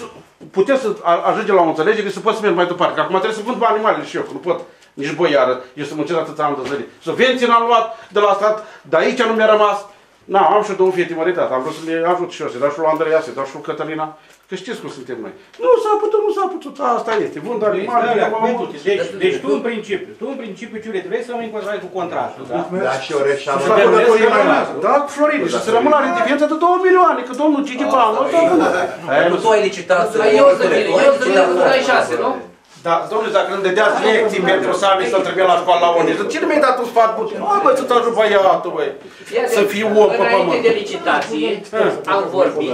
putem să a- ajungem la o înțelegere să pot să merg mai departe. Că acum trebuie să vând animalele și eu, că nu pot nici boiară, eu să muncesc atâția ani de zile. Subvenții n-am luat de la stat, de aici nu mi-a rămas. Na, am și două fete măritate, am vrut să le ajut și eu, să dau și lui Andreea, să dau și lui Cătălina, că știți cum suntem noi. Nu s-a putut, nu s-a putut, asta este. Vând animale, Deci, am avut. deci, deci tu în principiu, tu în principiu, Ciule, trebuie să rămâi cu cu contractul, da? Da, și o reșa Și la pădătorie mai lasă. Da, Florin, și să rămân la retivență de 2 milioane, că domnul Gigi Banu, ăsta a vândut. Păi Nu tu ai licitat. Dar eu îți dă bine, eu îți dă bine, tu dai 6, nu? Da, domnule, dacă îmi dădeați lecții pentru Sami să trebuie la școală la unii, de ce nu mi-ai dat un sfat bun? Hai bă, să te ajut băiatul, băi. Fii atent, Să fiu om pe Înainte pământ. de licitație, am vorbit,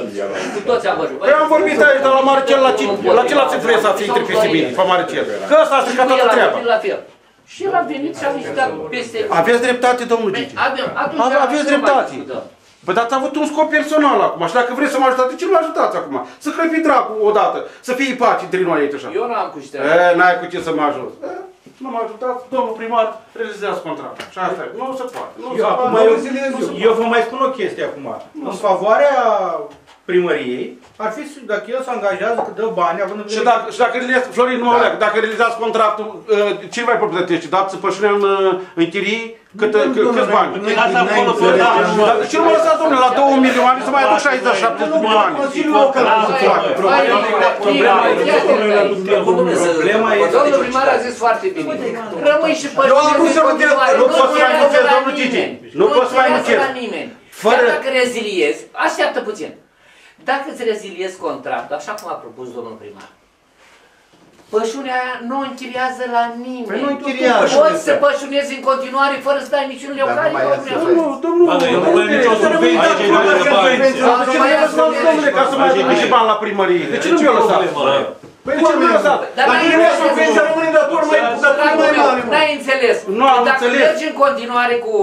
cu toți am vorbit. Păi am vorbit aici de la Marcel, la ce, la ce l-ați influențat să intre peste mine, pe Marcel? Că ăsta a stricat toată El a treaba. vorbit la fel. Și el a venit și a licitat peste... Aveți dreptate, domnul Păi, Gigi. Avem, atunci Ave- aveți să nu mai dreptate. Discutăm. Păi dar ați avut un scop personal acum și dacă vreți să mă ajutați, de ce nu mă ajutați acum? Să crăpi dracu odată, să fie pace între noi aici așa. Eu n-am cu ce E, n-ai cu ce să mă ajut. E, nu mă ajutați, domnul primar, realizează contractul. Și asta e. Nu se poate. Nu se Eu, acum, poate. eu, eu vă mai spun o chestie acum. În favoarea primăriei, ar fi să- dacă el se angajează că dă bani, având în Și vedere... dacă, și dacă realizați, Florin, nu mă da. dacă realizați contractul, uh, cine mai plătește? Dați să pășune în, uh, în chirii? Cât, cât, câți bani? Lasă acolo, bă, da. Dar de ce nu mă lăsați, domnule, la 2 milioane să mai aduc 60-70 de milioane? Consiliul Local să facă. Problema este... Domnul primar a zis foarte bine. Rămâi și pe Eu am vrut să nu te- continuare. nu pot să mai interesează muncesc, la domnul Gigi. nimeni. Nu pot să mai interesează muncesc. la nimeni. Fără- Chiar dacă reziliezi, așteaptă puțin. Dacă îți reziliezi contractul, așa cum a propus domnul primar, Pășunea aia nu închiriază la nimeni. Păi nu închiriază. Poți să pășunezi în continuare fără să dai niciun leu. Care e problema? Domnul, domnul, Ba, dar eu nu mai nicio subvenție, nu mai de bani. De ce nu i-a lăsat, domnule, ca să mai aducă și bani la primărie? De ce nu mi-a lăsat? Păi de ce nu mi-a lăsat? Dar Dacă n-ai nu mi-a înțeles. subvenția rămâne dator mai, dator mai mare, mă. N-ai înțeles. Nu am Dacă înțeles. mergi în continuare cu,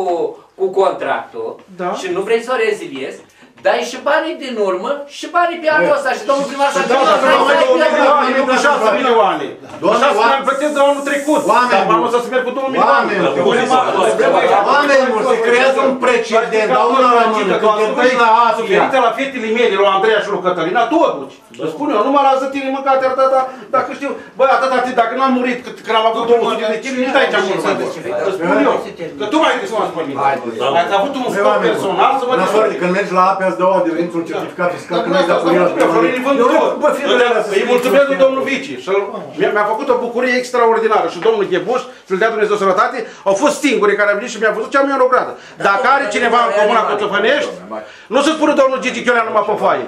cu contractul Da. și nu vrei să o reziliezi, dai și banii din urmă și banii pe anul ăsta. Și domnul primar s-a Da, întâmplat dacă să nu mai ai două plătit. milioane, nu cu șase milioane. Doamne, Șase oameni- milioane plătesc de anul trecut. Oameni Dar buni. anul ăsta să merg cu două milioane. Oameni mulți, se creează un precedent, dar una la mână, când te duci la Asia. Suferința la fetele mele, lui Andreea și lui Cătălina, tu o duci. Îți spun eu, nu mă lasă tine mâncat atâta, dacă știu, bă, atâta timp, dacă n-am murit, cât- când am avut 200 de kg, nu stai ce am murit. Îți spun eu, că tu mai desfaci pe mine. Ai avut un scop personal să mă În afară de desfaci. când mergi la APE, îți dau adeverință un certificat fiscal că n-ai dat cu el. Florin îi vând tot. Îi mulțumesc lui domnul Vici. Și mi-a mi-a făcut o bucurie extraordinară. Și domnul Ghebuș, să-l dea Dumnezeu sănătate, au fost singuri care au venit și mi-a văzut ce am eu în ogradă. Dacă are cineva în comuna Coțofănești, nu se spune domnul Gigi Chiolea numai pe foaie.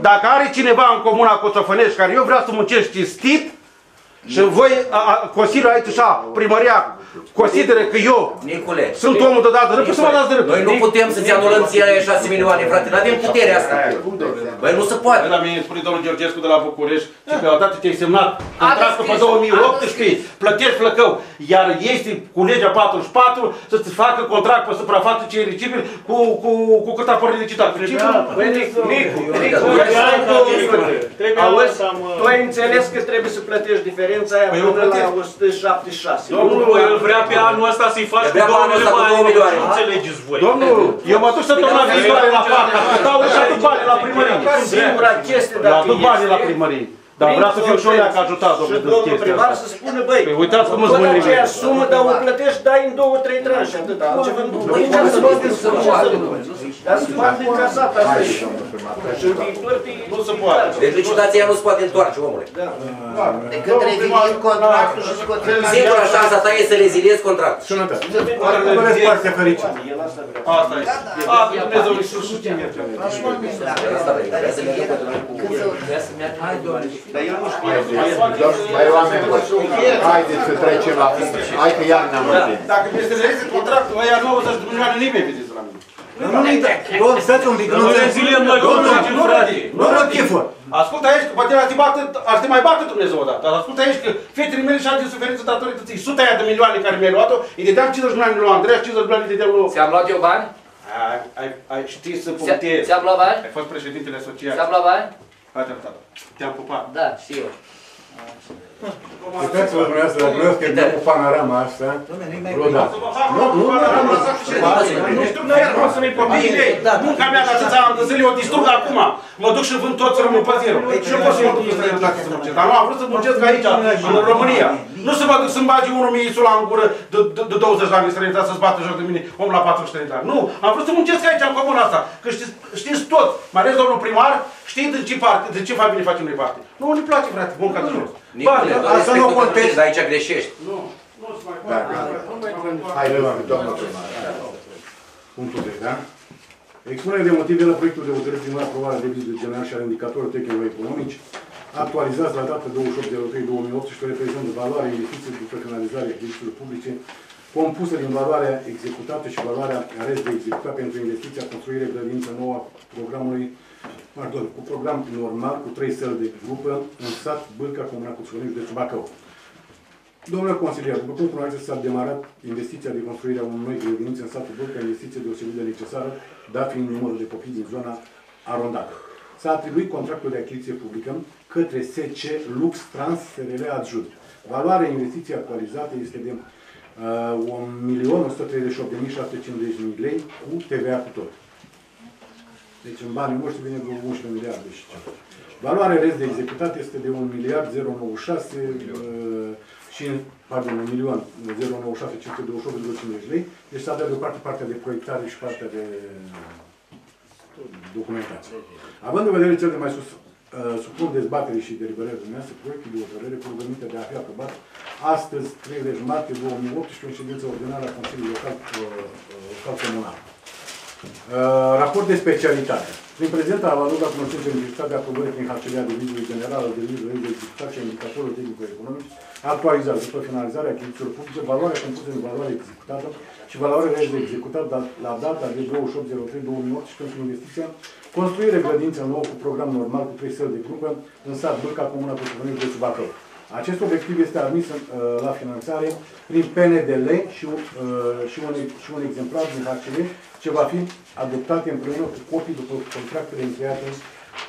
Dacă are cineva în comuna Coțofănești care eu vreau să muncesc cinstit, și voi, a, a, Consiliul aici așa, primăria, consideră că eu Nicule, sunt omul de dată drept, să mă dați drept. noi nu putem să-ți anulăm ție aia 6 milioane, frate, nu avem puterea asta. Băi, nu se poate. Băi, dar mie îmi spune domnul Georgescu de la București că pe odată ce ai semnat contractul pe 2018, plătești flăcău, iar este cu legea 44 să-ți facă contract pe suprafață ce e eligibil cu, cu, cu cât a pornit licitat. Băi, Nicu, Nicu, Nicu, Trebuie Auzi, să am... tu ai înțeles că trebuie să plătești diferența aia Păi eu până la plătesc. 176. Domnul, el vrea pe anul ăsta să-i faci cu Vrea pe 2 anul ăsta cu două milioane. milioane. Nu înțelegeți voi. Domnul, eu mă duc săptămâna viitoare la parcă, dau și aduc bani la primărie. Singura chestie Eu dacă aduc bani la este, primărie. Dar vreau să fiu și eu ca ajutat, și domnule, de domnul chestia primar asta. să spună, băi, Păi uitați cum îți tot mâinile aceea mele. sumă, dar o plătești, dai în două, trei tranșe, atât, altceva nu. Băi, ce să faci din sumă, ce să faci? Dar să faci din casat, asta e. Și în viitor te... Nu se poate. Deci licitația nu se poate întoarce, omule. Decât revii contractul și scot Singura șansa ta e să reziliezi contractul. Sănătate. Vreți partea fericită. Asta e. A, Dumnezeu îi susține. Asta vrei, vrea să meargă cu Vrea să meargă mai departe. Dar el nu știe. Mai oameni buni, haideți să trecem la... Hai că iar ne-am vorbit. Dacă mi este realizat contractul, aia 90 de milioane nimeni vedeți la mine. Dar nu ne Domnul, stați un pic. Nu reziliem noi Domnul, contractul, nu frate. Nu răchifă. Ascultă aici că poate ar te bată, ar te mai bată Dumnezeu odată. Dar ascultă aici că fetele mele și-au de suferință datorită ții. Suta aia de milioane care mi-ai luat-o, îi dădeam 50 milioane lui Andreea, 50 milioane îi dădeam lui... Ți-am luat eu bani? Ai, ai, ai știi să Ți- punctezi. Ți-am luat bani? Ai fost președintele Ți-am asociației. luat bani? Hai, tata. Te-am pupat. Da, știu eu. Uitați-vă dumneavoastră, dacă vreau să terminăm cu panorama asta, vreodată. Nu, nu, Nu să ne copii ei. Munca mea de atâția ani de zile o distrug acum. Mă duc și vând tot să rămân pe zero. Și eu pot să mă duc în străinătate să muncesc. Dar nu am vrut să muncesc aici, în România. Nu să mă duc să-mi bagi unul mie la în gură de, de, de 20 de ani în străinătate să-ți bată joc de mine, om la 43 de ani. Nu, am vrut să muncesc aici, în comuna asta. Că știți, știți tot, mai ales domnul primar, știi de ce parte, de ce familie facem noi parte. Nu, ne place, frate, munca de jos. Nicule, Bani, doar asta nu respectul contează. pentru dar aici greșești. Nu, nu se mai Da, poate. gata. Hai, domnul primar. Punctul 3, da? Expunerea de motive la proiectul de hotărâre primară aprobare de vizit general și al indicatorilor tehnico-economici actualizați la data 28.03.2018 reprezintă valoarea investiției după finalizarea exercițiilor publice compusă din valoarea executată și valoarea rest de executat pentru investiția construire grădință nouă a programului pardon, cu program normal cu trei săli de grupă în sat Bârca, Comuna Cuțăvănici de Bacău. Domnule consilier, după cum cunoașteți, s-a demarat investiția de construire a unui noi grădinițe în satul Bârca, investiție deosebit de necesară, dat fiind numărul de copii din zona arondată. S-a atribuit contractul de achiziție publică către SC Lux Trans SRL Adjunct. Valoarea investiției actualizată este de uh, 1.138.750 lei cu TVA cu tot. Deci în banii noștri vine vreo 11 miliarde și ceva. Valoarea rest de executat este de 1 miliard 096 uh, și, pardon, 1 milion 096 528,50 lei. Deci s-a dat deoparte partea de proiectare și partea de documentație. Având în vedere cel de mai sus, uh, supun dezbaterii și deliberării dumneavoastră, proiectul de hotărâre cu rugămintea de a fi aprobat astăzi, 30 martie 2018, în ședință ordinară a Consiliului Local, uh, uh, Local Comunal. Uh, raport de specialitate. Prin prezent am adus la cunoștință necesitatea aprobării prin HCDA de vizului general de vizului de executat și a indicatorul tehnico-economic actualizat după finalizarea achizițiilor publice, valoarea compusă de valoare executată și valoarea realiză executat la data de 28.03.2018 pentru investiția construire grădință nouă cu program normal cu trei săli de grupă în sat Bâlca, Comuna Petronic de Subacău. Acest obiectiv este admis uh, la finanțare prin PNDL și, uh, și, un, și un exemplar din HCD ce va fi adoptat împreună cu copii după contractele încheiate,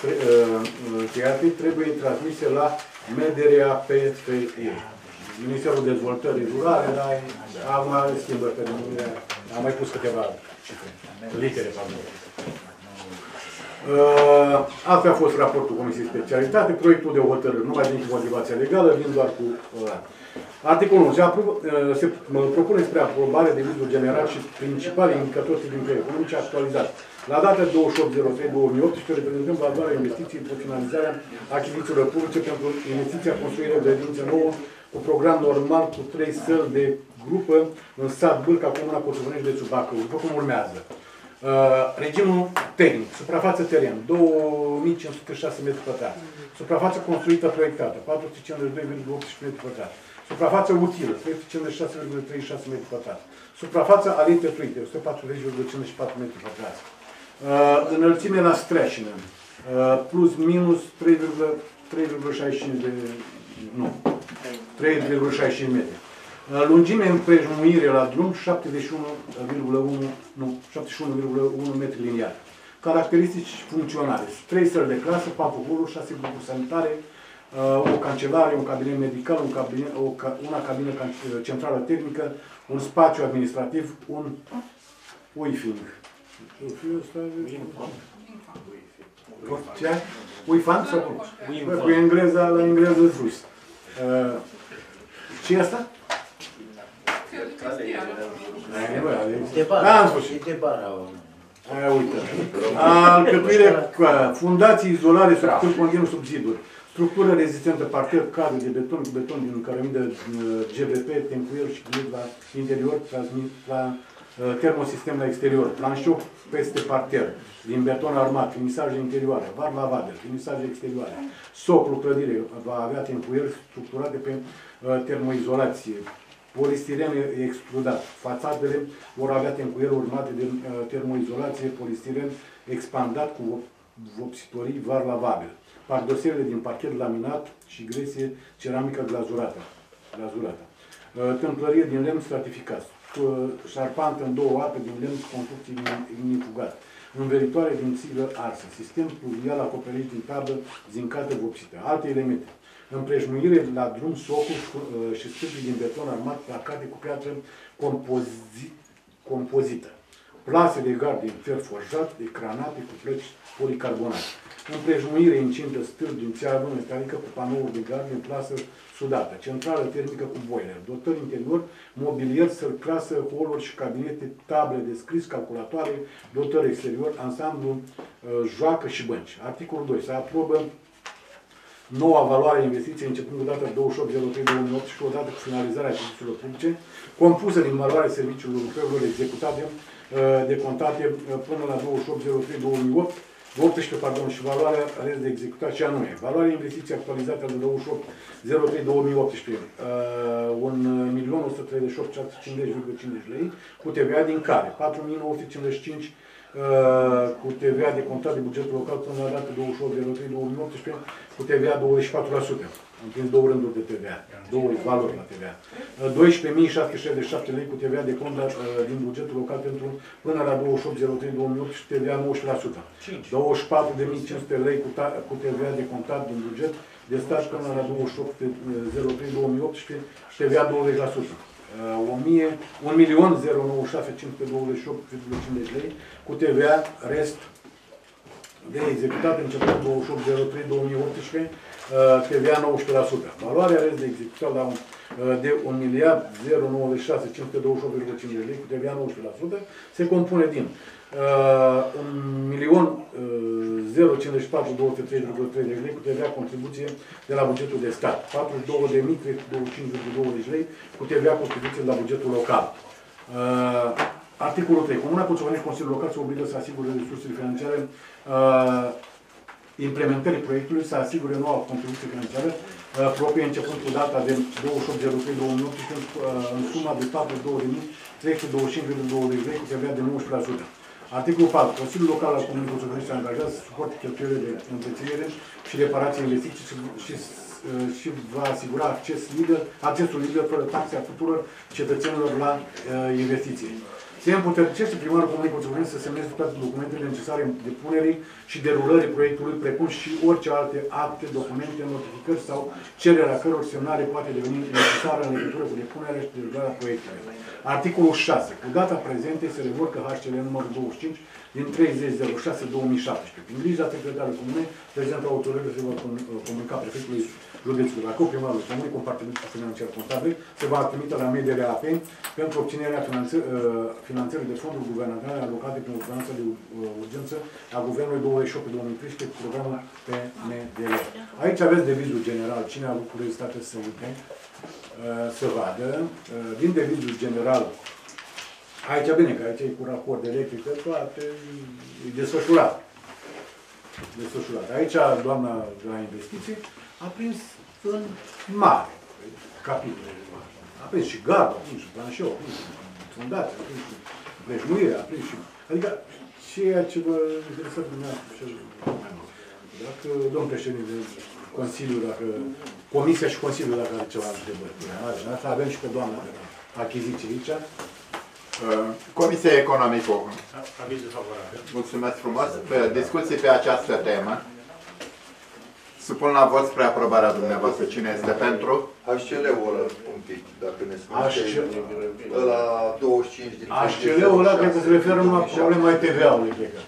tre, uh, încheiate trebuie transmise la Mederea PFE. Ministerul Dezvoltării Rurale, dar acum schimbări pe denumire, am mai pus câteva cifre, litere, pardon. Uh, asta a fost raportul Comisiei Specialitate, proiectul de hotărâre, nu mai vin cu motivația legală, vin doar cu uh, Articolul 1. Se, aprobă, uh, se propune spre aprobare de vizul general și principale indicatori tehnice economice actualizat. La data 28.03.2018 reprezentăm valoarea investiției pentru finalizarea achizițiilor publice pentru investiția construirea de edință nouă cu program normal cu trei săli de grupă în sat Bâlca, Comuna Cotovănești de Subacău, după cum urmează. Uh, regimul tehnic, suprafață teren, 2506 m2, suprafață construită proiectată, 452,18 m2, suprafață utilă, 356,36 m2, suprafață alin petruite, 140,54 m2, uh, înălțime la streșină, uh, plus minus 3,65 de, nu, 3,65 metri. Lungime împrejmuire la drum 71,1 nu, 71,1 metri liniari. Caracteristici funcționale. 3 sări de clasă, 4 holuri, 6 grupuri sanitare, uh, o cancelare, un cabinet medical, un cabinet, o, una cabină centrală tehnică, un spațiu administrativ, un uifing. Ce? Uifang sau cum? Cu engleza, la engleză sus. Uh, ce e asta? Da, am spus. Aia, uite. Alcătuire, fundații izolare sub continuu sub ziduri. Structură rezistentă, parter, cadru de beton cu beton din cărămidă GVP, tempuier și grid la interior, transmit la uh, termosistem la exterior, planșou peste parter, din beton armat, finisaje interioare, var lavabil, finisaje exterioare, soclu, clădire, va avea tempuier structurate pe uh, termoizolație, polistiren excludat. Fațadele vor avea tencuieri urmate de uh, termoizolație, polistiren expandat cu vopsitorii var lavabil. Pardosierele din parchet laminat și gresie ceramică glazurată. glazurată. Uh, tâmplărie din lemn stratificat. Șarpantă în două ape din lemn construcții ignifugat. Înveritoare din țigă arsă. Sistem pluvial acoperit din tablă zincată vopsită. Alte elemente împrejmuire la drum, socul uh, și stâlpii din beton armat placate cu piatră compozi, compozită. Plase de gard din fer forjat, ecranate cu plăci policarbonate. Împrejmuire incintă stâlpi din țeavă metalică cu panouri de gard din plasă sudată. Centrală termică cu boiler. Dotări interior, mobilier, sărclasă, holuri și cabinete, table de scris, calculatoare, dotări exterior, ansamblu, uh, joacă și bănci. Articolul 2. Se aprobă noua valoare a investiției începând cu data 28.03.2008 și odată cu finalizarea achizițiilor publice, compusă din valoarea serviciilor lucrărilor executate uh, de contate uh, până la 28.03.2008, 18, pardon, și valoarea rest de executat și anume. Valoarea investiției actualizată de 28.03.2018, uh, 1.138.750,50 lei, cu TVA din care 4.955 Uh, cu TVA de contat de bugetul local până la data 28.03.2018 cu TVA 24%. Am prins două rânduri de TVA, două valori la TVA. 12.667 lei cu TVA de contat uh, din bugetul local pentru până la 28.03.2018 TVA 19%. 24.500 lei cu, cu TVA de contat din buget de stat până la 28.03.2018 TVA 20%. 1.096.528,50 lei cu TVA rest de executat începând 28.03.2018 TVA 19%. Valoarea rest de executat la un, de 1 miliard 096.528,50 lei cu TVA 19% se compune din uh, 1 milion uh, 054.203,30 lei cu TVA contribuție de la bugetul de stat, 42.325,20 lei cu TVA contribuție de la bugetul local. Uh, Articolul 3. Comuna Coțovenești, Consiliul Local se obligă să asigure resursele financiare uh, implementării proiectului, să asigure noua contribuție financiară uh, proprie începând cu data de 28.03.2018 uh, în suma de 42.325,20 lei cu TVA de 19%. Articolul 4. Consiliul Local al Comunei Coțovenești se angajează să suporte cheltuielile de întreținere și reparație investiții și, și, uh, și va asigura acces liber, accesul liber fără taxe a tuturor cetățenilor la uh, investiții. Se împuternicește primarul Comunei Coțovenești să semneze toate documentele necesare depunerii și derulării proiectului, precum și orice alte acte, documente, notificări sau cererea căror semnare poate deveni necesară în legătură cu depunerea și derularea proiectului. Articolul 6. Cu data prezente se revocă HCL numărul 25 din 30.06.2017. Prin grija secretarului comunei, prezentul autorității se va comunica prefectului județului Bacău, primarul comunei, compartimentul financiar contabil, se va trimite la mediile AP pentru obținerea finanțării, finanțării de fonduri guvernamentale alocate prin ordonanța de uh, urgență a Guvernului 28-2013 cu programul PMDL. Aici aveți devizul general. Cine a avut curiozitate să se uite, uh, să vadă. Uh, Din devizul general Aici bine, că aici e cu racord electric, că toate e desfășurat. Desfășurat. Aici doamna de la investiții a prins în mare capitole. A prins și gardă, a prins și planșeu, a prins și fundație, a prins și prejmuire, a prins și... Adică ceea ce vă interesă dumneavoastră și mai mult. Dacă domnul președinte Consiliul, dacă Comisia și Consiliul, dacă are ceva întrebări. Asta avem și pe doamna de la achiziție aici. Uh, Comisia Economică. Aviz favorabil. Mulțumesc frumos. Pe discuții pe această temă. Supun la vot spre aprobarea dumneavoastră. Cine este pentru? HCL-ul ăla, un pic, dacă ne spuneți. HCL. Ăla 25 din HCL-ul ăla cred că se referă numai la problema TVA-ului, cred că.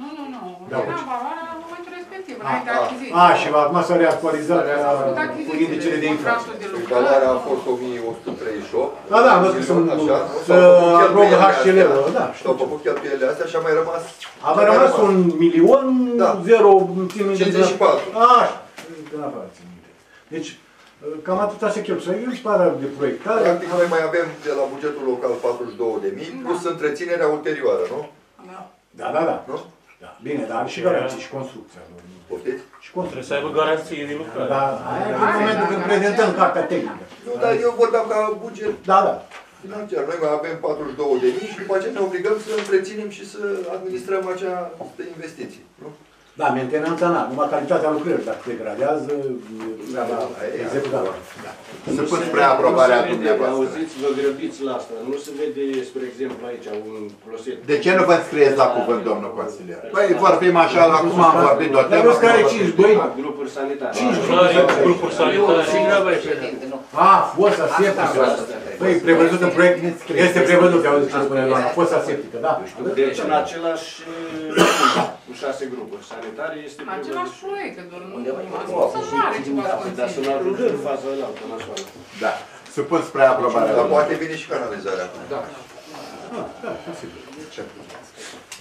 Nu, nu, nu. Da, Era uite. valoarea la momentul respectiv, A, înainte a, achiziției. a, și acum s-a reactualizat S-a la- făcut cu achizițiile, indicele de inflație. contractul de lucrare. Valoarea a fost 1138. Da, da, am văzut că sunt Așa, să s-au făcut aprobă cheltuielile HCL-ul, astea. da. Și-au făcut cheltuielile astea și a mai rămas... A mai rămas un milion, Da. zero, țin minte. 54. Așa, în afară țin minte. Deci, cam atâta se cheltuie. Eu și partea de proiectare. Practic noi mai avem de la bugetul local 42.000 plus întreținerea ulterioară, nu? Da, da, da. Nu? da. Bine, dar are și garanții și construcția. Poftiți? Și construcția. Trebuie să aibă garanții de lucrare. Da, aia e în momentul când prezentăm cartea tehnică. Nu, dar eu vorbeam ca buget Da, da. financiar. Noi mai avem 42.000 și după aceea ne obligăm să întreținem și să administrăm această investiții. Nu? Da, mentenanța n numai calitatea lucrării, dacă degradează, treaba executată. Da. Să pun spre aprobarea Nu se vede, dumneavoastră. Auziți, vă grăbiți la asta. Nu se vede, spre exemplu, aici un closet. De ce nu vă înscrieți la cuvânt, domnul consilier? Păi vorbim așa, acum am vorbit de o Dar temă. vezi care 5, 2? Grupuri sanitare. grupuri sanitare. A, fosa septică. Păi, prevăzut în proiect, este prevăzut, auzi ce spune doamna, fosa septică, da. Deci în același cu șase grupuri sanitare este În același proiect, că doar nu a Nu, spus să mare ceva Dar să nu Consiliul. ajungă în faza înaltă, nasoală. Da. Supun spre aprobarea Dar poate vine și canalizarea. Da. Da, posibil.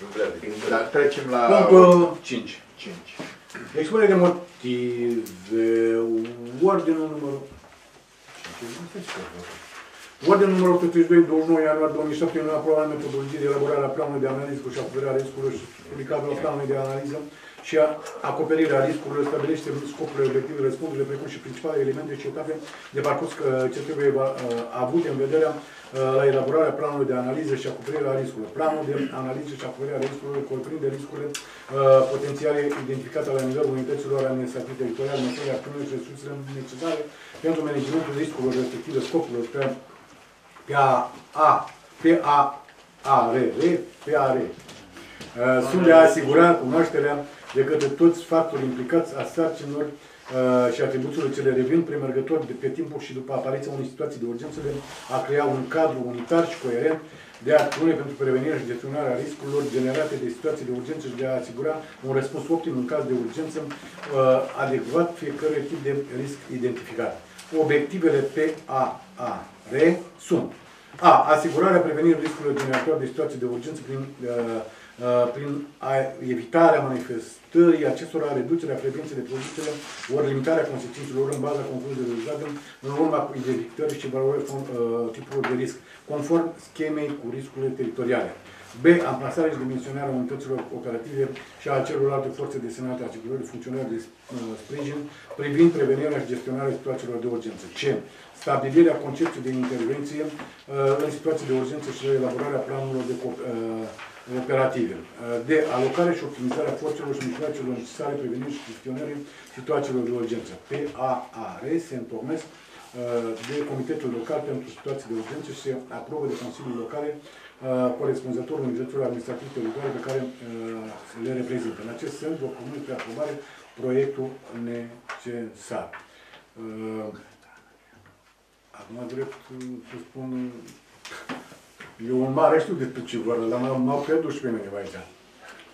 Nu prea bine. Dar trecem la... Punctul 5. 5. Expunere de motive, ordinul numărul... Ordinul numărul 32, 29 ianuarie 2007, în aprobarea metodologiei de elaborare a planului de analiză cu și acoperirea riscurilor și publicat la planului de analiză și a acoperirea riscurilor stabilește scopurile, obiective, răspunsurile, precum și principalele elemente și etape de parcurs că, ce trebuie uh, avute în vederea uh, la elaborarea planului de analiză și acoperirea riscurilor. Planul de analiză și acoperirea riscurilor cuprinde riscurile uh, potențiale identificate la nivelul unităților administrative teritoriale, măsurile, acțiunile și resursele necesare pentru managementul riscurilor respective scopurilor pe PA, A, PA, A, R, R, PA, R. Uh, Sunt de a asigura cunoașterea de către toți factorii implicați a sarcinilor uh, și atribuțiilor ce le revin premergător de pe timpul și după apariția unei situații de urgență de a crea un cadru unitar și coerent de acțiune pentru prevenirea și gestionarea riscurilor generate de situații de urgență și de a asigura un răspuns optim în caz de urgență uh, adecvat fiecare tip de risc identificat. Obiectivele PAAR sunt A. Asigurarea prevenirii riscurilor generatoare de situații de urgență prin uh, uh, prin a- evitarea manifestării acestora, reducerea frecvenței de producere, ori limitarea consecințelor în baza confuzului de rezultate în urma identificării și valorării fon- uh, tipurilor de risc, conform schemei cu riscurile teritoriale. B. Amplasarea și dimensionarea unităților operative și a celorlalte forțe desemnate asigurării funcționării de uh, sprijin privind prevenirea și gestionarea situațiilor de urgență. C. Stabilirea concepției de intervenție uh, în situații de urgență și elaborarea planurilor de co- uh, operative. Uh, D. Alocarea și optimizarea forțelor și mijloacelor necesare prevenirii și gestionării situațiilor de urgență. PAAR se întocmesc uh, de Comitetul Local pentru Situații de Urgență și se aprobă de Consiliul Locale uh, corespunzător unităților administrative teritoriale pe care uh, le reprezintă. În acest sens, vă comunic pe aprobare proiectul necesar. Uh, Acum drept uh, să spun, eu un mare știu despre ce vor, dar m-au m-au pierdut și pe mine aici.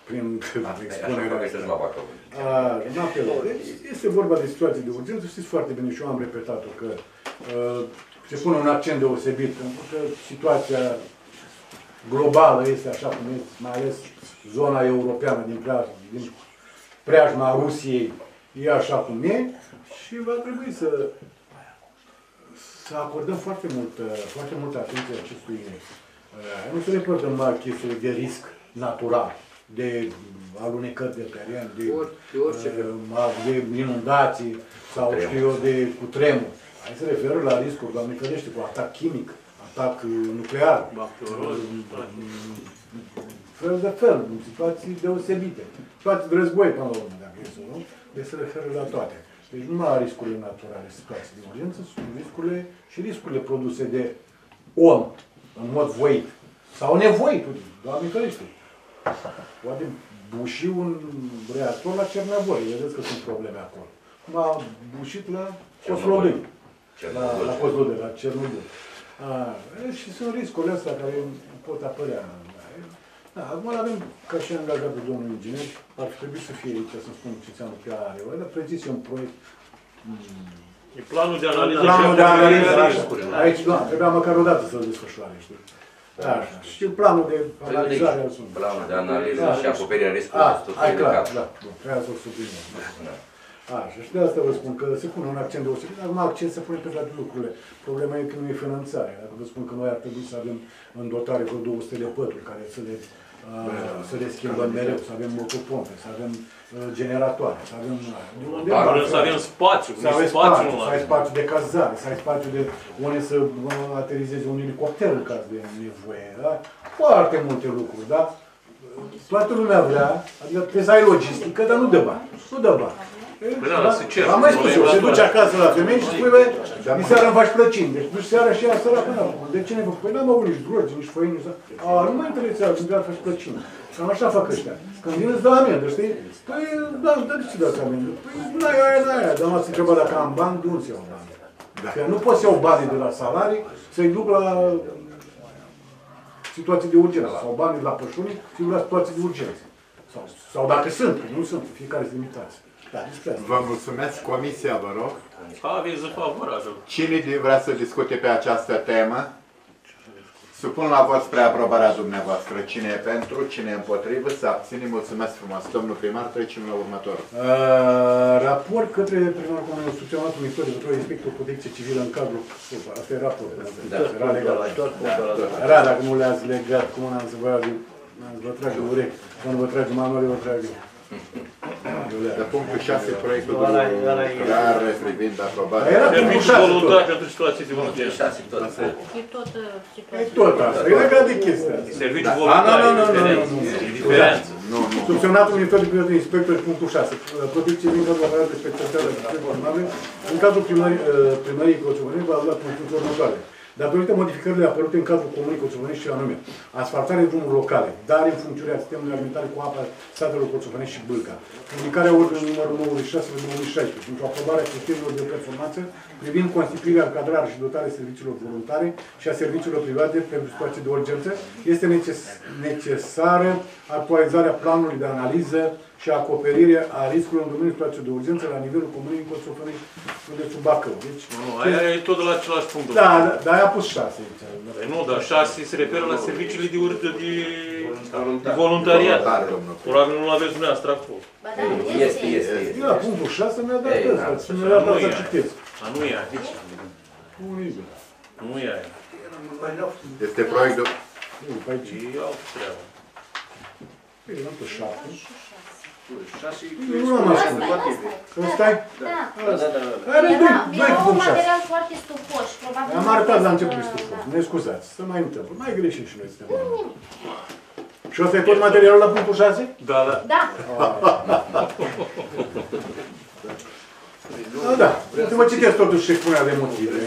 Prin expunerea așa asta. să-și va facă. A, n-am pierdut. Deci, Este vorba de situații de urgență, știți foarte bine și eu am repetat-o că uh, se pune un accent deosebit, pentru că situația globală este așa cum este, mai ales zona europeană din preajma, din preajma Rusiei e așa cum e și va trebui să să acordăm foarte multă, foarte multă atenție acestui, uh, nu să ne părtăm numai chestiile de risc natural, de alunecări de teren, de, Ori- de orice fel. uh, de inundații sau Cutremur. știu eu, de cutremur. Aici se referă la riscuri, Doamne ferește, cu atac chimic, atac uh, nuclear, Bacterioz, uh, fel de fel, în situații deosebite. Situații de război, până la urmă, dacă e să luăm, deci se referă la toate. Deci nu numai riscurile naturale, situații de urgență, sunt riscurile și riscurile produse de om, în mod voit. Sau nevoit, uite, Doamne ferește. Poate buși un reactor la Cernăvoi, vedeți că sunt probleme acolo. Cum a bușit la Coslodăi. La, la Coslodăi, la Cernăvoi. A, e, și sunt riscurile astea care pot apărea. Da, acum îl avem ca și angajat pe domnul inginer, ar fi trebuit să fie aici, să spun ce ți-am pe are, dar precis e un proiect E planul de analiză Planul și de acoperire analiză, a așa. riscurilor. Aici, da, trebuia măcar o dată să-l desfășoare, știi? Așa. Și planul de analizare al sumei. Planul de analiză Da. și acoperirea riscului Ah, de studiu hai de clar, cap. da, bun, trebuia să-l subliniem. Așa, și de asta vă spun că se pune un accent deosebit. Acum accent se pune pe toate lucrurile. Problema e că nu e finanțare. Dacă vă spun că noi ar trebui să avem în dotare vreo 200 de pături care să le, uh, să le schimbăm mereu, să avem motopompe, să avem uh, generatoare, să avem... uh, de undeva, Vrem să avem spațiu, să ai nici spațiu spațiu, nu să ai avem. spațiu de cazare, să ai spațiu de unde să uh, aterizeze un elicopter în caz de nevoie. Da? Foarte multe lucruri, da? Toată lumea vrea, adică trebuie să ai logistică, dar nu dă bani. Nu dă bani. Păi da, se cer. Am mai spus eu, se duce acasă la femei și spui, băi, Da, din seara îmi faci plăcini. Deci duci seara și ea săracă, n De ce ne fac? Păi n-am avut nici drogi, nici făini, nici... A, nu mă interesează, când faci plăcini. Cam așa fac ăștia. Când vine îți dă amendă, știi? Păi, da, dar de ce dați amendă? Păi, n-ai aia, n-ai aia. Dar m-ați întrebat dacă am bani, de unde să iau bani? Da. Că nu poți să iau banii de la salarii, să-i duc la situații de urgență. Sau banii la pășuni, să duc la situații de urgență. Sau, sau dacă sunt, că nu sunt, fiecare sunt limitați. Da, despre asta. Vă mulțumesc, comisia, vă rog. Aviză favorabil. Cine din vrea să discute pe această temă? Supun la vot spre aprobarea dumneavoastră. Cine e pentru, cine e împotrivă, să abține. Mulțumesc frumos. Domnul primar, trecem la următorul. Uh, raport către primarul comunei instituționat Ministrul de Control Inspector Protecție Civilă în cadrul... Asta e raportul. Da. Era legat. Tot punctul ăla. Era dacă nu le-ați legat, cum n-am să vă iau de- n-am să vă trag de urechi. Când vă trage manual, vă trag eu. Eu le-am. De punctul 6, proiectul Ăla e- ăla e- clar privind aprobarea. Era punctul Serviciu 6 voluntar tot. pentru situații de urgență. Șase tot. E tot uh, E situația. tot asta, e legat de chestia asta. Serviciu Da. voluntar, Ah, e nu, nu, nu, diferență. nu, nu, nu. E diferență. Nu, nu. Subsemnatul Ministrul de Privat Inspector, punctul 6. Protecție din cadrul aparatului specialitate de personale în cadrul primării, uh, primăriei Coțovănei va lua funcțiunile următoare. Datorită modificărilor apărute în cadrul Comunei Coțovănești și anume, asfaltarea drumuri locale, dare în funcționare a sistemului alimentar cu apă statelor Coțovănești și Bâlca, publicarea ordinului numărul 96 pe 2016 pentru aprobarea criteriilor de performanță privind constituirea, încadrarea și dotarea serviciilor voluntare și a serviciilor private pentru situații de urgență, este neces- necesară actualizarea planului de analiză și acoperire a riscurilor în domeniul situației de urgență la nivelul comunei Coțovănești, județul Bacău. Deci, Nu, aia e tot de la același punct. da, da, dar aia a pus șase aici. Păi nu, dar șase se referă la serviciile de urgență de E voluntariat. Voluntar, domnul. Probabil nu-l aveți dumneavoastră acolo. Ba da, Este, este, este. Da, punctul 6 mi-a dat Ei, ăsta, da, și mi-a dat nu să e. citesc. A, nu e aici. Nu e aia. Este proiectul... Nu, pe aici. E altă treabă. E altă 7. Șase Eu nu am ascuns. Ăsta e? Da. Da, da, da. Are doi, Era, doi era cu un punct 6. material foarte stufoș, probabil. Am nu a arătat la fost, început uh, stufos. da. Ne scuzați, să mai întâmplă. Mai greșim și noi suntem. Și ăsta e tot materialul la punctul 6? Da, da. Da. Da, da. Să vă citesc totuși expunerea de motive.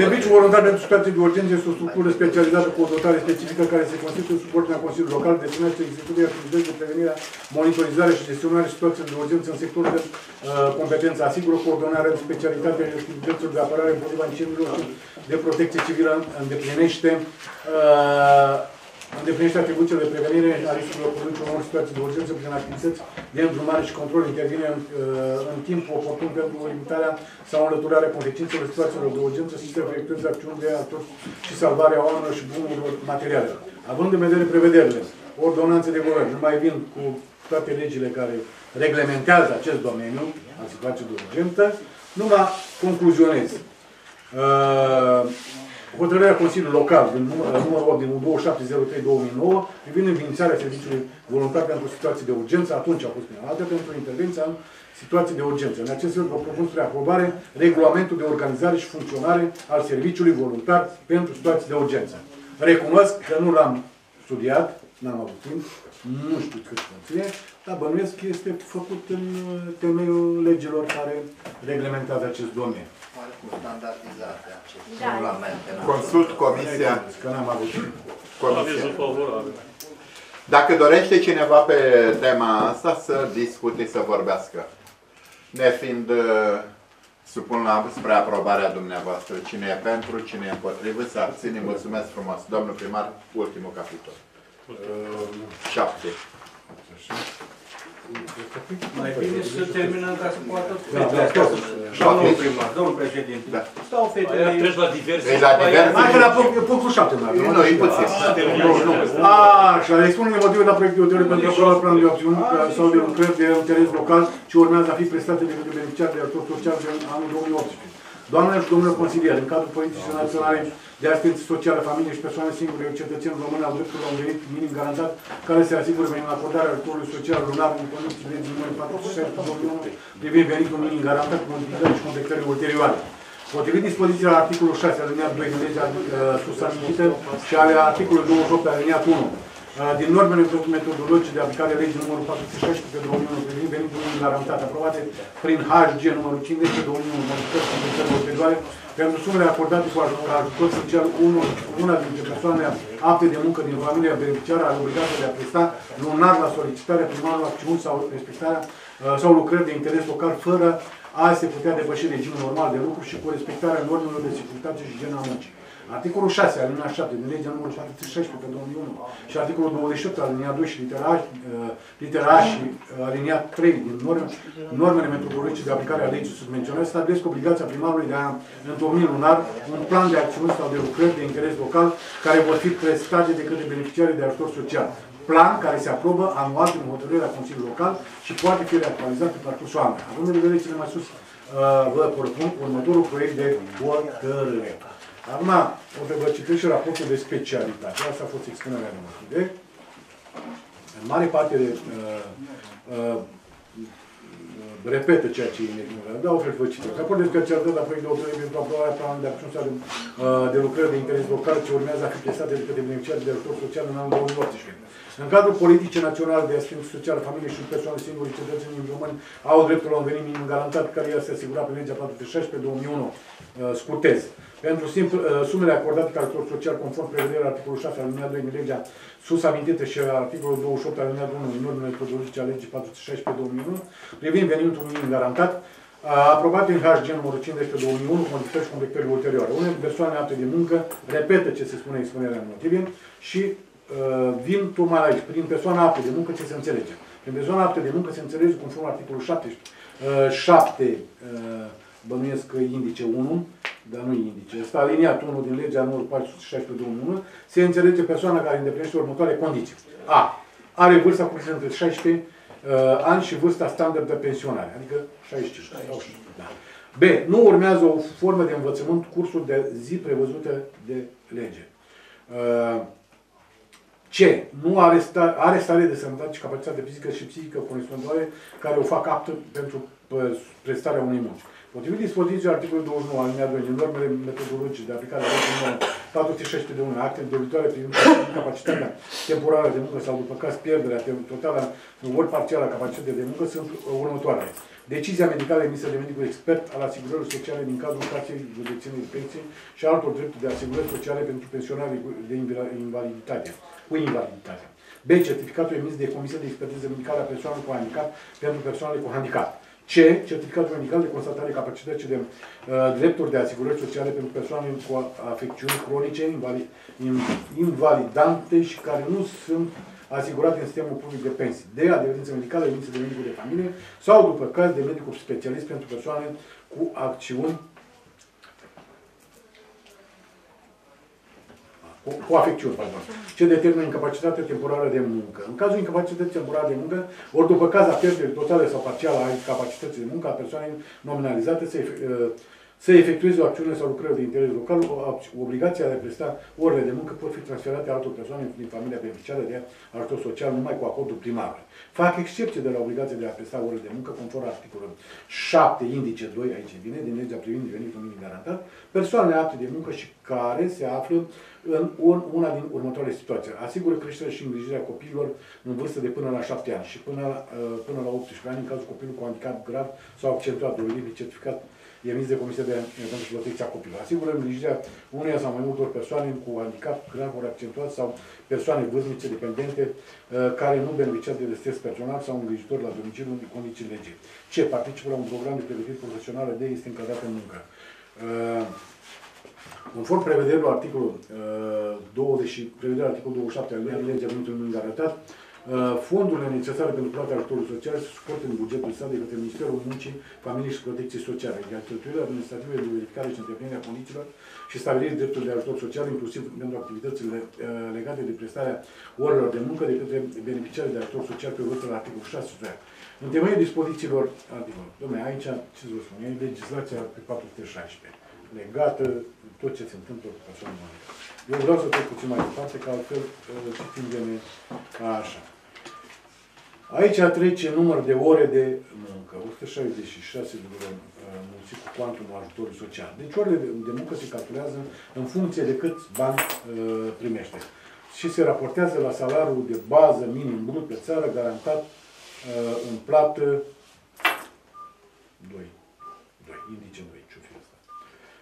Serviciul voluntar pentru situații de urgență este o structură specializată cu o dotare specifică care se constituie sub ordinea Consiliului Local destinată executării activități de prevenire, monitorizare și gestionare situațiilor de urgență în sectorul de uh, competență. Asigură coordonarea în specialitate a activităților de apărare împotriva incendiilor și de protecție civilă, îndeplinește uh, îndeplinește atribuțiile de prevenire a riscurilor produce unor situații de urgență prin activități de îndrumare și control, intervine în, uh, în timp oportun pentru limitarea sau înlăturarea consecințelor situațiilor de urgență și să efectueze acțiuni de ajutor și salvare a oamenilor și bunurilor materiale. Având în vedere prevederile, ordonanțe de guvern, nu mai vin cu toate legile care reglementează acest domeniu al situației de urgență, numai concluzionez. Uh, Hotărârea Consiliului Local din număr- numărul 8 din 2703-2009 privind înființarea serviciului voluntar pentru situații de urgență, atunci a fost prima dată pentru intervenția în situații de urgență. În acest fel vă propun spre aprobare regulamentul de organizare și funcționare al serviciului voluntar pentru situații de urgență. Recunosc că nu l-am studiat, n-am avut timp, nu știu cât conține, dar bănuiesc că este făcut în uh, temeiul legilor care reglementează acest domeniu. Oarecum standardizate aceste Da. regulamente. nu? Consult comisia. Că n-am avut timp. comisia. Avizul favorabil. Dacă dorește cineva pe tema asta să discute, să vorbească. Ne fiind uh, supun la spre aprobarea dumneavoastră. Cine e pentru, cine e împotrivă, să abține. Mulțumesc frumos. Domnul primar, ultimul capitol. Șapte. Mai bine să terminăm ca să poată Da, da, fetele da. acasă. Domnul primar, domnul președinte, Da. stau Aia fetele... treci la diverse. Ei, la diverse. Hai că la punct- e punctul 7, nu Nu, e puțin. Nu, nu. Așa, expune motivul la proiectul de hotărâre pentru aprobarea planului de acțiuni sau de lucrări de interes local ce urmează a fi prestate de către beneficiari de ajutor social de anul 2018. Doamnelor și domnilor consilieri, în cadrul politicii naționale de asistență socială, familie și persoane singure, cetățeni români au dreptul la un venit minim garantat care se asigură prin acordarea ajutorului social lunar în condițiile din numărul 46 privind venitul minim garantat cu modificări și completări ulterioare. Potrivit dispozițiilor articolul 6 aliniat 2 din legea uh, sus amintită și ale articolului 28 aliniat 1 uh, din normele metodologice de aplicare a legii numărul 416 pe 2001 privind venitul minim garantat aprobate prin HG numărul 50 pe 2001 modificări și completări ulterioare pentru sumele acordate cu ajutor, ajutor social unul, una dintre persoanele apte de muncă din familia beneficiară are obligația de a presta lunar la solicitarea primarului acțiuni sau respectarea uh, sau lucrări de interes local fără a se putea depăși regimul normal de lucru și cu respectarea normelor de securitate și igienă a muncii. Articolul 6, alinia 7 din legea numărul 716 pe 2001 și articolul 28, alinia 2 și litera A, uh, litera A și uh, alinia 3 din norme, normele metodologice de aplicare a legii submenționate stabilesc obligația primarului de a întocmi lunar un plan de acțiuni sau de lucrări de interes local care vor fi prestate de către beneficiarii de ajutor social. Plan care se aprobă anual prin hotărârea Consiliului Local și poate fi reactualizat pe parcursul anului. Având în vedere cele mai sus, uh, vă propun următorul proiect de hotărâre. Acum, o să vă citesc și raportul de specialitate. Asta a fost expunerea de motive. În mare parte de, uh, uh, repetă ceea ce e neglijat. Da, o să vă citesc. Raport de specialitate la proiect de hotărâre pentru aprobarea planului de acțiune sau de, uh, de lucrări de interes local ce urmează a fi prestate de către beneficiari de ajutor social în anul 2018. În cadrul politicii naționale de asistență socială, familie și persoane singure, cetățenii români au dreptul la un venit minim garantat care este asigurat prin legea 416 pe 2001. Uh, scurtez. Pentru simpl, uh, sumele acordate ca ajutor social conform prevederea articolul 6 alineat 2 din legea sus amintită și articolul 28 alineat 1 din normele metodologice a legii 416 pe 2001 privind venitul minim garantat aprobat în HG numărul 50 pe 2001 cu modificări și completări ulterioare. Unele persoane apte de muncă repetă ce se spune în expunerea în motive și uh, vin tocmai aici, prin persoana apte de muncă ce se înțelege. Prin persoana apte de muncă se înțelege conform articolul 7, uh, 7 uh, bănuiesc că indice 1, dar nu indice. Este aliniat 1 din legea numărul 416 2001, se înțelege persoana care îndeplinește următoarele condiții. A. Are vârsta cuprinsă între 16 uh, ani și vârsta standard de pensionare, adică 65. 65. Da. B. Nu urmează o formă de învățământ, cursuri de zi prevăzute de lege. Uh, C. Nu are, sta, are stare de sănătate și capacitate fizică și psihică corespunzătoare care o fac aptă pentru pă- prestarea unei munci. Potrivit dispoziției articolului 29 alineat 2 din normele metodologice de aplicare a legii numărul 416 de 1, acte de viitoare privind capacitatea temporară de muncă sau după caz pierderea tem- totală ori parțială a capacității de muncă sunt următoarele. Decizia medicală emisă de medicul expert al asigurării sociale din cadrul casei județenii de pensii și altor drepturi de asigurări sociale pentru pensionari de invali- invaliditate, cu invaliditate. B. Certificatul emis de Comisia de Expertiză Medicală a persoanelor cu handicap pentru persoanele cu handicap. C. Certificatul medical de constatare capacității de uh, drepturi de asigurări sociale pentru persoane cu afecțiuni cronice, invali, in- invalidante și care nu sunt asigurate în sistemul public de pensii. D. Adeverință medicală emisă de medicul de familie sau, după caz, de medicul specialist pentru persoane cu acțiuni cu, cu afecțiuni, pardon, ce determină incapacitatea temporară de muncă. În cazul incapacității temporare de muncă, ori după caz a pierderii totale sau parțială a incapacității de muncă a persoanei nominalizate să, efe- uh, să efectueze o acțiune sau lucrări de interes local, o- obligația de a presta orele de muncă pot fi transferate altor persoane din familia beneficiară de ajutor social numai cu acordul primarului. Fac excepție de la obligația de a presta orele de muncă conform articolului 7, indice 2, aici vine, din legea privind venitul minim garantat, persoanele apte de muncă și care se află în un- una din următoarele situații. Asigură creșterea și îngrijirea copiilor în vârstă de până la 7 ani și până la, uh, până la 18 ani în cazul copilului cu handicap grav sau accentuat, dovedit certificat emis de Comisia de pentru Protecția Copilului. Asigură îngrijirea uneia sau mai multor persoane cu handicap grav ori accentuat sau persoane vârstnice dependente uh, care nu beneficiază de stres personal sau îngrijitor la domiciliu în condiții legii. Ce participă la un program de pregătire profesională de este încadrat în muncă. Uh, Conform prevederilor articolul uh, 20 și prevederea articolul 27 al legii venitului minim garantat, uh, fondurile necesare pentru plata ajutorului social se suportă în bugetul stat de către Ministerul Muncii, Familiei și Protecției Sociale, iar cheltuielile administrative de verificare și îndeplinirea condițiilor și stabilirea dreptului de ajutor social, inclusiv pentru activitățile uh, legate de prestarea orelor de muncă de către beneficiarii de ajutor social pe vârstă la articolul 6 în temeiul dispozițiilor, articol, domnule, aici, ce să vă spun, e legislația pe 416 legată tot ce se întâmplă cu persoana umană. Eu vreau să trec puțin mai departe, că altfel uh, citim bine așa. Aici trece număr de ore de muncă, 166 de ore uh, mulțit cu cuantumul ajutorului social. Deci orele de, de muncă se calculează în funcție de câți bani uh, primește. Și se raportează la salariul de bază minim brut pe țară, garantat uh, în plată 2. 2, indice 2, ce fi asta. Uh,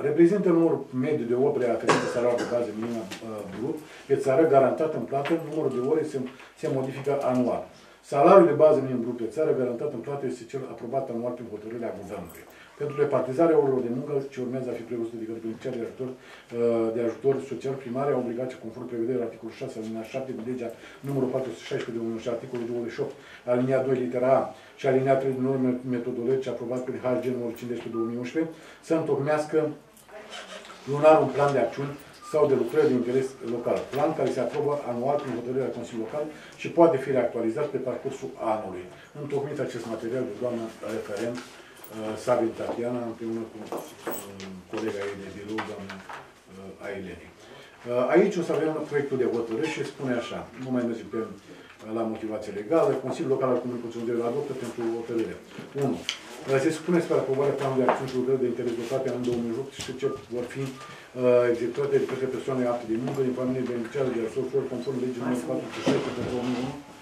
reprezintă numărul mediu de ore aferente salariul de bază minimă uh, brut pe țară, garantat în plată, numărul de ore se, se modifică anual. Salariul de bază minim brut pe țară, garantat în plată, este cel aprobat anual prin hotărârea guvernului. Pentru repartizarea orelor de muncă ce urmează a fi prevăzută de către beneficiarii de ajutor, uh, de ajutor social primare, au obligație conform prevederea articolul 6 alinia 7 din legea numărul 416 de 1 și articolul 28 alinia 2 litera A și alinia 3 din norme metodologice aprobat prin HG numărul 50 pe 2011 să întocmească lunar un plan de acțiuni sau de lucrări de interes local. Plan care se aprobă anual prin hotărârea Consiliului Local și poate fi reactualizat pe parcursul anului. Întocmit acest material de doamna referent uh, Sabin Tatiana împreună cu uh, colega ei de birou, doamna uh, Aileni. Uh, Aici o să avem proiectul de hotărâre și spune așa, nu mai mergem pe la motivație legală, Consiliul Local al Comunei Conționului adoptă pentru hotărâre. 1. Se supune spre aprobarea planului de acțiuni și lucrări de interes local pe anul 2018 ce vor fi uh, executate de către persoane apte de muncă din familie beneficiare de ajutor conform legii numărul 416 pe 2001 Uh,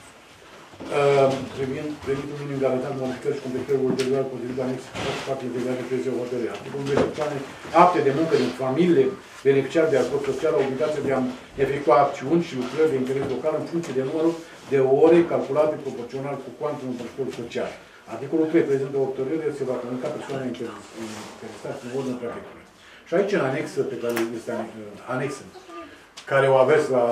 privind venitul minim garantat, modificări și completări ulterioare potrivit anexă parte integrate de prezeu hotărâre. Articolul 2. Persoane șapte de muncă din familie beneficiari de ajutor social au obligația de a efectua acțiuni și lucrări de interes local în funcție de numărul de ore calculate proporțional cu cuantumul transportului social. Articolul 3 prezintă o hotărâre, se va comunica persoanele interesate în ordine prefectului. Și aici, în anexă, pe care este anexă, care o aveți la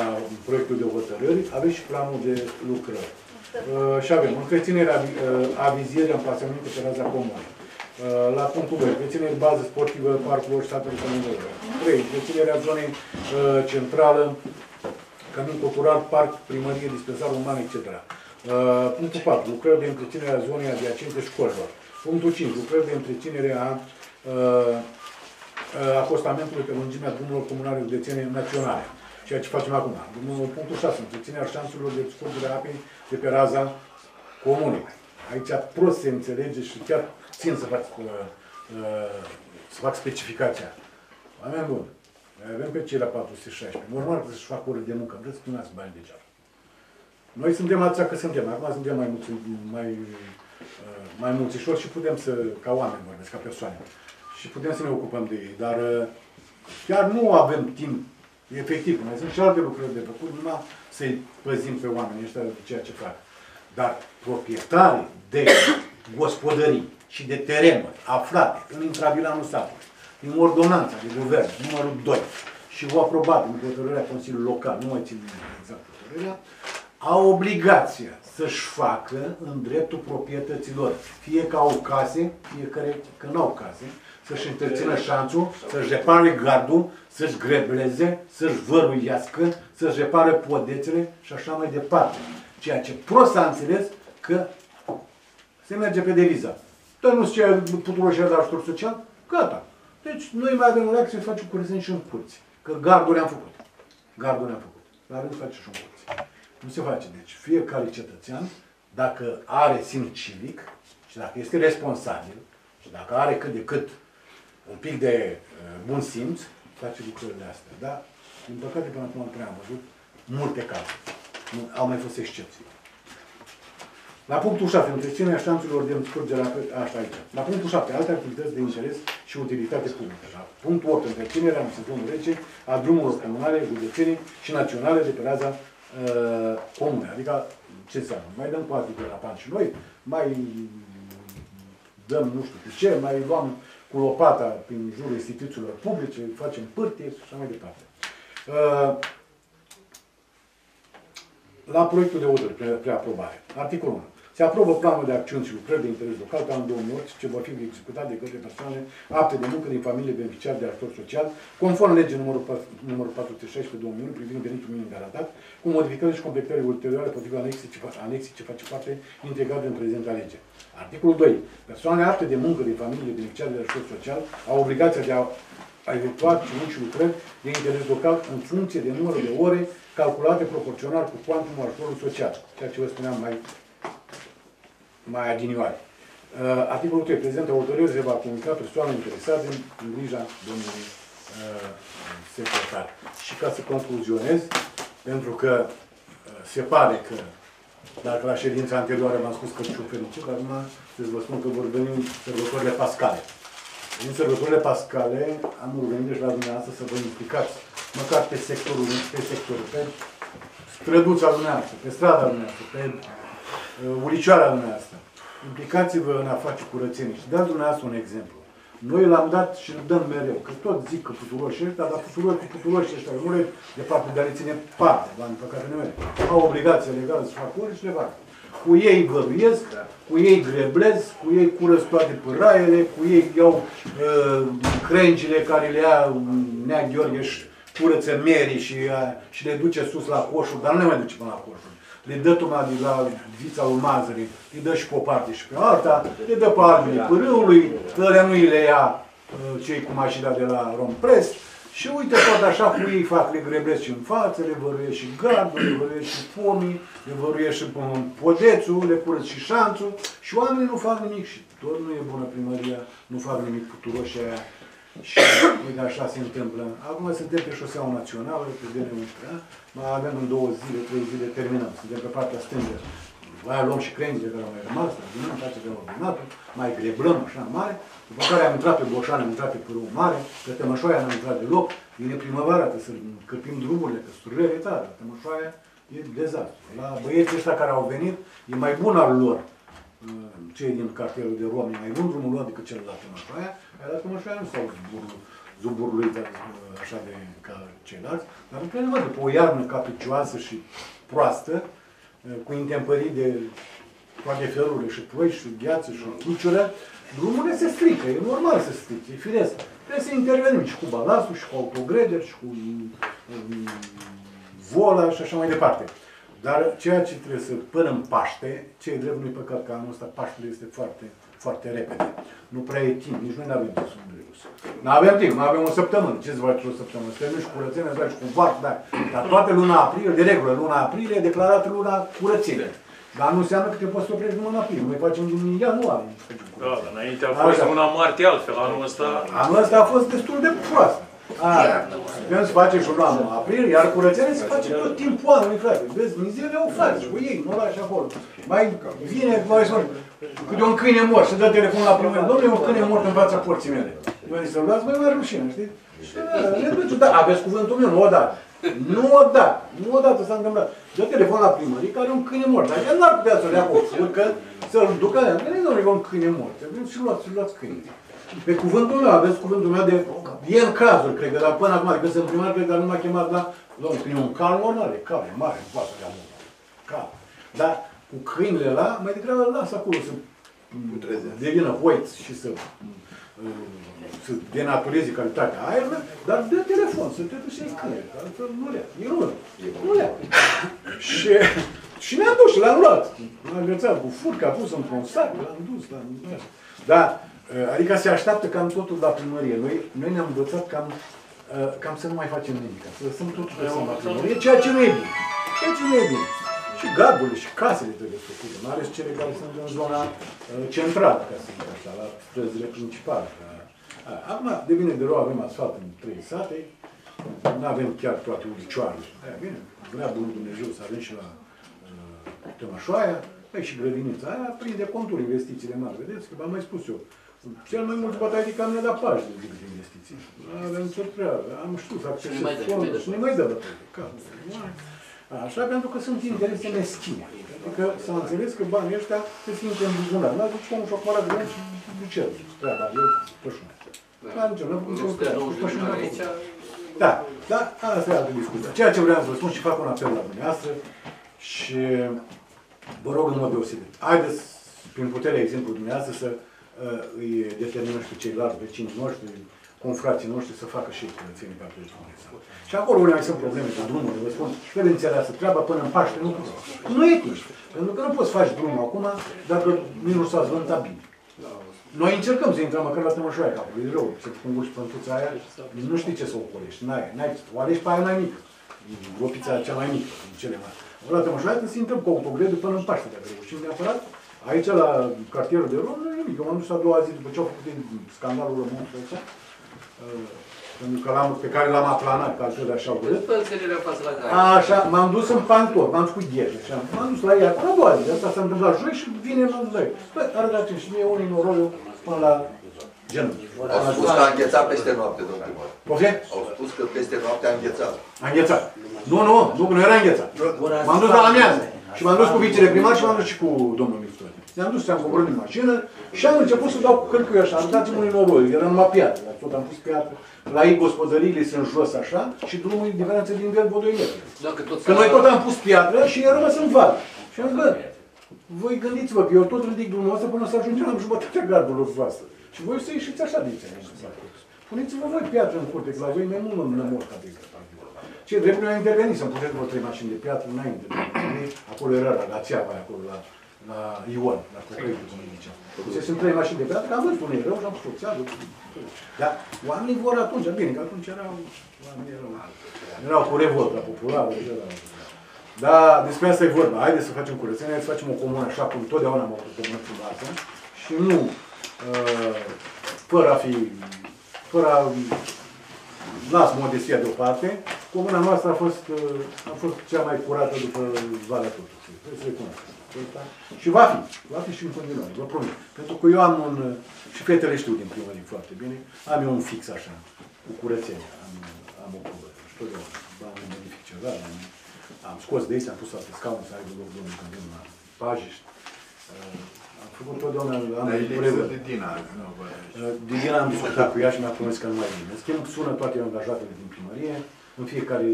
proiectul de hotărâri, aveți și planul de lucrări. Uh, și avem întreținerea, uh, avizierea, amplasamentul pe raza comună. Uh, La punctul 2, întreținerea bază sportivă, parcurilor și statului comunelor. 3. Întreținerea zonei uh, centrală, camin cultural, parc, primărie, dispensar uman, etc. Uh, Punctul 4. Lucrări de întreținere a zonei adiacente școlilor. Punctul 5. Lucrări de întreținere a uh, uh, acostamentului pe lungimea drumurilor comunale județene naționale. Ceea ce facem acum. Drumul- Punctul 6. Întreținerea șanselor de scurgere a apei de pe raza comunei. Aici prost se înțelege și chiar țin să fac, uh, uh, să fac specificația. Oameni buni, noi avem pe cei la 416. Normal că să-și facă ore de muncă. Vreți să puneți bani degeaba. Noi suntem atâția că suntem. Acum suntem mai mulți, mai, uh, mai mulțișori și putem să, ca oameni vorbesc, ca persoane. Și putem să ne ocupăm de ei. Dar uh, chiar nu avem timp efectiv. Mai sunt și alte lucruri de făcut, numai să-i păzim pe oamenii ăștia de ceea ce fac. Dar proprietarii de gospodării și de terenuri aflate în intravilanul satului, în ordonanța de guvern, numărul 2, și o aprobat în hotărârea Consiliului Local, nu mai țin minte exact hotărârea, au obligația să-și facă în dreptul proprietăților, fie că au case, fie care, că nu au case, să-și întrețină șanțul, să-și repare gardul, să-și grebleze, să-și văruiască, să-și repare podețele și așa mai departe. Ceea ce prost s-a înțeles că se merge pe deviza. Dar nu se puturoși de ajutor social? Gata. Deci noi mai avem o reacție să facem curățenie și în curți. Că garduri am făcut. Garduri am făcut. Dar nu face și în curți. Nu se face. Deci fiecare cetățean, dacă are simț civic și dacă este responsabil și dacă are cât de cât un pic de uh, bun simț, face lucrurile astea. Da? Din păcate, până acum nu prea am văzut multe cazuri. Nu, au mai fost excepții. La punctul 7, întreținerea șanțurilor de scurgere a așa aici. La punctul 7, alte activități de interes și utilitate publică. La punctul 8, întreținerea în sezonul rece a drumurilor comunale, județene și naționale de pe raza uh, comune. Adică, ce înseamnă? Mai dăm cu de la pan și noi, mai dăm nu știu cu ce, mai luăm cu lopata prin jurul instituțiilor publice, facem pârtie și așa mai departe. Uh, la proiectul de hotărâre pre, preaprobare. Articolul 1. Se aprobă planul de acțiuni și lucrări de interes local pe anul 2008 ce vor fi executate de către persoane apte de muncă din familie beneficiari de ajutor social, conform legii numărul, 4, numărul 416 2001 privind venitul minim garantat, cu modificări și completări ulterioare potrivit anexii ce, fa- anexii ce face parte integral din prezenta lege. Articolul 2. Persoane apte de muncă din familie beneficiari de ajutor social au obligația de a a efectua acțiuni și lucrări de interes local în funcție de numărul de ore calculate proporțional cu cuantumul ajutorului social, ceea ce vă spuneam mai, mai adinioare. Uh, articolul 3. Prezentă hotărâre se va comunica persoanele interesate în, în grija domnului uh, secretar. Și ca să concluzionez, pentru că uh, se pare că dacă la ședința anterioară m-am spus că și fericit, acum să vă spun că vor veni sărbătorile pascale. În sărbătorile pascale am urmărit la dumneavoastră să vă implicați, măcar pe sectorul, pe sectorul, pe străduța dumneavoastră, pe strada dumneavoastră, pe uh, uricioara dumneavoastră. Implicați-vă în a face curățenie și dați dumneavoastră un exemplu. Noi l-am dat și îl dăm mereu, că tot zic că puturoși ăștia, dar puturoși cu puturoși ăștia, nu le departe de a le ține parte, Doamne, păcate numele. Au obligația legală să facă ori și le fac. Cu ei văruiesc, cu ei greblez, cu ei curăț toate pâraiele, cu ei iau uh, crengile care le ia um, Nea Gheorghe și curăță merii și, uh, și le duce sus la coșul, dar nu le mai duce până la coșul. Le dă tocmai de la vița lui Mazării, îi dă și pe o parte și pe alta, le dă pe armele pârâului, ălea nu îi le ia uh, cei cu mașina de la Rompress, și uite tot așa cu ei fac, le greblesc și în față, le văruiesc și gardul, le văruiesc și pomii, le văruiesc și um, podețul, le curăț și șanțul. Și oamenii nu fac nimic și tot nu e bună primăria, nu fac nimic cu turoșii aia. Și uite așa se întâmplă. Acum suntem pe șoseaua națională, pe DN11, mai avem în două zile, trei zile, terminăm. Suntem pe partea stângă. Mai luăm și crengile care au mai rămas, terminăm, facem ordinatul, mai greblăm așa mare, după care am intrat pe Boșan, am intrat pe Pârâu Mare, pe Tămășoaia n-am intrat deloc, vine primăvara, trebuie să cărpim drumurile, că sunt rele tare, Tămășoaia e dezastru. La băieții ăștia care au venit, e mai bun al lor, uh, cei din cartierul de Rom, e mai bun drumul lor decât cel de la Tămășoaia, iar la Tămășoaia nu stau zuburul, zuburului de, uh, așa de ca ceilalți, dar într-adevăr, după o iarnă capricioasă și proastă, uh, cu intempării de toate felurile și ploi și gheață și chiciură, drumurile se strică, e normal să strice, e firesc. Trebuie să intervenim și cu balansul, și cu autogreder, și cu um, vola și așa mai departe. Dar ceea ce trebuie să, până în Paște, ce e drept nu-i păcat că anul ăsta Paștele este foarte, foarte repede. Nu prea e timp, nici noi nu avem timp să Mândruius. Nu avem timp, nu avem o săptămână. Ce să faci o săptămână? Să termini și curățenia, să faci cu vart, da. Dar toată luna aprilie, de regulă, luna aprilie e declarată luna curățire. Dar nu înseamnă că te poți să oprești numai în aprilie. Noi facem din ianuarie. Da, dar înainte a fost Așa. una martie altfel, anul ăsta... Anul ăsta a fost destul de proastă. Aia. Putem să facem și o luăm în aprilie, iar curățenia se face tot timpul anului, frate. Vezi, mizeria o faci cu ei, nu o lași acolo. Mai vine, mai spun, câte un câine mort, și dă telefon la primul domnule, e un câine mort în fața porții mele. Eu zic să-l dați, mai mai rușine, știți? Și da, le duce, da, aveți cuvântul meu, nu odată. Nu odată, nu odată s-a întâmplat. Dă telefon la primărie care e un câine mort. Dar el n-ar putea să-l ia cu o furcă, să-l ducă, nu domnule, e un câine mort. Veniți și luați, și luați câine. Pe cuvântul meu, aveți cuvântul meu de... E în cazuri, cred că, dar până acum, adică sunt primar, cred că nu m-a chemat la... Domnul, când e un cal normal, e cal, e mare, nu poate să dea mult. Cal. Dar cu câinile la, mai degrabă îl las acolo să devină hoit și să, să denatureze calitatea aerului, dar dă telefon, să te duci în câine, că altfel nu le E nu, nu le Și, și ne-am dus și l-am luat. L-am agățat cu furca, a pus într-un sac, l-am dus, l-am dus. Da, adică se așteaptă cam totul la primărie. Noi, noi ne-am învățat cam, uh, cam să nu mai facem nimic, să lăsăm totul pe seama primărie, ceea ce nu e bine. Ceea ce nu e bine. Și gardurile și casele trebuie făcute, mai ales cele care sunt în zona uh, centrală, ca să zic așa, la străzile principale. Ca- a, Acum, de bine de rău, avem asfalt în trei sate, nu avem chiar toate ulicioarele. Aia, bine, vrea bunul Dumnezeu să avem și la uh, Tămășoaia, păi și grădinița aia prinde conturi investițiile mari. Vedeți că v-am mai spus eu. Cel mai mult bătaie de cam ne-a dat pași de zic de investiții. Avem tot prea, am știut să Și ne mai dă, accesez și ne mai dă. fonduri și ne mai dă bătaie de cap. Așa, pentru că sunt interese meschine. Adică s-a înțeles că banii ăștia trebuie să intre în buzunar. N-a zis omul și-a cumpărat de și duce el treaba, eu pășune. Da, nicio, nu Nu stă domnul primar aici. Da, da, asta e altă discuție. Ceea ce vreau să vă spun și fac un apel la dumneavoastră și vă rog în mod deosebit. Haideți, prin puterea exemplului dumneavoastră, să uh, îi determină și pe ceilalți vecinii noștri, confrații noștri să facă și ei curățenie pe acolo spuneți. Și acolo unde mai sunt probleme cu drumul, vă spun, pe înțeleasă treaba până în Paște, nu, nu e timp. Pentru că nu poți face drumul acum dacă minus s-a zvântat bine. Noi încercăm să intrăm măcar la tămășoaia capului, e rău, să punguri pântuța aia, nu știi ce să o colești, n-ai, n-ai, o alegi pe aia mai mică, gropița cea mai mică, din cele mai. La tămășoaia trebuie să intrăm cu autogredul până în Paște, dacă reușim neapărat. Aici, la cartierul de Rom, nu e nimic, eu m-am dus a doua zi după ce au făcut din scandalul rământul ăsta, uh, pentru că l-am, pe care l-am aplanat, ca altfel așa urât. După întâlnirea față la gare. Așa, m-am dus în pantor, m-am dus cu gheșe, așa. M-am dus la ea, la a doua zi, asta s-a întâmplat joi și vine m-am dus la ei. Bă, arătați și mie unii noroiul până la genunchi. Au spus că a înghețat peste noapte, domnul primar. Poftim? Au spus că peste noapte a înghețat. A înghețat. Nu, nu, nu, nu era înghețat. M-am dus la amiază. Și m-am dus cu vicele primar și m-am dus și cu domnul ministru. Ne-am dus, am coborât din mașină și am început să dau cu cărcui așa, arătați-mă unii noroi, era numai piatră, la tot am pus piatră. La ei gospodăriile sunt jos așa și drumul e diferență din nivel vreo 2 metri. Dacă tot Că noi tot am pus piatră și e rămas în val. Și am zis, bă, voi gândiți-vă că eu tot ridic drumul ăsta până să ajungem la jumătatea gardurilor voastre. Și voi să ieșiți așa de aici. Puneți-vă voi piatră în curte, că la voi mai mult nu mor ca de Ce dreptul a intervenit să-mi puneți vreo trei mașini de piatră înainte. Acolo era la țeava, acolo la, la Ion, la Cocreitul, cum îi zicea. Deci sunt trei mașini de piatră, că am văzut unde e rău și am pus o țeavă. Dar oamenii vor atunci, bine, că atunci erau, oamenii erau, erau cu revolta populară. Erau, da, despre asta e vorba. Haideți să facem curățenie, să facem o comună așa cum totdeauna am avut o comună frumoasă și nu uh, fără a fi, fără a las modestia deoparte, comuna noastră a fost, uh, a fost cea mai curată după Valea Totușului. Trebuie să recunosc. Asta. Și va fi, va fi și în continuare, vă promit. Pentru că eu am un, uh, și fetele știu din primărie foarte bine, am eu un fix așa, cu curățenie, am, am o probă. Și totdeauna, am un modific ceva, am, am scos de aici, am pus toate scaunul să aibă loc domnul când vin la pajiști. Uh, am făcut totdeauna, am Dar e o lipsă de Dina. nu, bă. Didina am discutat cu ea și mi-a promis că nu mai vine. În schimb, sună toate angajatele din primărie, în fiecare,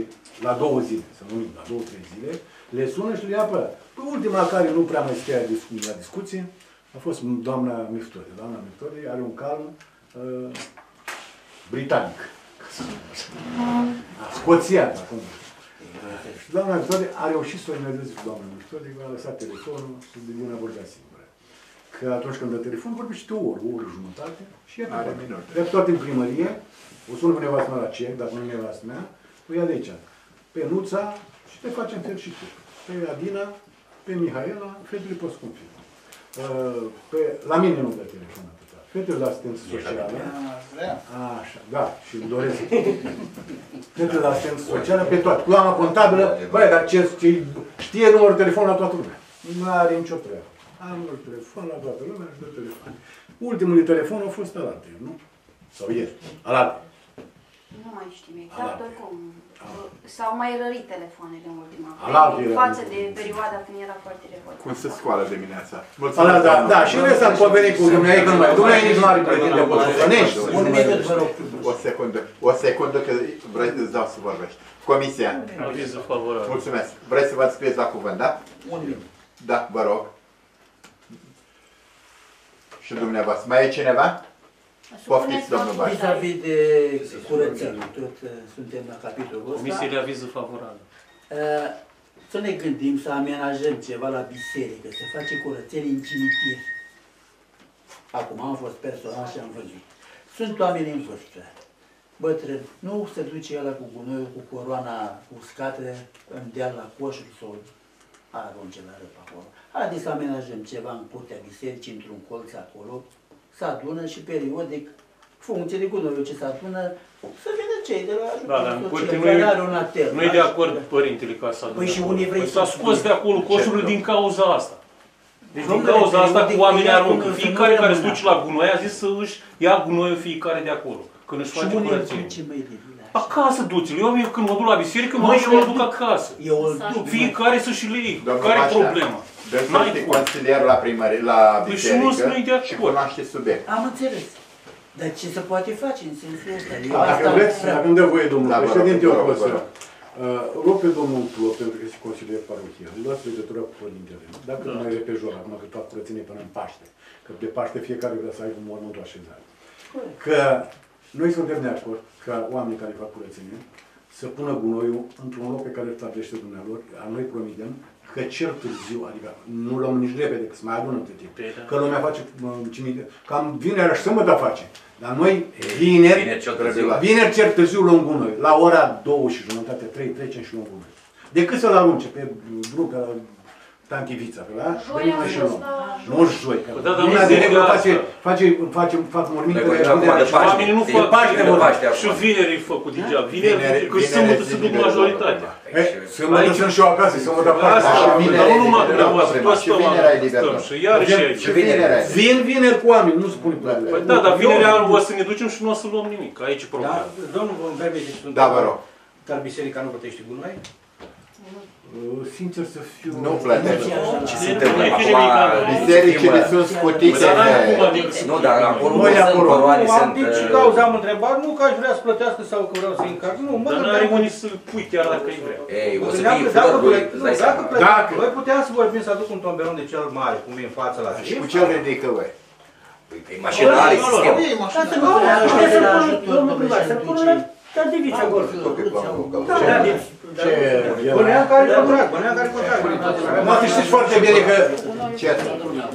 la două zile, să nu uit, la două, trei zile, le sună și le ia pe ăla. Pe ultima care nu prea mai stea discu- la discuție, a fost doamna Miftori. Doamna Miftori are un calm uh, britanic. ca să spun așa. Scoțian, acum. Și doamna Miftori a reușit să o enerveze pe doamna Miftori, a lăsat telefonul și de din a vorbea singură. Că atunci când dă telefon, vorbește o oră, o oră jumătate și e Are pe minute. De tot în primărie, o sună pe nevastă mea la cec, dacă nu e nevastă mea, o ia de aici. Pe Nuța și te facem fel și tu. Pe Adina, pe Mihaela, fetele poți scumpi. Uh, pe, la mine nu dă telefon atâta. Fetele de asistență socială. Așa, da, și îmi doresc. Fetele de asistență socială pe toate. Cu doamna contabilă, băi, dar ce, ce știe numărul de telefon la toată lumea. Nu are nicio treabă. Am numărul de telefon la toată lumea și dă telefon. Ultimul telefon a fost alaltă, nu? Sau ieri. Alaltă. Nu mai știm exact, oricum. S-au mai rărit telefoanele în ultima Alaltă vreme, era. față de perioada când era foarte revolt. Cum se scoală dimineața? Ala, da, da, și restul am pomenit cu dumneavoastră că nu mai. Dumneavoastră nici nu are pretinde poziționești. Un minut, vă rog. O secundă. O secundă că vrei îți dau să vorbești. Comisia. Avizul favorabil. Mulțumesc. Vreți să vă scrieți la cuvânt, da? Un minut. Da, vă rog. Și dumneavoastră. Mai e cineva? Poftiți, domnul Baș. Vis-a-vis de curățenie, tot uh, suntem la capitolul ăsta. Comisiile avizul favorabil. Uh, Să ne gândim să amenajăm ceva la biserică, să face curățenie în cimitir. Acum am fost personal și am văzut. Sunt oameni în vârstă, bătrâni. Nu se duce el cu gunoiul, cu coroana uscată în deal la coșuri sau arunce la răp acolo. Haideți să amenajăm ceva în curtea bisericii, într-un colț acolo, să adună și periodic, funcție de gunoiul ce se adună, să vină cei de la Da, dar ajutorul în social, curte nu care e, are un atel. nu e de acord părintele ca să adune Păi și acolo. unii vrei Păi să s-a scos spui? de acolo coșurile Ce din cauza asta. Deci din Domnule, cauza asta periodic cu oamenii ia aruncă. până să Fiecare nu care se rămână. duce la gunoi a zis să își ia gunoiul fiecare de acolo. Când își Și face unii îl curățenie. duce, măi, de vile. Acasă duți-l. Eu când mă duc la biserică, mă Măi, duc și eu mă îl duc duc. acasă. Eu îl duc, măi. Fiecare să-și le iei. Domnul Care e Bașa, problema? Dânsul N-ai este cum. consilier la primărie, la Păi și nu biserică sunt de acord. și cunoaște subiect. Am înțeles. Dar ce se poate face în sensul ăsta? Eu Dacă asta vreți, vreau. dacă îmi dă voie domnul Da, vă rog, președinte, vă eu rog, pot vă să... rog. Uh, rog pe domnul Plot, pentru că este consilier parohial, luați legătura cu părintele. Dacă nu mai repejor, acum că fac curățenie până în Paște, că de Paște fiecare vrea să aibă mormântul așezat. Că noi suntem de acord ca oamenii care fac curățenie să pună gunoiul într-un loc pe care îl stabilește dumnealor, a noi promitem că cel târziu, adică nu luăm nici repede, că se mai adună între timp, că lumea face mă, cimite, cam vinerea și sâmbătă face. Dar noi vineri, vineri cel târziu. vineri cel târziu luăm gunoi. La ora două și jumătate, trei, trecem și luăm gunoi. Decât să-l arunce pe drum, pe la Tanchivița, pe la Joi venim am noi și fost luăm. la- Nu joi, că Păi da, dar lumea nu de zic regulă asta. face, face, face, fac mormintele Păi, acum vinerea de și Paște. Oamenii nu de fac Paște vineri, vor Paște Și acum. vineri e făcut degeaba. Vineri, Vineri- că vineri sâmbătă zi se duc de majoritatea. E, Sâmbătă sunt și eu acasă, sâmbătă Asta acasă. și vineri dar nu e numai liber, dumneavoastră, doamna toți Prima, și stăm vinerea e stăm liber, și iarăși Vin- aici. și vinerea e. Vin vineri cu oameni, nu spune probleme. Păi da, dar vinerea o să ne ducem și nu o să luăm nimic. Aici e Da, problema. domnul Von Berbege, sunt Da, vă rog. Dar biserica nu plătește gunoi? Uh, Sincer să fiu... Nu plătește. Ce se întâmplă? Nu e Acum, nimic, dar- Bisericile sunt scutite Dar n-am de... cum adică să- Nu, dar acolo nu Noi sunt acolo. coroane, Nu, am sunt... dit și uh, cauza am întrebat, nu că aș vrea să plătească sau că vreau să încarc. Nu, mă Dar n-are gândeam- unii să pui chiar dacă îi vrea. Ei, o mă să gândeam fie că dacă flori, plec- îți nu, dai dacă seama. plec- Dacă- Noi puteam să vorbim să aduc un tomberon de cel mare, cum e în fața la Și zi. cu ce ridică, voi? Păi, e mașina are sistem. Da, să nu vrea Trebuie să de la pun, ajutor, domnul domnule, primar, și să atunci- pun la Tardivici acolo. Da, da, deci, Ce... Băneam care contract, băneam care contract. Noastră știți foarte bine că... Ce?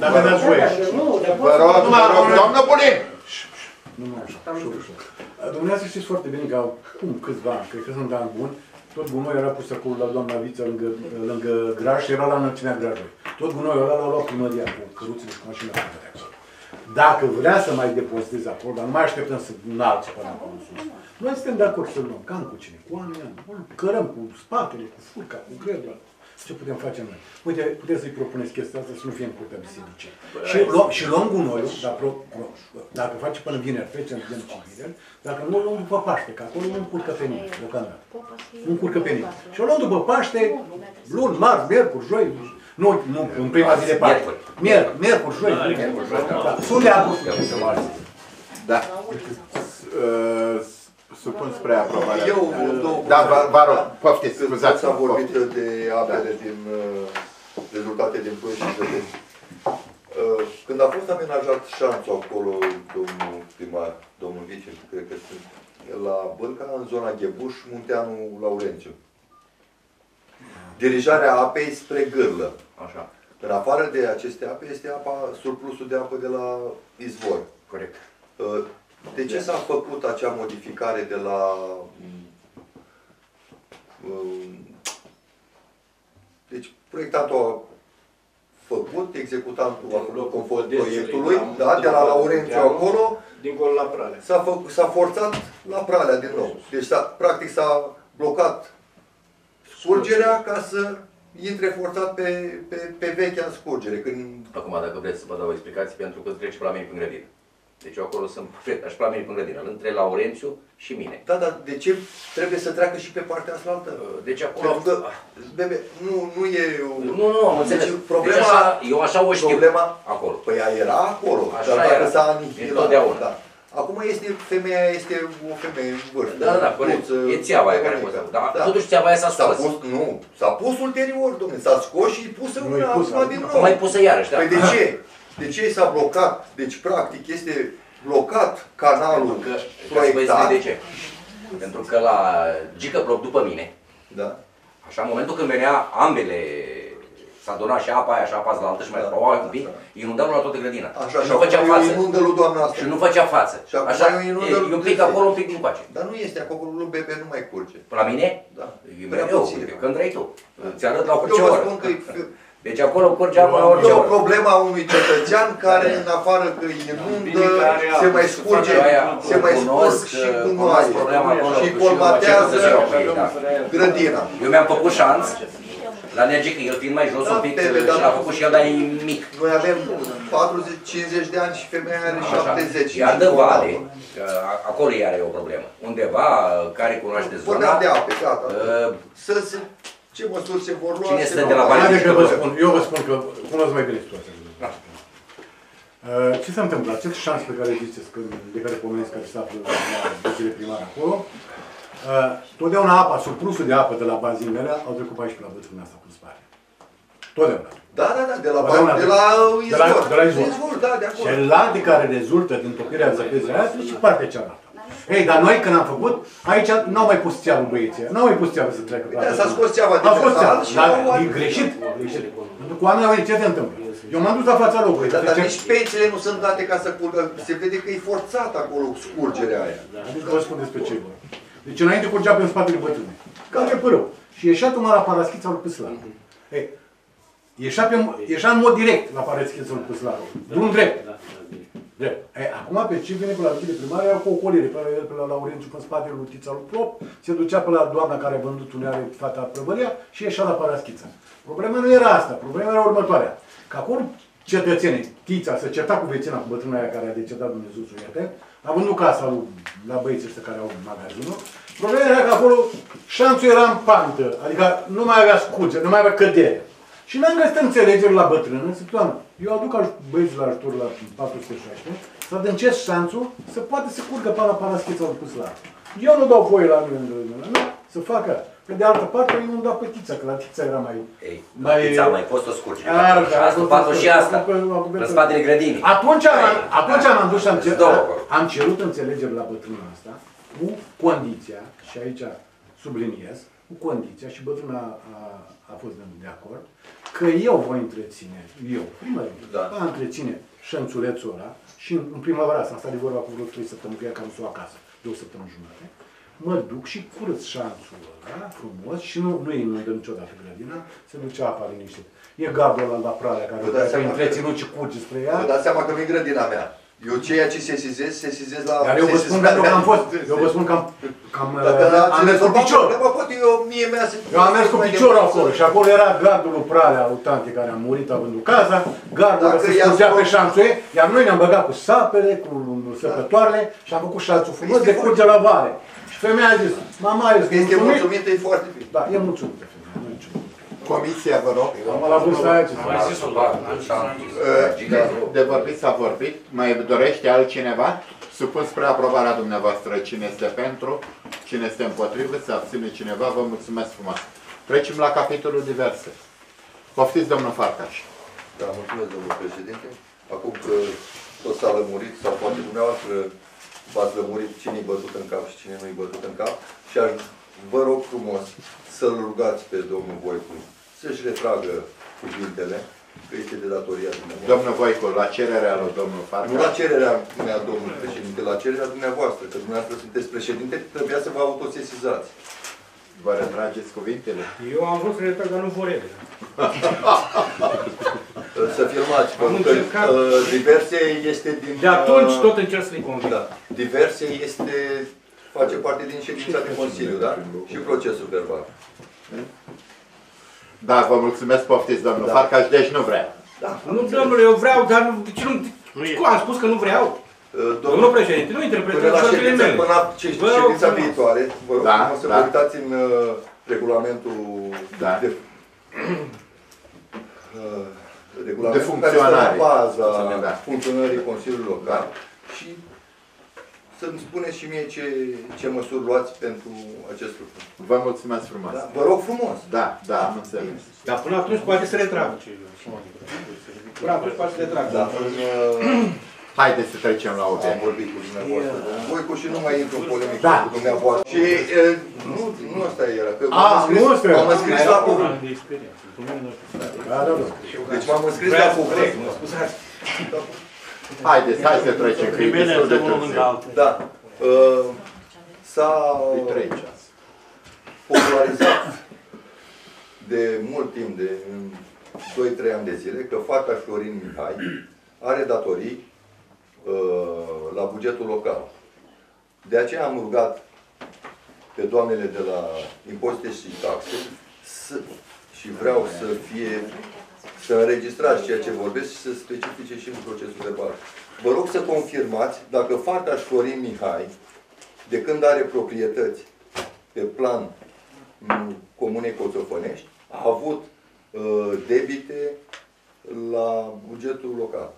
Dacă dați voie. Nu, dar Vă rog, vă rog, doamnă Bulin! Nu, nu, așa, ușor, ușor. Dumneavoastră știți foarte bine că acum câțiva ani, cred că sunt ani buni, tot gunoiul era pus acolo la doamna Viță lângă, lângă graj și era la înălțimea grajului. Tot gunoiul ăla l-a luat primăria cu căruțele și cu mașina de acolo. Dacă vrea să mai depoziteze acolo, dar nu mai așteptăm să înalți până acolo în sus. Noi suntem de acord să luăm, cam cu cine, cu oamenii, îl cărăm cu spatele, cu furca, cu grebla. Ce putem face noi? Uite, puteți să-i propuneți chestia asta să nu fie în curtea bisericii. Și, luăm, și luăm gunoiul, dar pro, pro, dacă face până vineri, trecem de vineri, dacă nu o luăm după Paște, că acolo nu încurcă pe nimeni, deocamdată. Nu încurcă pe nimeni. Și o luăm după Paște, luni, marți, miercuri, joi, nu, nu, în prima zi de Paște. Miercuri, miercuri, joi, miercuri, joi. Da. Sunt de acord cu ce să faci. Da. Uh, Supun spre aprobare. Eu, două Da, vă, vă rog, poftiți, Când scuzați s-a vorbit de apele din uh, rezultate din ploi și de uh, Când a fost amenajat șanțul acolo, domnul primar, domnul vice, cred că sunt, la Bâlca, în zona Ghebuș, Munteanu Laurențiu. Dirijarea apei spre gârlă. Așa. În afară de aceste ape este apa, surplusul de apă de la izvor. Corect. Uh, De ce s-a făcut acea modificare de la... um, Deci, proiectantul a făcut, executantul a făcut conform proiectului, da, de la Laurențiu acolo, Dincolo la Prale. s-a, făcut, s-a forțat la Pralea din nou. Deci, s-a, practic, s-a blocat scurgerea ca să intre forțat pe, pe, pe vechea scurgere. Când Acum, dacă vreți să vă dau o explicație, pentru că trece pe la mine prin grădină. Deci eu acolo sunt perfect, și pe la mine prin grădină, între Laurențiu și mine. Da, dar de ce trebuie să treacă și pe partea asta altă? Deci acolo... Pentru că, bebe, nu, nu e... O... Nu, nu, am înțeles. Deci, problema, Deci așa- eu așa o știu. Problema, acolo. Păi ea era acolo, Așa dar dacă era. s-a anihilat. Întotdeauna. Da. Acum este, femeia este o femeie în vârstă. Da, da, da, corect. Puță, E țeava aia care a femeie, fost. Dar totuși țeava aia s-a scos. Pus, nu, s-a pus ulterior, domnule, s-a scos și pusă Nu, e una pusă. acum din nou. Acum mai pusă iarăși, da. Păi de ce? De ce s-a blocat? Deci, practic, este blocat canalul Pentru că, ca să vă proiectat. explic de ce. Pentru că la Gică Bloc după mine, da. așa, în momentul când venea ambele, s-a adunat și apa aia și apa la altă și mai da, probabil un pic, inundau la toată grădina. Așa, și și nu făcea acum față. e inundă lui doamna asta. Și nu făcea față. Și acum Așa, e o inundă e, lui e un pic Dumnezeu. acolo, un pic încoace. Dar nu este acolo, lui Bebe nu mai curge. La mine? Da. E Prea mereu, puțin. când vrei tu. Ți arăt la Eu orice vă oră. spun că e- Deci acolo curge apa la orice E o oră. problemă a unui cetățean care, în afară că inundă, se mai scurge, se mai scurg și gunoaie și colmatează grădina. Eu mi-am făcut șanț la Nergic, el fiind mai jos un pic Bebe, și dar l-a făcut și el, dar e mic. Noi avem 40-50 de ani și femeia are 70. Iar de Și vale, apă. că a- acolo iar e o problemă. Undeva, care cunoaște zona, Vorbeam de ape, gata. uh, Să se, ce măsuri se vor lua? Cine se stă vor de la lua. Vale? Haideți că vă spun, eu vă spun că cunosc mai bine situația. Uh, Ce se întâmplă? Acest șans pe care ziceți, că, de care pomenesc, care se află la ducele primare acolo, uh, totdeauna apa, surplusul de apă de la bazinele au trecut pe aici pe la bătrâna asta, cum se pare. Totdeauna. Da, da, da, de la, Totdeauna. de la de la, izvor. de la izvor. izvor, da, de acolo. Și la de care rezultă din topirea zăpezii aia, și partea cealaltă. Ei, dar noi când am făcut, aici n-au mai pus țeavă băieții, n-au mai pus țeavă să treacă. pe Da, acolo. s-a scos țeava din A scos țeavă, metal și dar au- e greșit, greșit. Pentru că oamenii au venit, ce se întâmplă? Eu m-am dus la fața locului. Dar, dar Deci, nici pensiile nu sunt date ca să curgă. Se vede că e forțat acolo scurgerea aia. Adică vă spun despre ce e vorba. Deci înainte curgea pe spatele bătrânei. Ca pe pârâu. Și ieșea tocmai la paraschița lui Păslaru. Ei, ieșea, pe, ieșea în mod direct la paraschița lui Păslaru. Drum drept. Drept. Ei, acum pe ce vine pe la vechile primare, era cu o colire pe, la- pe la Laurențiu, pe spatele lui Tița lui Plop, se ducea pe la doamna care a vândut uneare fata prăvăria și ieșea la paraschița. Problema nu era asta, problema era următoarea. Că acolo cetățenii, Tița, se certa cu vecina, cu bătrâna aia care a decedat Dumnezeu să o ierte, a vândut casa lui, la băieții ăștia care au magazinul. Problema era că acolo șanțul era în pantă, adică nu mai avea scurge, nu mai avea cădere. Și n-am găsit înțelegere la bătrână, zic, doamnă, eu aduc aj- băieții la ajutor la 416, să adâncesc șanțul să poate să curgă pe la paraschița lui Păslar. Eu nu dau voie la mine, în nu, să facă. Pe de altă parte, eu nu dau pe Tița, că la Tița era mai... Ei, la Tița a mai fost o scurgere. A, da, Și a a stupat-o fost și o asta. scurgere. În spatele grădinii. Atunci, am, atunci am dus și am, Sunt cer, două acolo. am cerut înțelegere la bătrâna asta cu condiția, și aici subliniez, cu condiția, și bătrâna a, a fost de, de acord, că eu voi întreține, eu, primărie, da. va întreține șănțulețul ăla și în, în primăvara asta, am stat de vorba cu vreo 3 săptămâni, că ea cam s-o acasă, două săptămâni jumate, mă duc și curăț șanțul ăla frumos și nu, nu inundă niciodată grădina, se duce apa liniștit. E gardul ăla la pralea care Vă dați e seama întreținut și curge spre ea. Vă dați seama că nu e grădina mea. Eu ceea ce sesizez, sesizez la... Dar eu vă spun sesizarea că am mea. fost, eu vă spun că am, că am, Dacă am mers cu picior. Bă, poate eu, mie mea să... Eu am mers cu piciorul acolo și acolo era gardul lui Pralea, lui tante care a murit, a vândut casa, gardul Dacă ăla se i-a scurgea scos- pe șanțul ei, iar noi ne-am băgat cu sapele, cu săpătoarele și am făcut șanțul frumos de curge la vale. Și femeia a zis, mama, ești Este mulțumit? mulțumită, e foarte bine. Da, e mulțumită Comisia, vă rog. Am la vârsta aia ce să Mai zis-o, da, De, de vorbit s-a vorbit. Mai dorește altcineva? Supun spre aprobarea dumneavoastră cine este pentru, cine este împotrivă, se abține cineva. Vă mulțumesc frumos. Trecem la capitolul diverse. Poftiți, domnul Farcaș. Da, mulțumesc, domnul președinte. acum că tot s-a lămurit, sau poate dumneavoastră v-ați lămurit cine-i bătut în cap și cine nu-i bătut în cap, și aș, vă rog frumos să-l rugați pe domnul Voicu să-și retragă cuvintele, că este de datoria dumneavoastră. Domnul Voicu, la cererea lui domnul Farca. Nu la cererea mea, domnul președinte, la cererea dumneavoastră, că dumneavoastră sunteți președinte, trebuia să vă autosesizați. Vă retrageți cuvintele? Eu am vrut să le trag, dar nu vor ele. Să filmați, Am pentru că încercat. uh, diverse este din... De atunci uh, tot încerc să-i conving. Da. Diverse este, face parte din ședința de Consiliu, da? Și procesul verbal. Da, vă mulțumesc, poftiți, domnul da. Farcaș, deci nu vrea. Da. Nu, domnule, eu vreau, dar nu, de ce nu, cum am spus că nu vreau? Domnul președinte, nu Până interpretați la vorbele ședința, mele. până la ce- Vă rog ședința frumos. viitoare, vă rog Da, frumos să da. vă uitați în uh, regulamentul Da. de, uh, regulamentul De care stă la funcționare. baza Da. funcționării Consiliului Local și să-mi spuneți și mie ce, ce măsuri luați pentru acest lucru. Vă mulțumesc frumos. Da, vă rog frumos. Da, da, am înțeles. Dar până atunci poate să retrag. Până atunci poate să retrag. Da, în, uh, Haideți să trecem la Am obiect. vorbit cu dumneavoastră. Voicu și nu mai intru în polemică Da. cu dumneavoastră. Și e, nu, nu asta era. Că A, m-am înscris, nu asta era. m-am înscris la cuvânt. Da, da, da. Deci m-am înscris la Vreau să cuvânt. plec, mă scuzați. Haideți, hai să trecem, că e destul de târziu. Da. Uh, S-a Îi trei ceas. popularizat de mult timp, de 2-3 ani de zile, că fata Florin Mihai are datorii uh, la bugetul local. De aceea am rugat pe doamnele de la impozite și taxe să, și vreau să fie să înregistrați ceea ce vorbesc și să specifice și în procesul verbal. Vă rog să confirmați dacă Farcaș Florin Mihai, de când are proprietăți pe plan mm, Comunei Coțofănești, a avut uh, debite la bugetul local.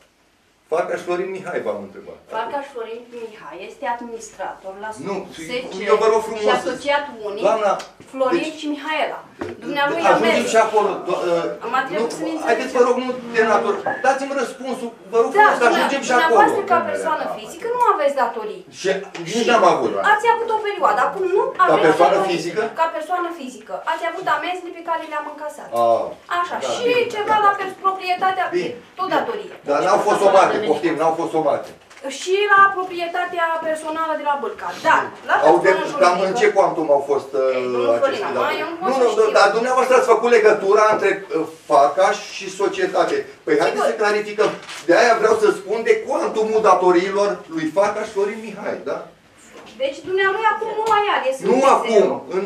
Farcaș Florin Mihai v-am întrebat. Farcaș Florin Mihai este administrator la Nu, SC eu vă rog frumos și să- asociat unii, Doamna, Florin deci- și Mihaela. Dumnealui a Ajungem mers. și acolo. do- uh, M-a trebuit nu, să ne Haideți, vă rog, nu de natură. Dați-mi răspunsul, vă rog Da, frumos, că ajungem și acolo. dumneavoastră ca persoană fizică nu aveți datorii. Și nici n-am avut. Ați avut o perioadă, acum nu aveți persoană datorii. fizică? Ca persoană fizică. Ați avut amenzile pe care le-am încasat. Ah, Așa, da, și bine. ceva la pers- proprietatea, Bine. tot datorie. Dar n-au fost somate, poftim, n-au fost somate. Și la proprietatea personală de la Bâlca. Da, la Au de, persoană cam în juridică. ce cuantum au fost uh, domnul aceste Florin, acum datorii? eu nu pot Nu, să nu, știu. dar dumneavoastră ați făcut legătura între uh, Facaș și societate. Păi haideți Sigur. să clarificăm. De aia vreau să spun de cuantumul datoriilor lui Facaș Florin Mihai, da? Deci dumnealui acum nu mai are. sunt Nu de acum, zero. în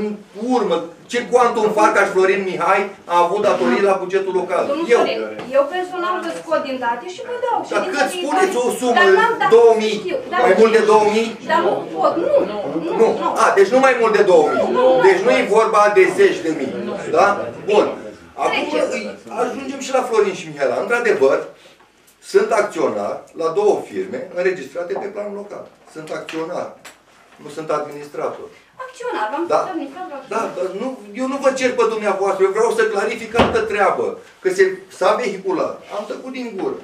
urmă. Ce cuantum Farcaș Florin Mihai a avut datorii la bugetul local? Domnul Eu. Florin, eu personal vă scot din date și vă dau. Dar ședința cât viitoare. spuneți o sumă? Dar n-am dat 2000? să știu. Dar- Mai mult de 2000? Dar nu pot, nu, nu, nu. Nu. A, deci nu mai mult de 2000. Deci nu e vorba de zeci de mii. Da? Bun. Acum Trecem. îi- ajungem și la Florin și Mihaela. Într-adevăr, sunt acționar la două firme înregistrate pe plan local. Sunt acționar. Nu sunt administrator. Acționar, v-am Da. spus administrator. Da, dar nu, eu nu vă cer pe dumneavoastră, eu vreau să clarific altă treabă. Că se, s-a vehiculat. Am tăcut din gură.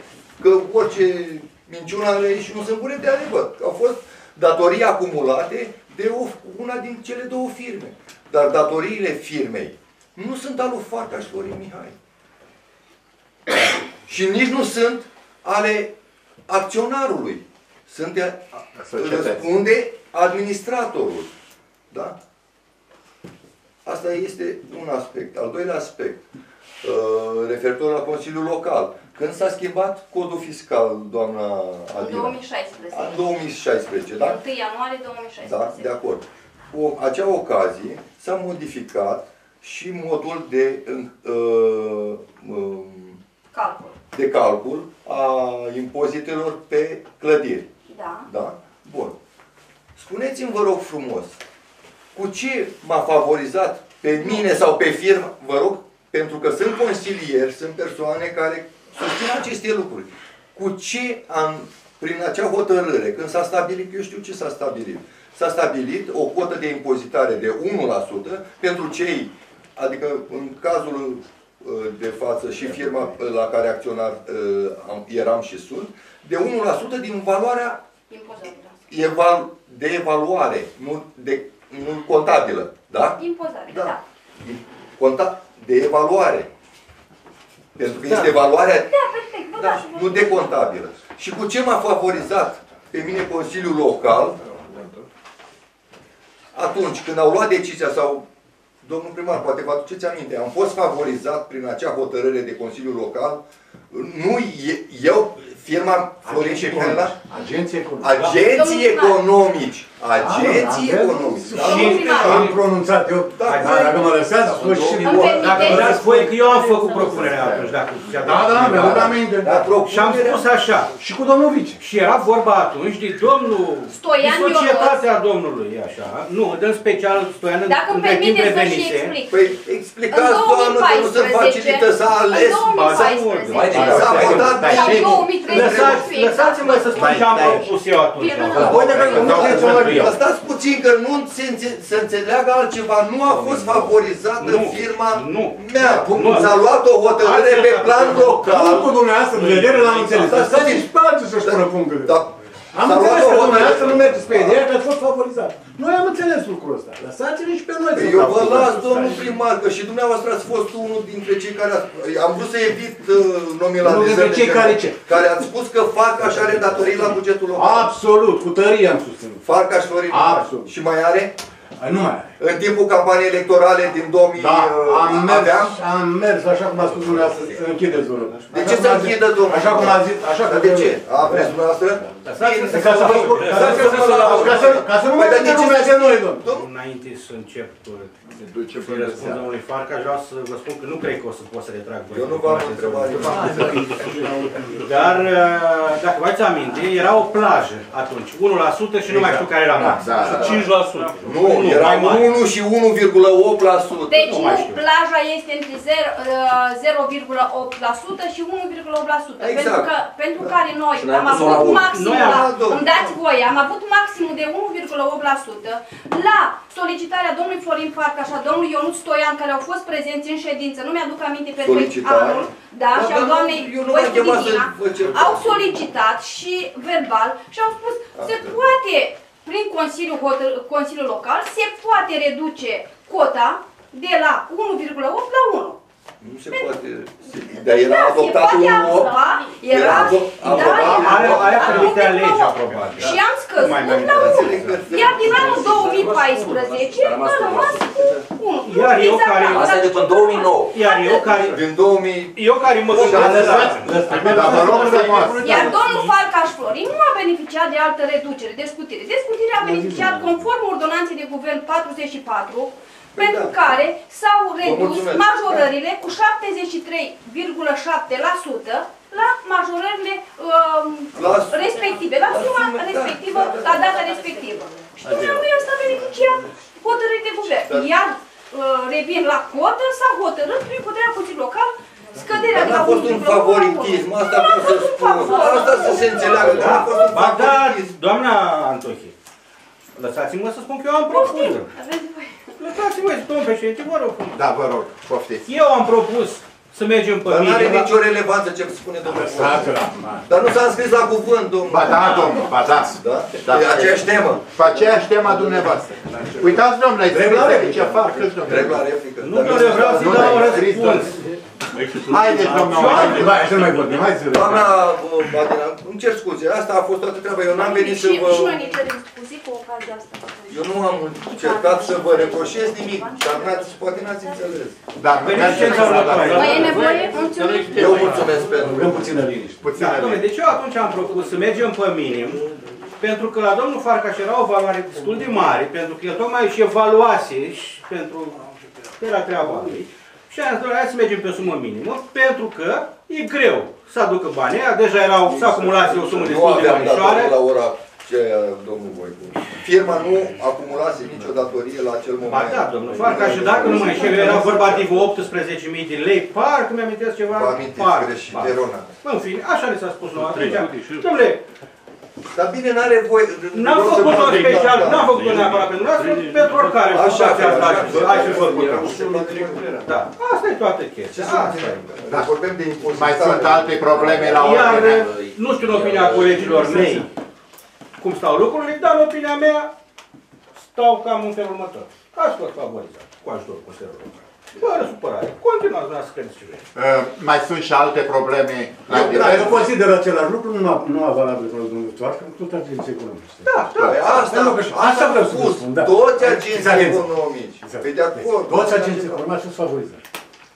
Că orice minciună ale și nu sunt bune de adevăr. Că au fost datorii acumulate de o, una din cele două firme. Dar datoriile firmei nu sunt al lui Farcaș și Florin Mihai. și nici nu sunt ale acționarului. Sunt de, Societății. răspunde administratorul. Da? Asta este un aspect. Al doilea aspect, uh, referitor la Consiliul Local. Când s-a schimbat codul fiscal, doamna În Adina? 2016. În 2016, da? 1 ianuarie 2016. Da, de acord. Cu acea ocazie s-a modificat și modul de, uh, um, Calcul. de calcul a impozitelor pe clădiri. Da. Da? Bun. Spuneți-mi, vă rog frumos, cu ce m-a favorizat pe mine sau pe firmă, vă rog, pentru că sunt consilieri, sunt persoane care susțin aceste lucruri. Cu ce am, prin acea hotărâre, când s-a stabilit, eu știu ce s-a stabilit, s-a stabilit o cotă de impozitare de 1% pentru cei, adică în cazul uh, de față și firma uh, la care acționar uh, am- eram și sunt, de 1% din valoarea Impozabilă. Eval, de evaluare, nu, de, nu contabilă. Da? Impozabilă, da. Conta, de evaluare. Pentru că Da. este evaluarea Da, perfect, vă dați. nu de contabilă. Și cu ce m-a favorizat pe mine Consiliul Local, atunci când au luat decizia sau, domnul primar, poate vă aduceți aminte, am fost favorizat prin acea hotărâre de Consiliul Local, nu e- eu, firma Florin și Mihaela, Agenții economici. agenții economici, agenții Da, economici. da, da. Am pronunțat eu, dar dacă mă lăsați, spus și Dacă vă dați voie că eu am făcut propunerea atunci, dacă ți-a Da, da, am avut aminte. Și am spus așa. Și cu domnul vice. Și era vorba atunci de domnul, Stoian de societatea domnului, așa. Nu, în special Stoian în- Dacă îmi între timp permiteți să și revenise. explic. Păi explicați, În doamnă, că nu se 2014, facilită să ales. în 2014, Mai bine, S-a votat Sau bine. 2013, Lăsați- Lăsați-mă să spun ce am propus eu atunci. Voi de că nu Dar stați puțin că nu se înțe- să înțeleagă altceva. Nu a fost favorizată firma mea. S-a luat o hotărâre pe plan local. Punctul dumneavoastră de vedere l-am înțeles. Da, Dar să și pe alții să-și pună punctul. Am S-a luat înțeles o că hotărâre. dumneavoastră nu mergeți pe ideea că ați fost favorizat. Noi am înțeles lucrul ăsta. Lăsați-ne și pe noi. să Eu vă facem las, asta. domnul primar, că și dumneavoastră ați fost unul dintre cei care ați... Am vrut să evit uh, nominalizările. Unul dintre cei care ce? Care ați spus că Farcaș are datorii la bugetul local. Absolut, cu tărie am susținut. Farcaș Florin. Absolut. Și mai are? Nu mai are. În timpul campaniei electorale din 2000 Da, uh, am mers, aveam? am mers, așa cum a spus dumneavoastră, să închideți, vă rog. De Așa ce cum să a zis- închidă, domnul? Așa cum a zis, așa Dar că de ce? A, vreți dumneavoastră? Ca să vă ca să ca să ca să nu mai Păi, dar de vedem ce lumea să de noi, domnul. Înainte să încep să răspund domnului Farca, vreau să vă spun că nu cred că o să pot să retrag voi. Eu nu v-am întrebat. Dar, uh, dacă vă ați aminte, era o plajă atunci, 1% și nu mai știu care era max. Da, da, da. 5%. Nu, era mai mare. 1 și 1,8%. Deci Nu nu, mai știu. plaja este între zero- uh, 0,8% și 1,8%. Exact. Pentru, că, pentru care noi Și noi am am pus-o la avut unu. maximul, Noi am la, luat două. îmi dați voie, am avut maximul de 1,8% la solicitarea domnului Florin Farca și a domnului Ionut Stoian, care au fost prezenți în ședință, nu mi-aduc aminte pe Solicitare? anul, da, Da, și dar a nu, doamnei eu nu m-am Voicu chemat să Didina, vă cer au bani. solicitat și verbal și au spus, se poate, prin Consiliul, Hotăr- Consiliul Local, se poate reduce cota de la 1,8 la 1. Nu se poate. Dar era Da, se adoptat poate un aproba, era, adop- da, aprobat. era Aia- aia aprobat permitea la legea 1,8. aprobată. Și am scăzut Mai mai la multe. 1. Iar din anul 2014 a rămas cu 1. Iar eu care... Asta e de până 2009. Iar eu care... Din 2000... Eu care mă gândesc la... Dar vă rog frumos. Iar domnul Farcaș Florin nu a beneficiat de altă reducere de scutire. De scutire a beneficiat conform ordonanței de guvern 44, pentru care s-au redus mulțumesc. majorările cu 73,7% la majorările um, La- respective, la suma respectivă, la data respectivă. Și dumneavoastră asta beneficia hotărârii de guvern. Iar uh, revin la cotă, s-a hotărât prin hotărârea Consiliului Local scăderea Dar de la n-a fost un 1,1 la 1. favoritism, asta vreau să spun. Asta să se înțeleagă, că n-a fost un Ba da, favoritism. doamna Antochie, lăsați-mă să spun că eu am propus. Lăsați-mă, domnul președinte, vă rog. frumos. Da, vă rog, poftiți. Eu am propus să mergem pe Dar nu are mine. nicio relevanță ce spune domnul Lăsați-o la Dar nu s-a înscris la cuvânt, domnul. Ba da, domnul, ba da. Da? Da. E aceeași temă. Pe aceeași tema dumneavoastră. Uitați, domnule, Regla scrie replică. ce fac, câți domnule. Regla replică. Nu, domnule, vreau să-i dau un răspuns. Haideți, domnule, haideți. Hai, să nu mai vorbim, hai să Doamna uh, Badina, îmi cer scuze, asta a fost toată treaba. Eu n-am venit să Și, vă... și noi ne cerem scuze cu ocazia asta. Eu nu am încercat să vă reproșez nimic, dar n-ați, poate n-ați înțeles. Da, Beneficența următoare. Mai e nevoie? Mulțumim. Eu mulțumesc pentru... Rugăm puțină liniște. Da, domnule, deci eu atunci am propus să mergem pe minim, pentru că la domnul Farcaș era o valoare destul de mare, pentru că el tocmai și evaluase și pentru era treaba lui. Și am zis, domnule, hai să mergem pe o sumă minimă, pentru că e greu să aducă banii ăia, deja erau, s-a acumulat o sumă Nu destul de aveam mărișoare. datorie la ora aceea, domnul Voicu. Firma nu acumulase nicio datorie la acel moment. Ba da, domnul Farca, și dacă nu mă înșel, era vorba de vreo 18.000 de lei, parcă mi-amintesc ceva, Vă amintiți parcă, greșit, parcă. erona. Bă, în fine, așa ne s-a spus la atunci. Domnule, Dar bine, n-are voie... N-am vreau să făcut-o mă zic, special, da, n-am făcut-o neapărat pentru noastră, pentru oricare Așa, situație asta așa, aș- aș fi făcut-o. Da, asta e toată Ce chestia. sunt? Asta e. Dar vorbim de impozitare. Mai sunt alte probleme la Iar, ordine. nu știu în opinia colegilor mei cum stau lucrurile, dar în opinia mea stau cam în felul următor. Ați fost favorizat cu ajutorul Consiliului Local. Fără supărare. Continuați la să credeți ce vreți. Uh, Mai sunt și alte probleme la Dacă divers. consideră același lucru, nu, nu a valabil pentru domnul Toar, că tot agenții economice. Da, Da, asta, Pentru că asta asta vreau să vă spus. spun, da. Toți agenții Exact. economici. Exact. Pe de acord. Toți agenții economici sunt favorizați.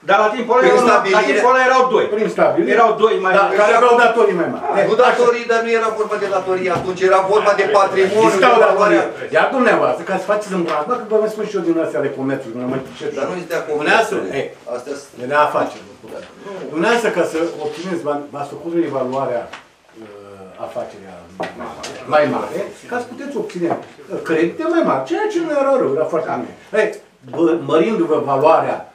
Dar la timpul ăla, Prin erau- la stabilire- timpul ăla erau doi. Prin stabilire. Erau doi mai Da, care aveau datorii mai mari. Nu datorii, dar nu era vorba de datorii atunci, era vorba de patrimoniu, de Discau valoarea... datorii. Iar dumneavoastră, ca să faceți în plată, că vă mai spun și eu din astea ale comerțului, nu mai ce Dar nu este de acord. Dumneavoastră, ei, Astea e de afaceri. Dumneavoastră, ca să obțineți bani, v-ați făcut o evaluare a uh, afacerea mai mare, ca să puteți obține uh, credite mai mari, ceea ce nu era rău, era foarte bine. Ei, bă- mărindu-vă valoarea um,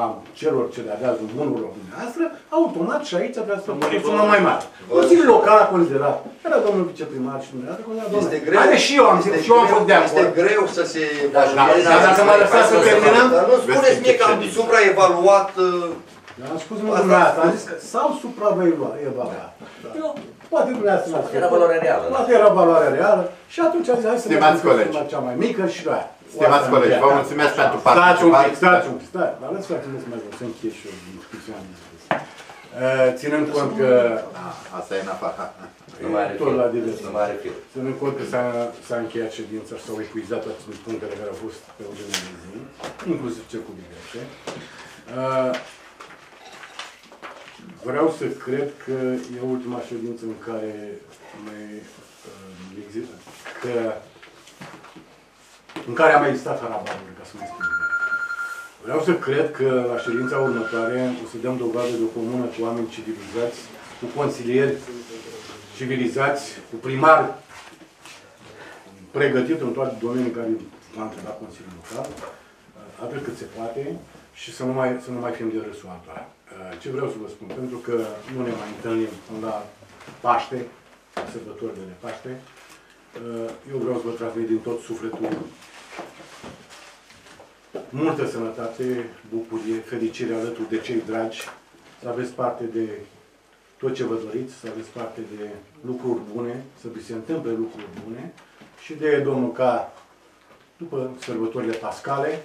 a celor ce le avează bunurilor dumneavoastră, automat și aici trebuie să faceți o sumă mai mare. Consiliul Local a considerat, era domnul viceprimar și dumneavoastră, considerat, Este domnule, greu, haide și eu am este zis, și eu am greu- fost de Este acord. greu să se Da, evalueze. dar dacă mă lăsați să terminăm, Dar nu spuneți mie că am supraevaluat... uh, Dar am spus mă dumneavoastră, am zis că s-au supraevaluat. Eu, poate dumneavoastră n-ați Era făcut. valoarea reală, da. Poate era valoarea reală și atunci am zis, hai să Stimați mergem colegi. la cea mai mică și la aia. Stimați Asta colegi, am vă încheiat. mulțumesc pentru Stați un pic, participare. stați un pic, stați, dar lăsați să mai să închei și eu discuția am spus. Uh, Ținând cont că Asta e în afară. Nu mai are tot la fil. divers. Nu mai are fil. Ținând cont că s-a, s-a încheiat ședința și s-au epuizat toate punctele care au fost pe ordinea de zi, inclusiv cel cu diverse, uh, vreau să cred că e ultima ședință în care mai uh, există, că în care a mai existat harabaruri, ca să mai spun. Vreau să cred că la ședința următoare o să dăm dovadă de o comună cu oameni civilizați, cu consilieri civilizați, cu primari pregătit în toate domeniile care va întreba Consiliul Local, atât cât se poate, și să nu mai, să nu mai fim de râsul altora. Ce vreau să vă spun, pentru că nu ne mai întâlnim până la Paște, sărbătorile de Paște, eu vreau să vă transmit din tot sufletul multă sănătate, bucurie, fericire alături de cei dragi, să aveți parte de tot ce vă doriți, să aveți parte de lucruri bune, să vi se întâmple lucruri bune și de Domnul ca, după sărbătorile pascale,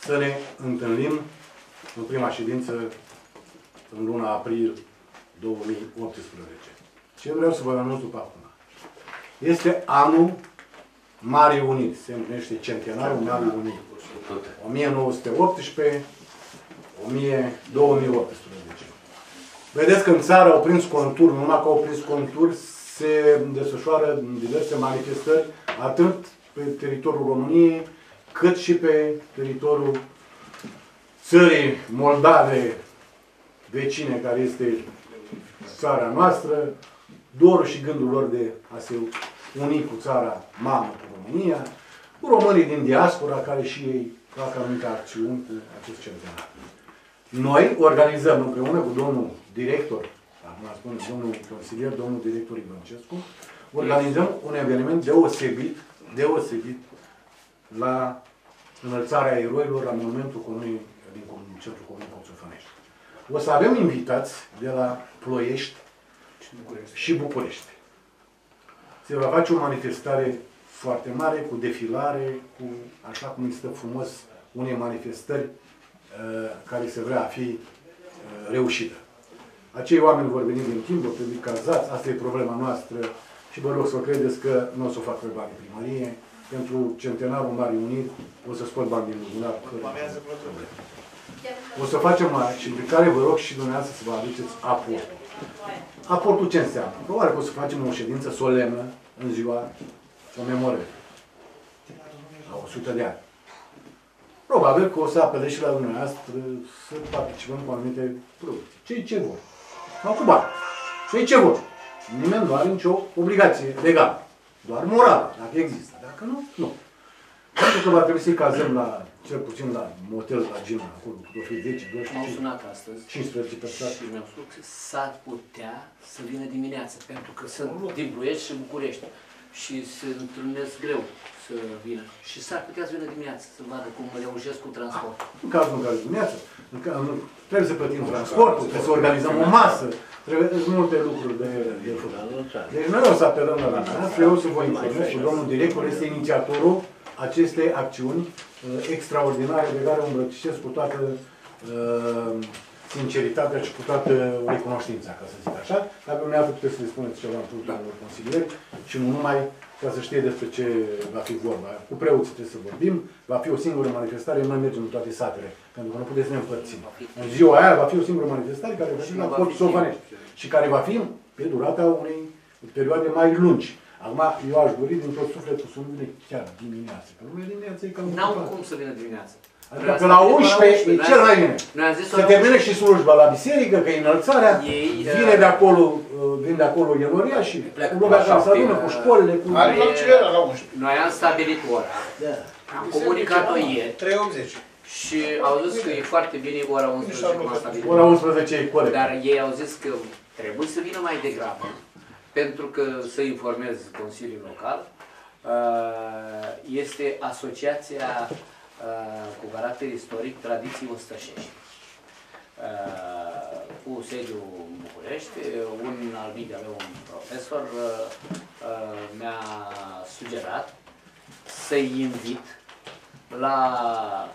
să ne întâlnim în prima ședință în luna april 2018. Ce vreau să vă anunț după acum? Este anul Marii Uniri. Se împlinește centenarul Marii Uniri. 1918 2018. Vedeți că în țară au prins contur, numai că au prins contur, se desfășoară diverse manifestări, atât pe teritoriul României, cât și pe teritoriul țării Moldave vecine, care este țara noastră, dorul și gândul lor de a se uni cu țara mamă, cu România, cu românii din diaspora, care și ei fac anumite acțiuni cu acest centenar. Noi organizăm împreună cu domnul director, acum spun domnul consilier, domnul director Ivancescu, organizăm un eveniment deosebit, deosebit la înălțarea eroilor la monumentul comunii din centrul comunii Coțofănești. O să avem invitați de la Ploiești și București. Se va face o manifestare foarte mare, cu defilare, cu, așa cum există frumos unei manifestări uh, care se vrea a fi uh, reușită. Acei oameni vor veni din timp, vor trebui cazați, asta e problema noastră și vă rog să credeți că nu o să o fac pe bani primărie. Pentru centenarul Marii Uniri o să scot bani din buzunar. O să facem mai și pe care vă rog și dumneavoastră să vă aduceți aportul. Aportul ce înseamnă? Probabil că o să facem o ședință solemnă în ziua comemorării. La 100 de ani. Probabil că o să apelez și la dumneavoastră să participăm cu anumite producții. Cei ce vor. Sau cu bani. Cei ce vor. Nimeni nu are nicio obligație legală. Doar morală, dacă există. Dacă nu, nu. Pentru că va trebui să-i cazăm la cel puțin la motel la Gina, acolo, o fi 10, 12, M-au sunat astăzi 15 persoane. și mi-au spus că s-ar putea să vină dimineața, pentru că sunt din Ploiești și București și se întâlnesc greu să vină. Și s-ar putea să vină dimineața, să vadă cum reușesc cu transport. În cazul în care dimineața, în ca, în, trebuie să plătim transportul, trebuie să organizăm o masă, trebuie sunt multe lucruri de, de făcut. Deci noi o să apelăm la dumneavoastră, eu să vă informez că domnul director este inițiatorul acestei acțiuni uh, extraordinare de care o îmbrățișez cu toată uh, sinceritatea și cu toată recunoștința, ca să zic așa. Dacă dumneavoastră puteți să le spuneți ceva în plus domnilor consilieri și nu numai ca să știe despre ce va fi vorba. Cu preoții trebuie să vorbim, va fi o singură manifestare, noi mergem în toate satele, pentru că nu puteți să ne împărțim. În ziua aia va fi o singură manifestare care va fi la Port Sovanești și care va fi pe durata unei perioade mai lungi. Acum, eu aș dori din tot sufletul să nu vină chiar dimineața, că lumea dimineața e cam N-au ocupat. cum să vină dimineața. Adică pe la 11 e cel mai bine. Noi am zis Să termine și slujba la biserică, că e înălțarea, Ei, vine uh, de acolo, uh, vin de acolo Ieloria și pleacă cu lumea la care să șapte, adună, cu uh, școlile, cu... Noi am stabilit ora. Da. Am comunicat-o ieri 380. și au zis că e foarte bine ora 11 cum am stabilit. Ora 11 e corect. Dar ei au zis că trebuie să vină mai degrabă, pentru că să informez Consiliul Local, uh, este Asociația uh, cu caracter istoric Tradiții Ostășești. Uh, cu sediu în București, un al de meu, un profesor, uh, uh, mi-a sugerat să-i invit la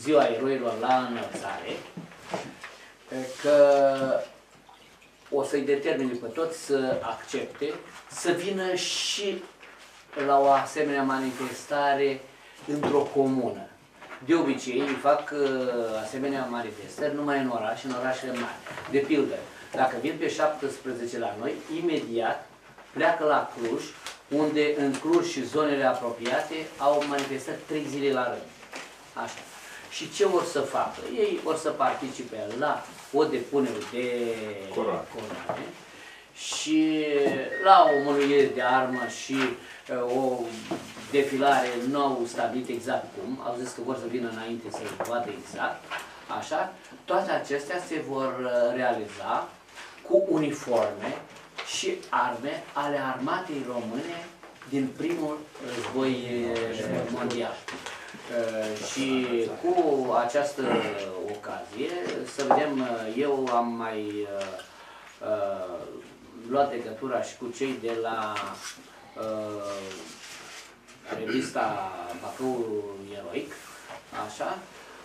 ziua eroilor la înălțare, că o să-i determine pe toți să accepte, să vină și la o asemenea manifestare într-o comună. De obicei îi fac uh, asemenea manifestări numai în oraș, în orașele mari. De pildă, dacă vin pe 17 la noi, imediat pleacă la Cluj, unde în Cluj și zonele apropiate au manifestat trei zile la rând. Așa. Și ce vor să facă? Ei vor să participe la o depunere de Coroane. coroane și la o mănuire de armă și uh, o defilare nu au stabilit exact cum, au zis că vor să vină înainte să vadă exact, așa, toate acestea se vor uh, realiza cu uniforme și arme ale armatei române din primul război uh, mondial. Uh, și cu această ocazie, să vedem, uh, eu am mai uh, uh, luat legătura și cu cei de la uh, revista Bacău Eroic, așa,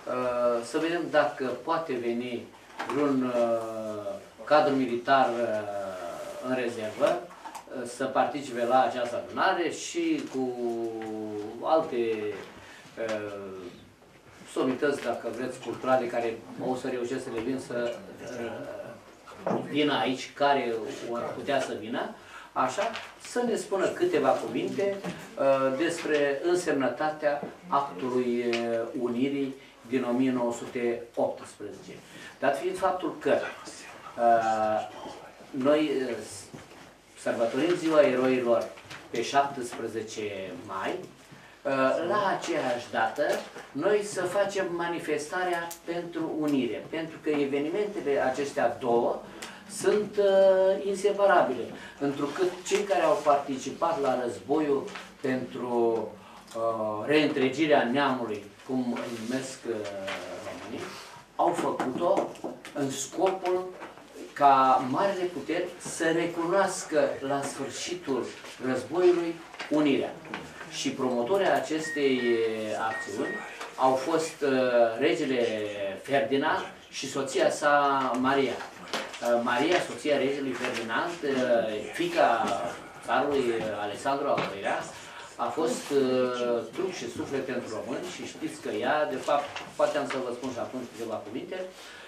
uh, să vedem dacă poate veni vreun uh, cadru militar uh, în rezervă uh, să participe la această adunare și cu alte uh, somități, dacă vreți, culturale care o să reușesc să le vin să uh, vină aici, care vor putea să vină, așa, să ne spună câteva cuvinte uh, despre însemnătatea actului uh, Unirii din 1918. Dat fiind faptul că uh, noi uh, sărbătorim ziua eroilor pe 17 mai, uh, la aceeași dată, noi să facem manifestarea pentru unire, pentru că evenimentele acestea două sunt uh, inseparabile, întrucât cei care au participat la războiul pentru uh, reîntregirea neamului, cum îi numesc uh, românii, au făcut-o în scopul ca marile puteri să recunoască la sfârșitul războiului unirea. Și promotorii acestei acțiuni au fost uh, regele Ferdinand și soția sa Maria. Uh, Maria, soția regelui Ferdinand, uh, fica țarului Alexandru al II-lea, a fost uh, trup și suflet pentru români și știți că ea, de fapt, poate am să vă spun și atunci câteva cuvinte,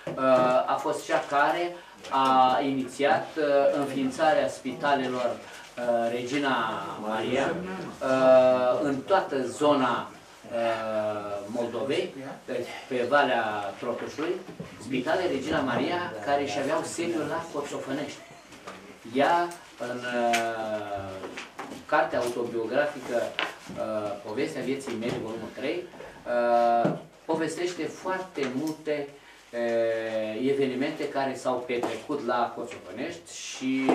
uh, a fost cea care a inițiat uh, înființarea spitalelor uh, Regina Maria uh, în toată zona uh, Moldovei, deci pe Valea Trotușului, spitale Regina Maria, care și aveau sediul la Coțofănești. Ea, în uh, cartea autobiografică uh, Povestea vieții mele, volumul 3, uh, povestește foarte multe uh, evenimente care s-au petrecut la Coțopănești și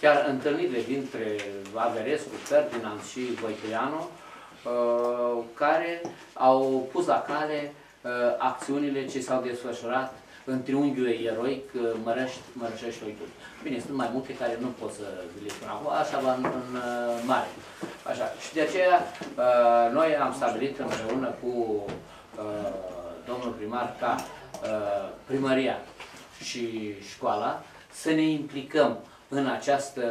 chiar întâlnirile dintre Averescu, Ferdinand și Voicuianu, uh, care au pus la cale uh, acțiunile ce s-au desfășurat în triunghiul eroic uh, Mărăști, Mărășești Oitul. Bine, sunt mai multe care nu pot să vi le spun acum, așa va în, în uh, mare. Așa. Și de aceea uh, noi am stabilit împreună cu uh, domnul primar ca uh, primăria și școala să ne implicăm în această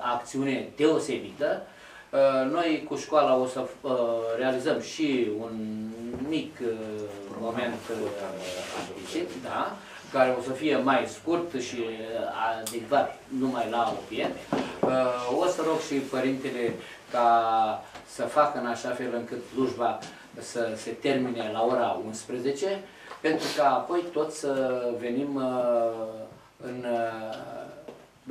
acțiune deosebită. Uh, Noi cu școala o să uh, realizăm și un mic uh, moment artistic, da? care o să fie mai scurt și uh, adecvat numai la obiect. Uh, O să rog și părintele ca să facă în așa fel încât slujba să se termine la ora 11, pentru ca apoi toți să venim uh, în, uh,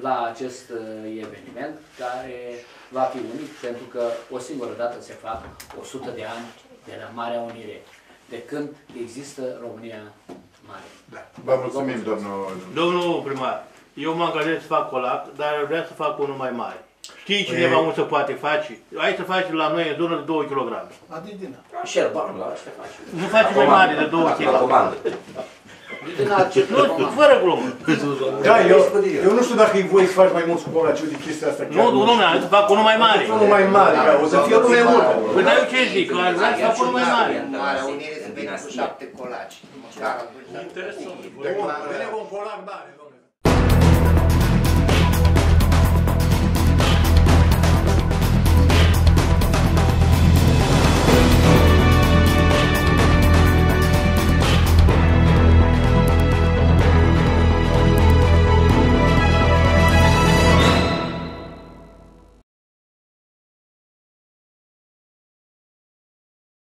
la acest uh, eveniment care va fi unic pentru că o singură dată se fac 100 de ani de la Marea Unire, de când există România Mare. Vă mulțumim, domnul... Domnul primar, eu mă angajez să fac colac, dar vreau să fac unul mai mare. Știi cineva unde se poate face? Hai să faci la noi în zonă de 2 kg. Adidina. Șerban, la asta face. Nu faci mai mare de 2 kg. La comandă. Nu, fără glumă. Da, eu, eu nu știu dacă e voie să faci mai mult scolaciu de chestia asta. Nu, nu, nu, am să fac unul mai mare. Unul mai mare, ca o să fie unul mai mult. Păi dar eu ce zic? Că ar vrea să fac unul mai mare. Marea Unire să vină cu șapte colaci. Bine, un colac mare.